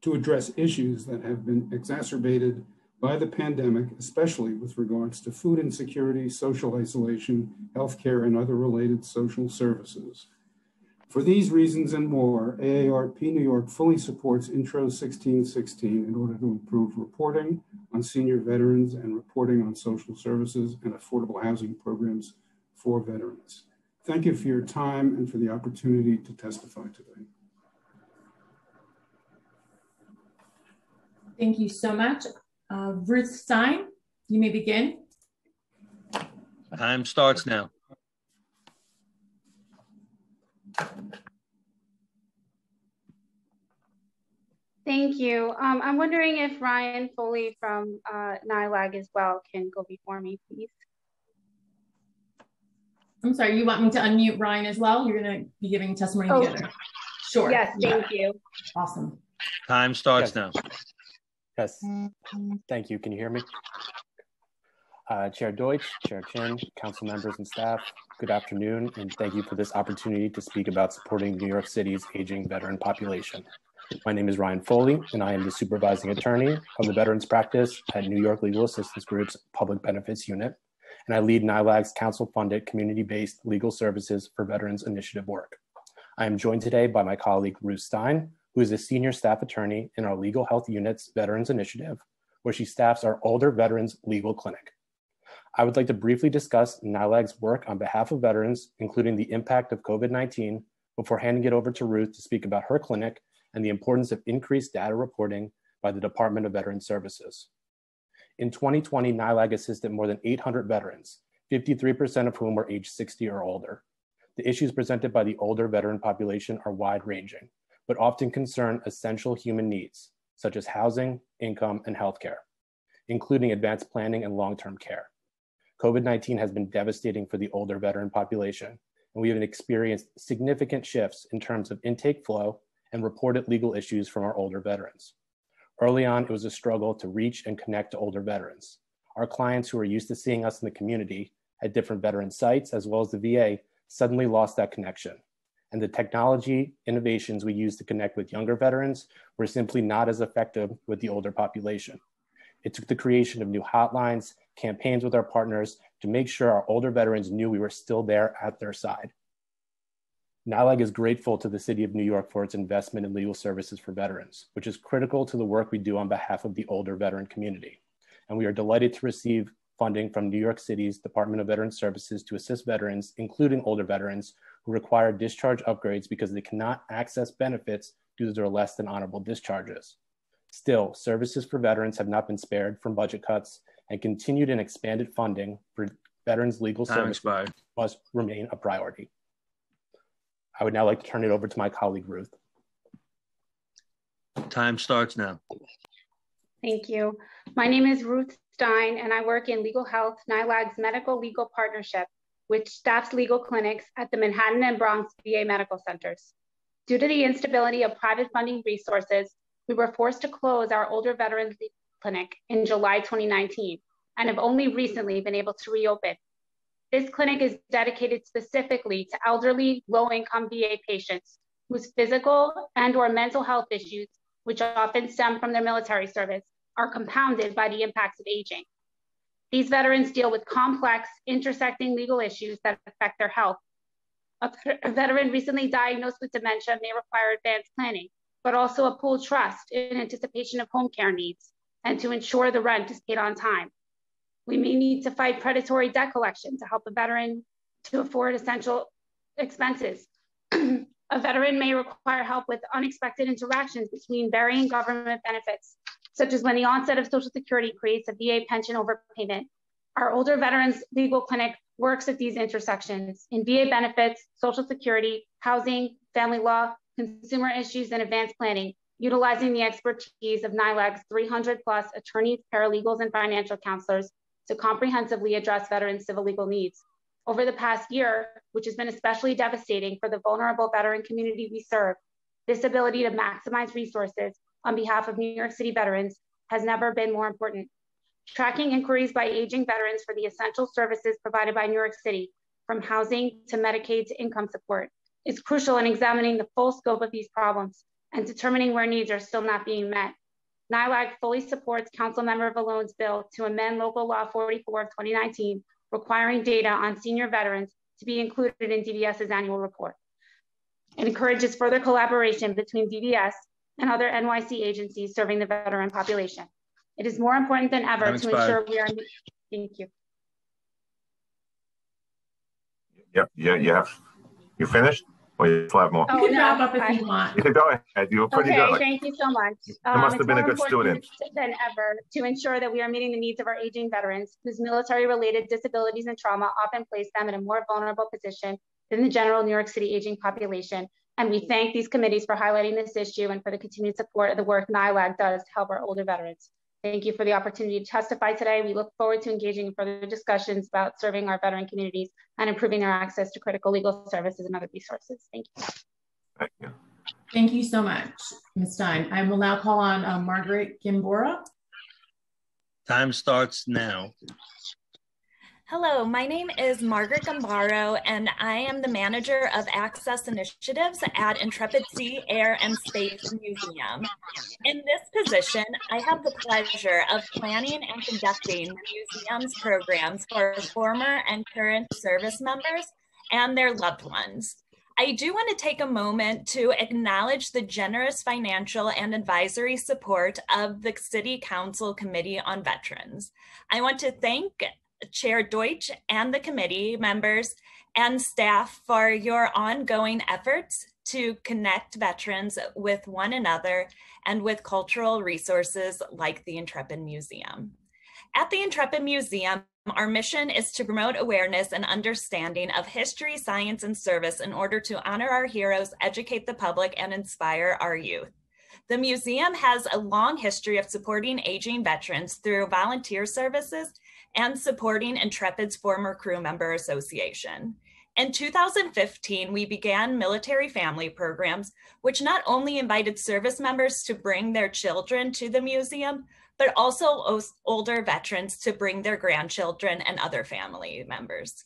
to address issues that have been exacerbated by the pandemic, especially with regards to food insecurity, social isolation, healthcare, and other related social services. For these reasons and more, AARP New York fully supports Intro 1616 in order to improve reporting on senior veterans and reporting on social services and affordable housing programs for veterans. Thank you for your time and for the opportunity to testify today. Thank you so much. Uh, Ruth Stein, you may begin. Time starts now. Thank you. Um, I'm wondering if Ryan Foley from uh, NYLAG as well can go before me, please. I'm sorry, you want me to unmute Ryan as well? You're going to be giving testimony oh, together. Sure. Yes, thank yeah. you. Awesome. Time starts yes. now. Yes. Thank you. Can you hear me? Uh, Chair Deutsch, Chair Chin, council members and staff, good afternoon, and thank you for this opportunity to speak about supporting New York City's aging veteran population. My name is Ryan Foley, and I am the supervising attorney of the Veterans Practice at New York Legal Assistance Group's Public Benefits Unit, and I lead NYLAG's council-funded community-based legal services for veterans initiative work. I am joined today by my colleague Ruth Stein, who is a senior staff attorney in our Legal Health Unit's Veterans Initiative, where she staffs our older veterans legal clinic. I would like to briefly discuss NYLAG's work on behalf of veterans, including the impact of COVID-19, before handing it over to Ruth to speak about her clinic and the importance of increased data reporting by the Department of Veteran Services. In 2020, NYLAG assisted more than 800 veterans, 53% of whom were age 60 or older. The issues presented by the older veteran population are wide ranging, but often concern essential human needs, such as housing, income, and healthcare, including advanced planning and long-term care. COVID-19 has been devastating for the older veteran population, and we have experienced significant shifts in terms of intake flow and reported legal issues from our older veterans. Early on, it was a struggle to reach and connect to older veterans. Our clients who were used to seeing us in the community at different veteran sites, as well as the VA, suddenly lost that connection. And the technology innovations we use to connect with younger veterans were simply not as effective with the older population. It took the creation of new hotlines, campaigns with our partners to make sure our older veterans knew we were still there at their side. NYLAG is grateful to the City of New York for its investment in legal services for veterans, which is critical to the work we do on behalf of the older veteran community. And we are delighted to receive funding from New York City's Department of Veteran Services to assist veterans, including older veterans, who require discharge upgrades because they cannot access benefits due to their less than honorable discharges. Still, services for veterans have not been spared from budget cuts, and continued and expanded funding for veterans' legal Time services expired. must remain a priority. I would now like to turn it over to my colleague, Ruth. Time starts now. Thank you. My name is Ruth Stein, and I work in Legal Health, NYLAG's Medical Legal Partnership, which staffs legal clinics at the Manhattan and Bronx VA medical centers. Due to the instability of private funding resources, we were forced to close our older veterans clinic in July 2019 and have only recently been able to reopen. This clinic is dedicated specifically to elderly, low-income VA patients whose physical and or mental health issues, which often stem from their military service, are compounded by the impacts of aging. These veterans deal with complex, intersecting legal issues that affect their health. A, a veteran recently diagnosed with dementia may require advanced planning, but also a pooled trust in anticipation of home care needs and to ensure the rent is paid on time. We may need to fight predatory debt collection to help a veteran to afford essential expenses. a veteran may require help with unexpected interactions between varying government benefits, such as when the onset of Social Security creates a VA pension overpayment. Our older veterans legal clinic works at these intersections in VA benefits, Social Security, housing, family law, consumer issues, and advanced planning, utilizing the expertise of NYLAG's 300 plus attorneys, paralegals, and financial counselors to comprehensively address veterans' civil legal needs. Over the past year, which has been especially devastating for the vulnerable veteran community we serve, this ability to maximize resources on behalf of New York City veterans has never been more important. Tracking inquiries by aging veterans for the essential services provided by New York City, from housing to Medicaid to income support, is crucial in examining the full scope of these problems and determining where needs are still not being met. NYLAG fully supports Council Member Vallone's bill to amend Local Law 44 of 2019, requiring data on senior veterans to be included in DVS's annual report. It encourages further collaboration between DVS and other NYC agencies serving the veteran population. It is more important than ever to ensure we are. Thank you. Yep. Yeah. Yeah. You finished? Or you still have more? Oh, You can no, wrap up if I- you want. You can go ahead. You were pretty okay, good. thank you so much. You must um, have been a more good important student. Than ever to ensure that we are meeting the needs of our aging veterans whose military-related disabilities and trauma often place them in a more vulnerable position than the general New York City aging population. And we thank these committees for highlighting this issue and for the continued support of the work NYLAG does to help our older veterans. Thank you for the opportunity to testify today. We look forward to engaging in further discussions about serving our veteran communities and improving their access to critical legal services and other resources. Thank you. Thank you. Thank you so much, Ms. Stein. I will now call on uh, Margaret Gimbora. Time starts now. Hello, my name is Margaret Gambaro, and I am the manager of Access Initiatives at Intrepid Sea, Air, and Space Museum. In this position, I have the pleasure of planning and conducting the museum's programs for former and current service members and their loved ones. I do want to take a moment to acknowledge the generous financial and advisory support of the City Council Committee on Veterans. I want to thank Chair Deutsch and the committee members and staff for your ongoing efforts to connect veterans with one another and with cultural resources like the Intrepid Museum. At the Intrepid Museum, our mission is to promote awareness and understanding of history, science, and service in order to honor our heroes, educate the public, and inspire our youth. The museum has a long history of supporting aging veterans through volunteer services and supporting Intrepid's former crew member association. In 2015, we began military family programs, which not only invited service members to bring their children to the museum, but also older veterans to bring their grandchildren and other family members.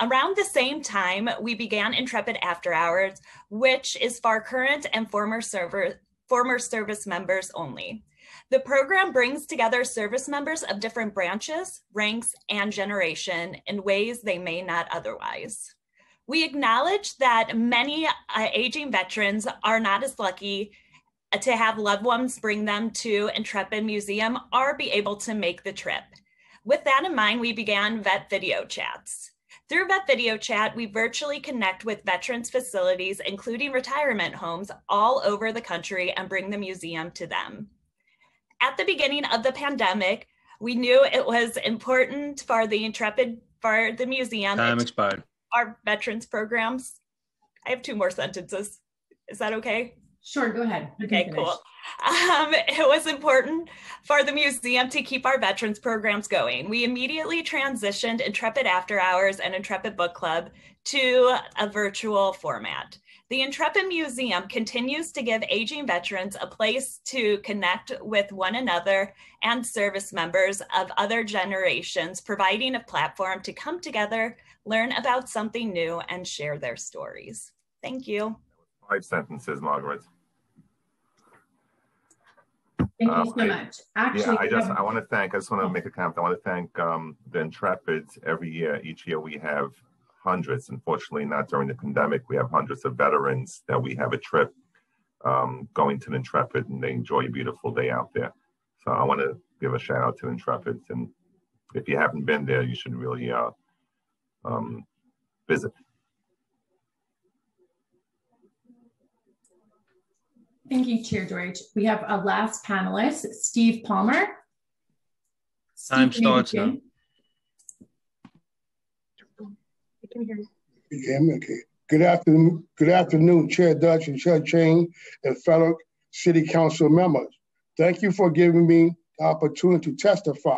Around the same time, we began Intrepid After Hours, which is for current and former server, former service members only. The program brings together service members of different branches, ranks, and generation in ways they may not otherwise. We acknowledge that many uh, aging veterans are not as lucky to have loved ones bring them to Intrepid Museum or be able to make the trip. With that in mind, we began Vet Video Chats. Through Vet Video Chat, we virtually connect with veterans facilities, including retirement homes all over the country, and bring the museum to them. At the beginning of the pandemic, we knew it was important for the Intrepid, for the museum, Time expired. our veterans programs. I have two more sentences. Is that okay? Sure, go ahead. Okay, cool. Um, it was important for the museum to keep our veterans programs going. We immediately transitioned Intrepid After Hours and Intrepid Book Club to a virtual format. The Intrepid Museum continues to give aging veterans a place to connect with one another and service members of other generations, providing a platform to come together, learn about something new, and share their stories. Thank you. Five sentences, Margaret. Thank you so I- much. Actually, yeah, I just I want to thank. I just want to make a comment. I want to thank um, the Intrepids. Every year, each year we have hundreds. Unfortunately, not during the pandemic. We have hundreds of veterans that we have a trip um, going to the Intrepid, and they enjoy a beautiful day out there. So I want to give a shout out to Intrepids, and if you haven't been there, you should really uh, um, visit. Thank you, Chair George. We have a last panelist, Steve Palmer. Time Steve, can you begin? Yeah, okay. Good afternoon, good afternoon, Chair Dutch and Chair Chang and fellow City Council members. Thank you for giving me the opportunity to testify.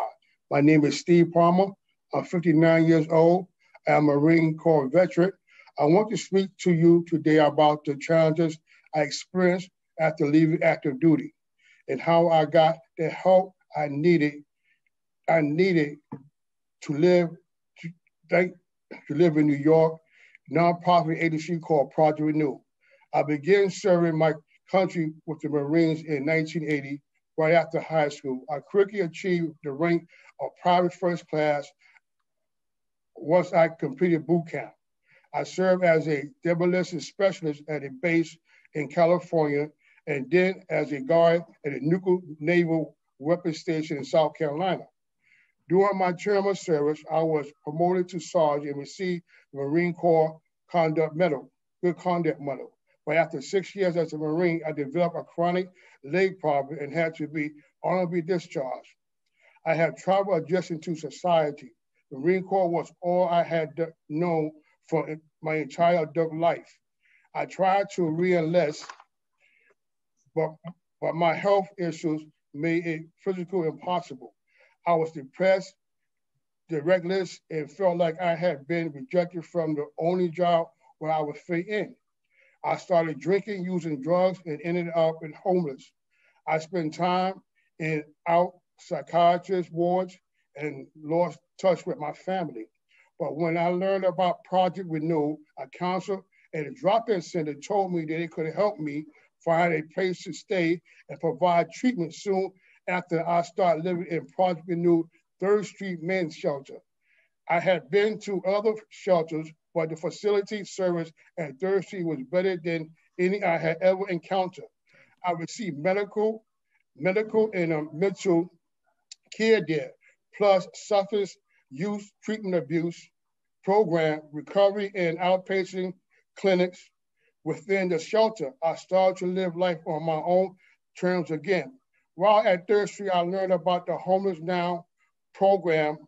My name is Steve Palmer. I'm 59 years old. I'm a Marine Corps veteran. I want to speak to you today about the challenges I experienced after leaving active duty and how I got the help I needed. I needed to live to, to live in New York, nonprofit agency called Project Renew. I began serving my country with the Marines in 1980, right after high school. I quickly achieved the rank of private first class once I completed boot camp. I served as a demolition specialist at a base in California and then as a guard at a nuclear naval weapons station in South Carolina. During my of service, I was promoted to sergeant and received the Marine Corps Conduct Medal, Good Conduct Medal. But after six years as a Marine, I developed a chronic leg problem and had to be honorably discharged. I had trouble adjusting to society. The Marine Corps was all I had known for my entire adult life. I tried to re-enlist, but, but my health issues made it physically impossible. I was depressed, reckless, and felt like I had been rejected from the only job where I would fit in. I started drinking, using drugs, and ended up in homeless. I spent time in out psychiatrist wards and lost touch with my family. But when I learned about Project Renew, a counselor at a drop-in center told me that it could help me find a place to stay and provide treatment soon after I started living in Project Renew Third Street Men's Shelter. I had been to other shelters, but the facility service at Third Street was better than any I had ever encountered. I received medical, medical and um, mental care there, plus substance use treatment abuse program, recovery and outpatient clinics within the shelter. I started to live life on my own terms again. While at Third Street, I learned about the Homeless Now program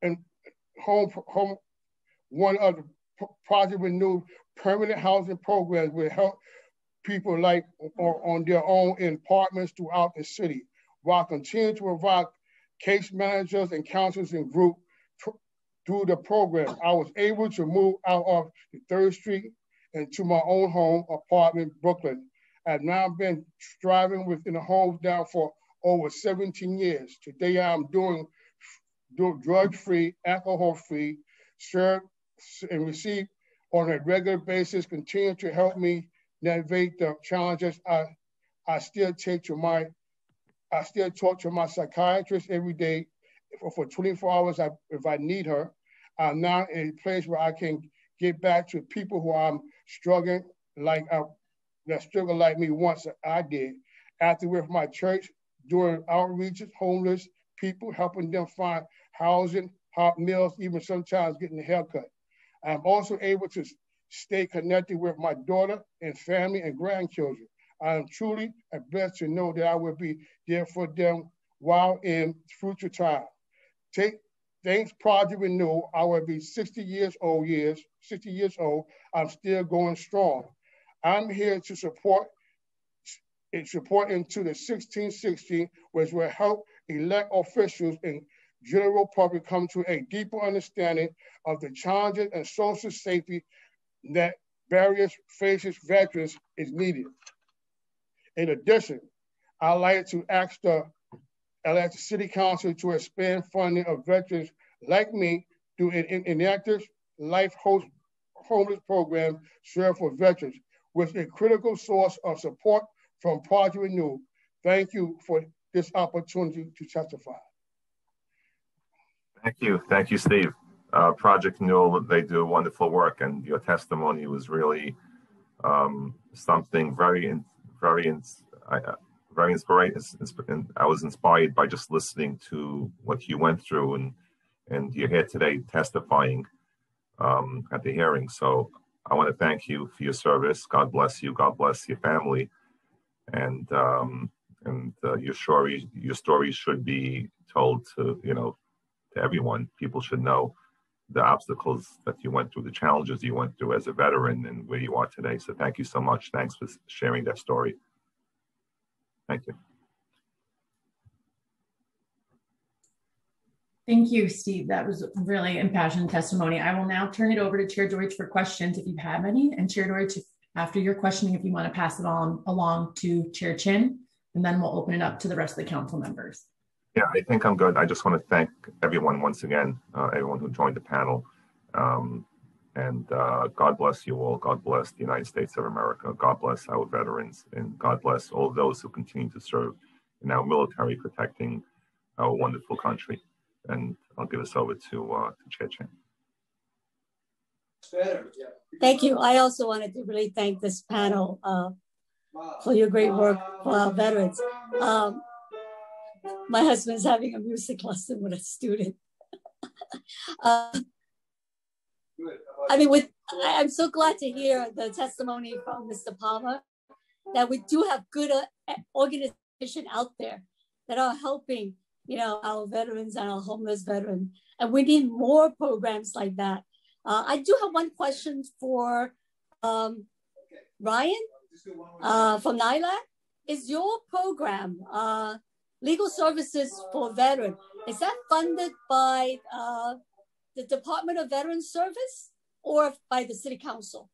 and home, home one of the pro- Project Renew permanent housing programs will help people like on, on their own in apartments throughout the city, while continuing to provide case managers and counselors in group through the program. I was able to move out of Third Street and to my own home apartment, Brooklyn. I've now been striving within the homes now for over 17 years. Today I'm doing, drug-free, alcohol-free, serve and receive on a regular basis, continue to help me navigate the challenges I, I still take to my, I still talk to my psychiatrist every day for, for 24 hours I, if I need her. I'm now in a place where I can get back to people who I'm struggling like I, that struggle like me once I did. After with my church, doing outreaches, homeless people, helping them find housing, hot meals, even sometimes getting a haircut. I'm also able to stay connected with my daughter and family and grandchildren. I am truly blessed to know that I will be there for them while in future time. Take thanks Project Renew, I will be 60 years old years, 60 years old. I'm still going strong. I'm here to support in support into the 1660, which will help elect officials and general public come to a deeper understanding of the challenges and social safety that various faces veterans is needed. In addition, I'd like to ask the, the City Council to expand funding of veterans like me through an inactive life host homeless program serve for veterans, with a critical source of support from Project Renew. Thank you for this opportunity to testify. Thank you. Thank you, Steve. Uh, Project Renewal, they do wonderful work, and your testimony was really um, something very, very, uh, very inspiring. I was inspired by just listening to what you went through, and and you're here today testifying um, at the hearing. So I want to thank you for your service. God bless you. God bless your family, and um, and uh, your story your story should be told to you know to everyone. People should know the obstacles that you went through, the challenges you went through as a veteran, and where you are today. So thank you so much. Thanks for sharing that story. Thank you. Thank you, Steve. That was really impassioned testimony. I will now turn it over to Chair Deutsch for questions if you have any. And Chair Deutsch, after your questioning, if you want to pass it on along to Chair Chin, and then we'll open it up to the rest of the council members. Yeah, I think I'm good. I just want to thank everyone once again, uh, everyone who joined the panel. Um, and uh, God bless you all. God bless the United States of America. God bless our veterans. And God bless all those who continue to serve in our military protecting our wonderful country and I'll give this over to uh, to Chair Chin. Thank you. I also wanted to really thank this panel uh, for your great work for our veterans. Um, my husband's having a music lesson with a student. uh, I mean, with I'm so glad to hear the testimony from Mr. Palmer that we do have good uh, organization out there that are helping you know, our veterans and our homeless veterans. And we need more programs like that. Uh, I do have one question for um, Ryan uh, from NYLAG. Is your program, uh, Legal Services for Veterans, is that funded by uh, the Department of Veterans Service or by the City Council?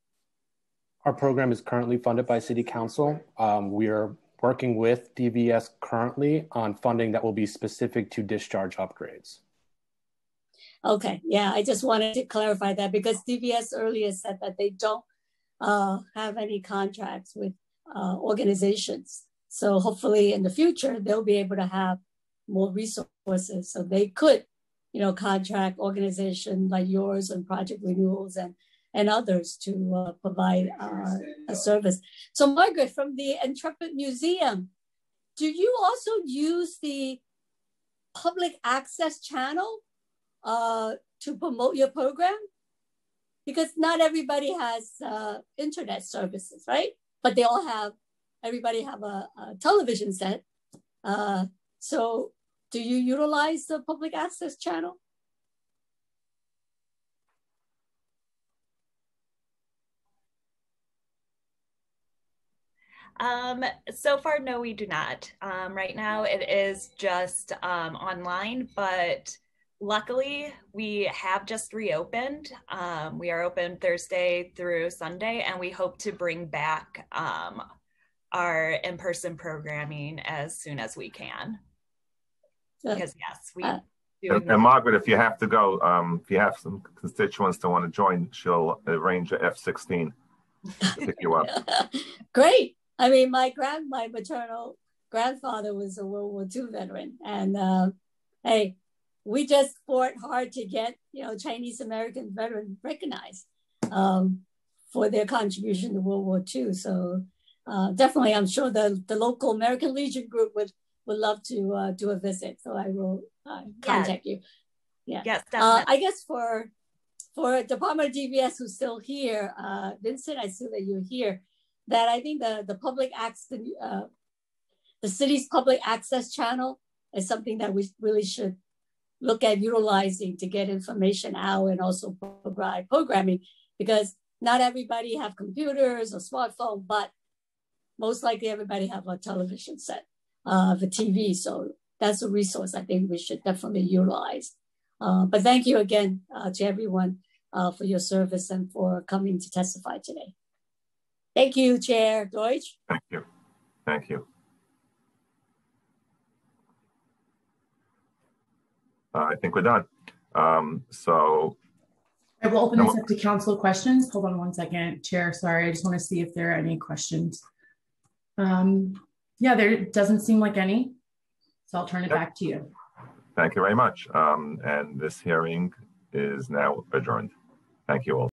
Our program is currently funded by City Council. Um, we are working with DVS currently on funding that will be specific to discharge upgrades. Okay, yeah, I just wanted to clarify that because DVS earlier said that they don't uh, have any contracts with uh, organizations. So hopefully in the future, they'll be able to have more resources so they could, you know, contract organizations like yours and project renewals and and others to uh, provide uh, a service. So, Margaret, from the Intrepid Museum, do you also use the public access channel uh, to promote your program? Because not everybody has uh, internet services, right? But they all have, everybody have a, a television set. Uh, so, do you utilize the public access channel? Um, so far, no, we do not. Um, right now, it is just um, online, but luckily, we have just reopened. Um, we are open Thursday through Sunday, and we hope to bring back um, our in person programming as soon as we can. Because, yes, we. Uh, and, and, Margaret, if you have to go, um, if you have some constituents that want to join, she'll arrange a F 16 to pick you up. Great. I mean, my grand, my maternal grandfather was a World War II veteran, and uh, hey, we just fought hard to get you know Chinese American veterans recognized um, for their contribution to World War II. So uh, definitely, I'm sure the the local American Legion group would would love to uh, do a visit. So I will uh, contact yeah. you. Yeah. Yes, uh, I guess for for Department of DVS who's still here, uh, Vincent, I see that you're here that I think the, the public access, uh, the city's public access channel is something that we really should look at utilizing to get information out and also provide programming because not everybody have computers or smartphone, but most likely everybody have a television set, uh, the TV. So that's a resource I think we should definitely utilize. Uh, but thank you again uh, to everyone uh, for your service and for coming to testify today. Thank you, Chair Deutsch. Thank you. Thank you. Uh, I think we're done. Um, so I will open this up to council questions. Hold on one second, Chair. Sorry, I just want to see if there are any questions. Um, yeah, there doesn't seem like any. So I'll turn it yep. back to you. Thank you very much. Um, and this hearing is now adjourned. Thank you all.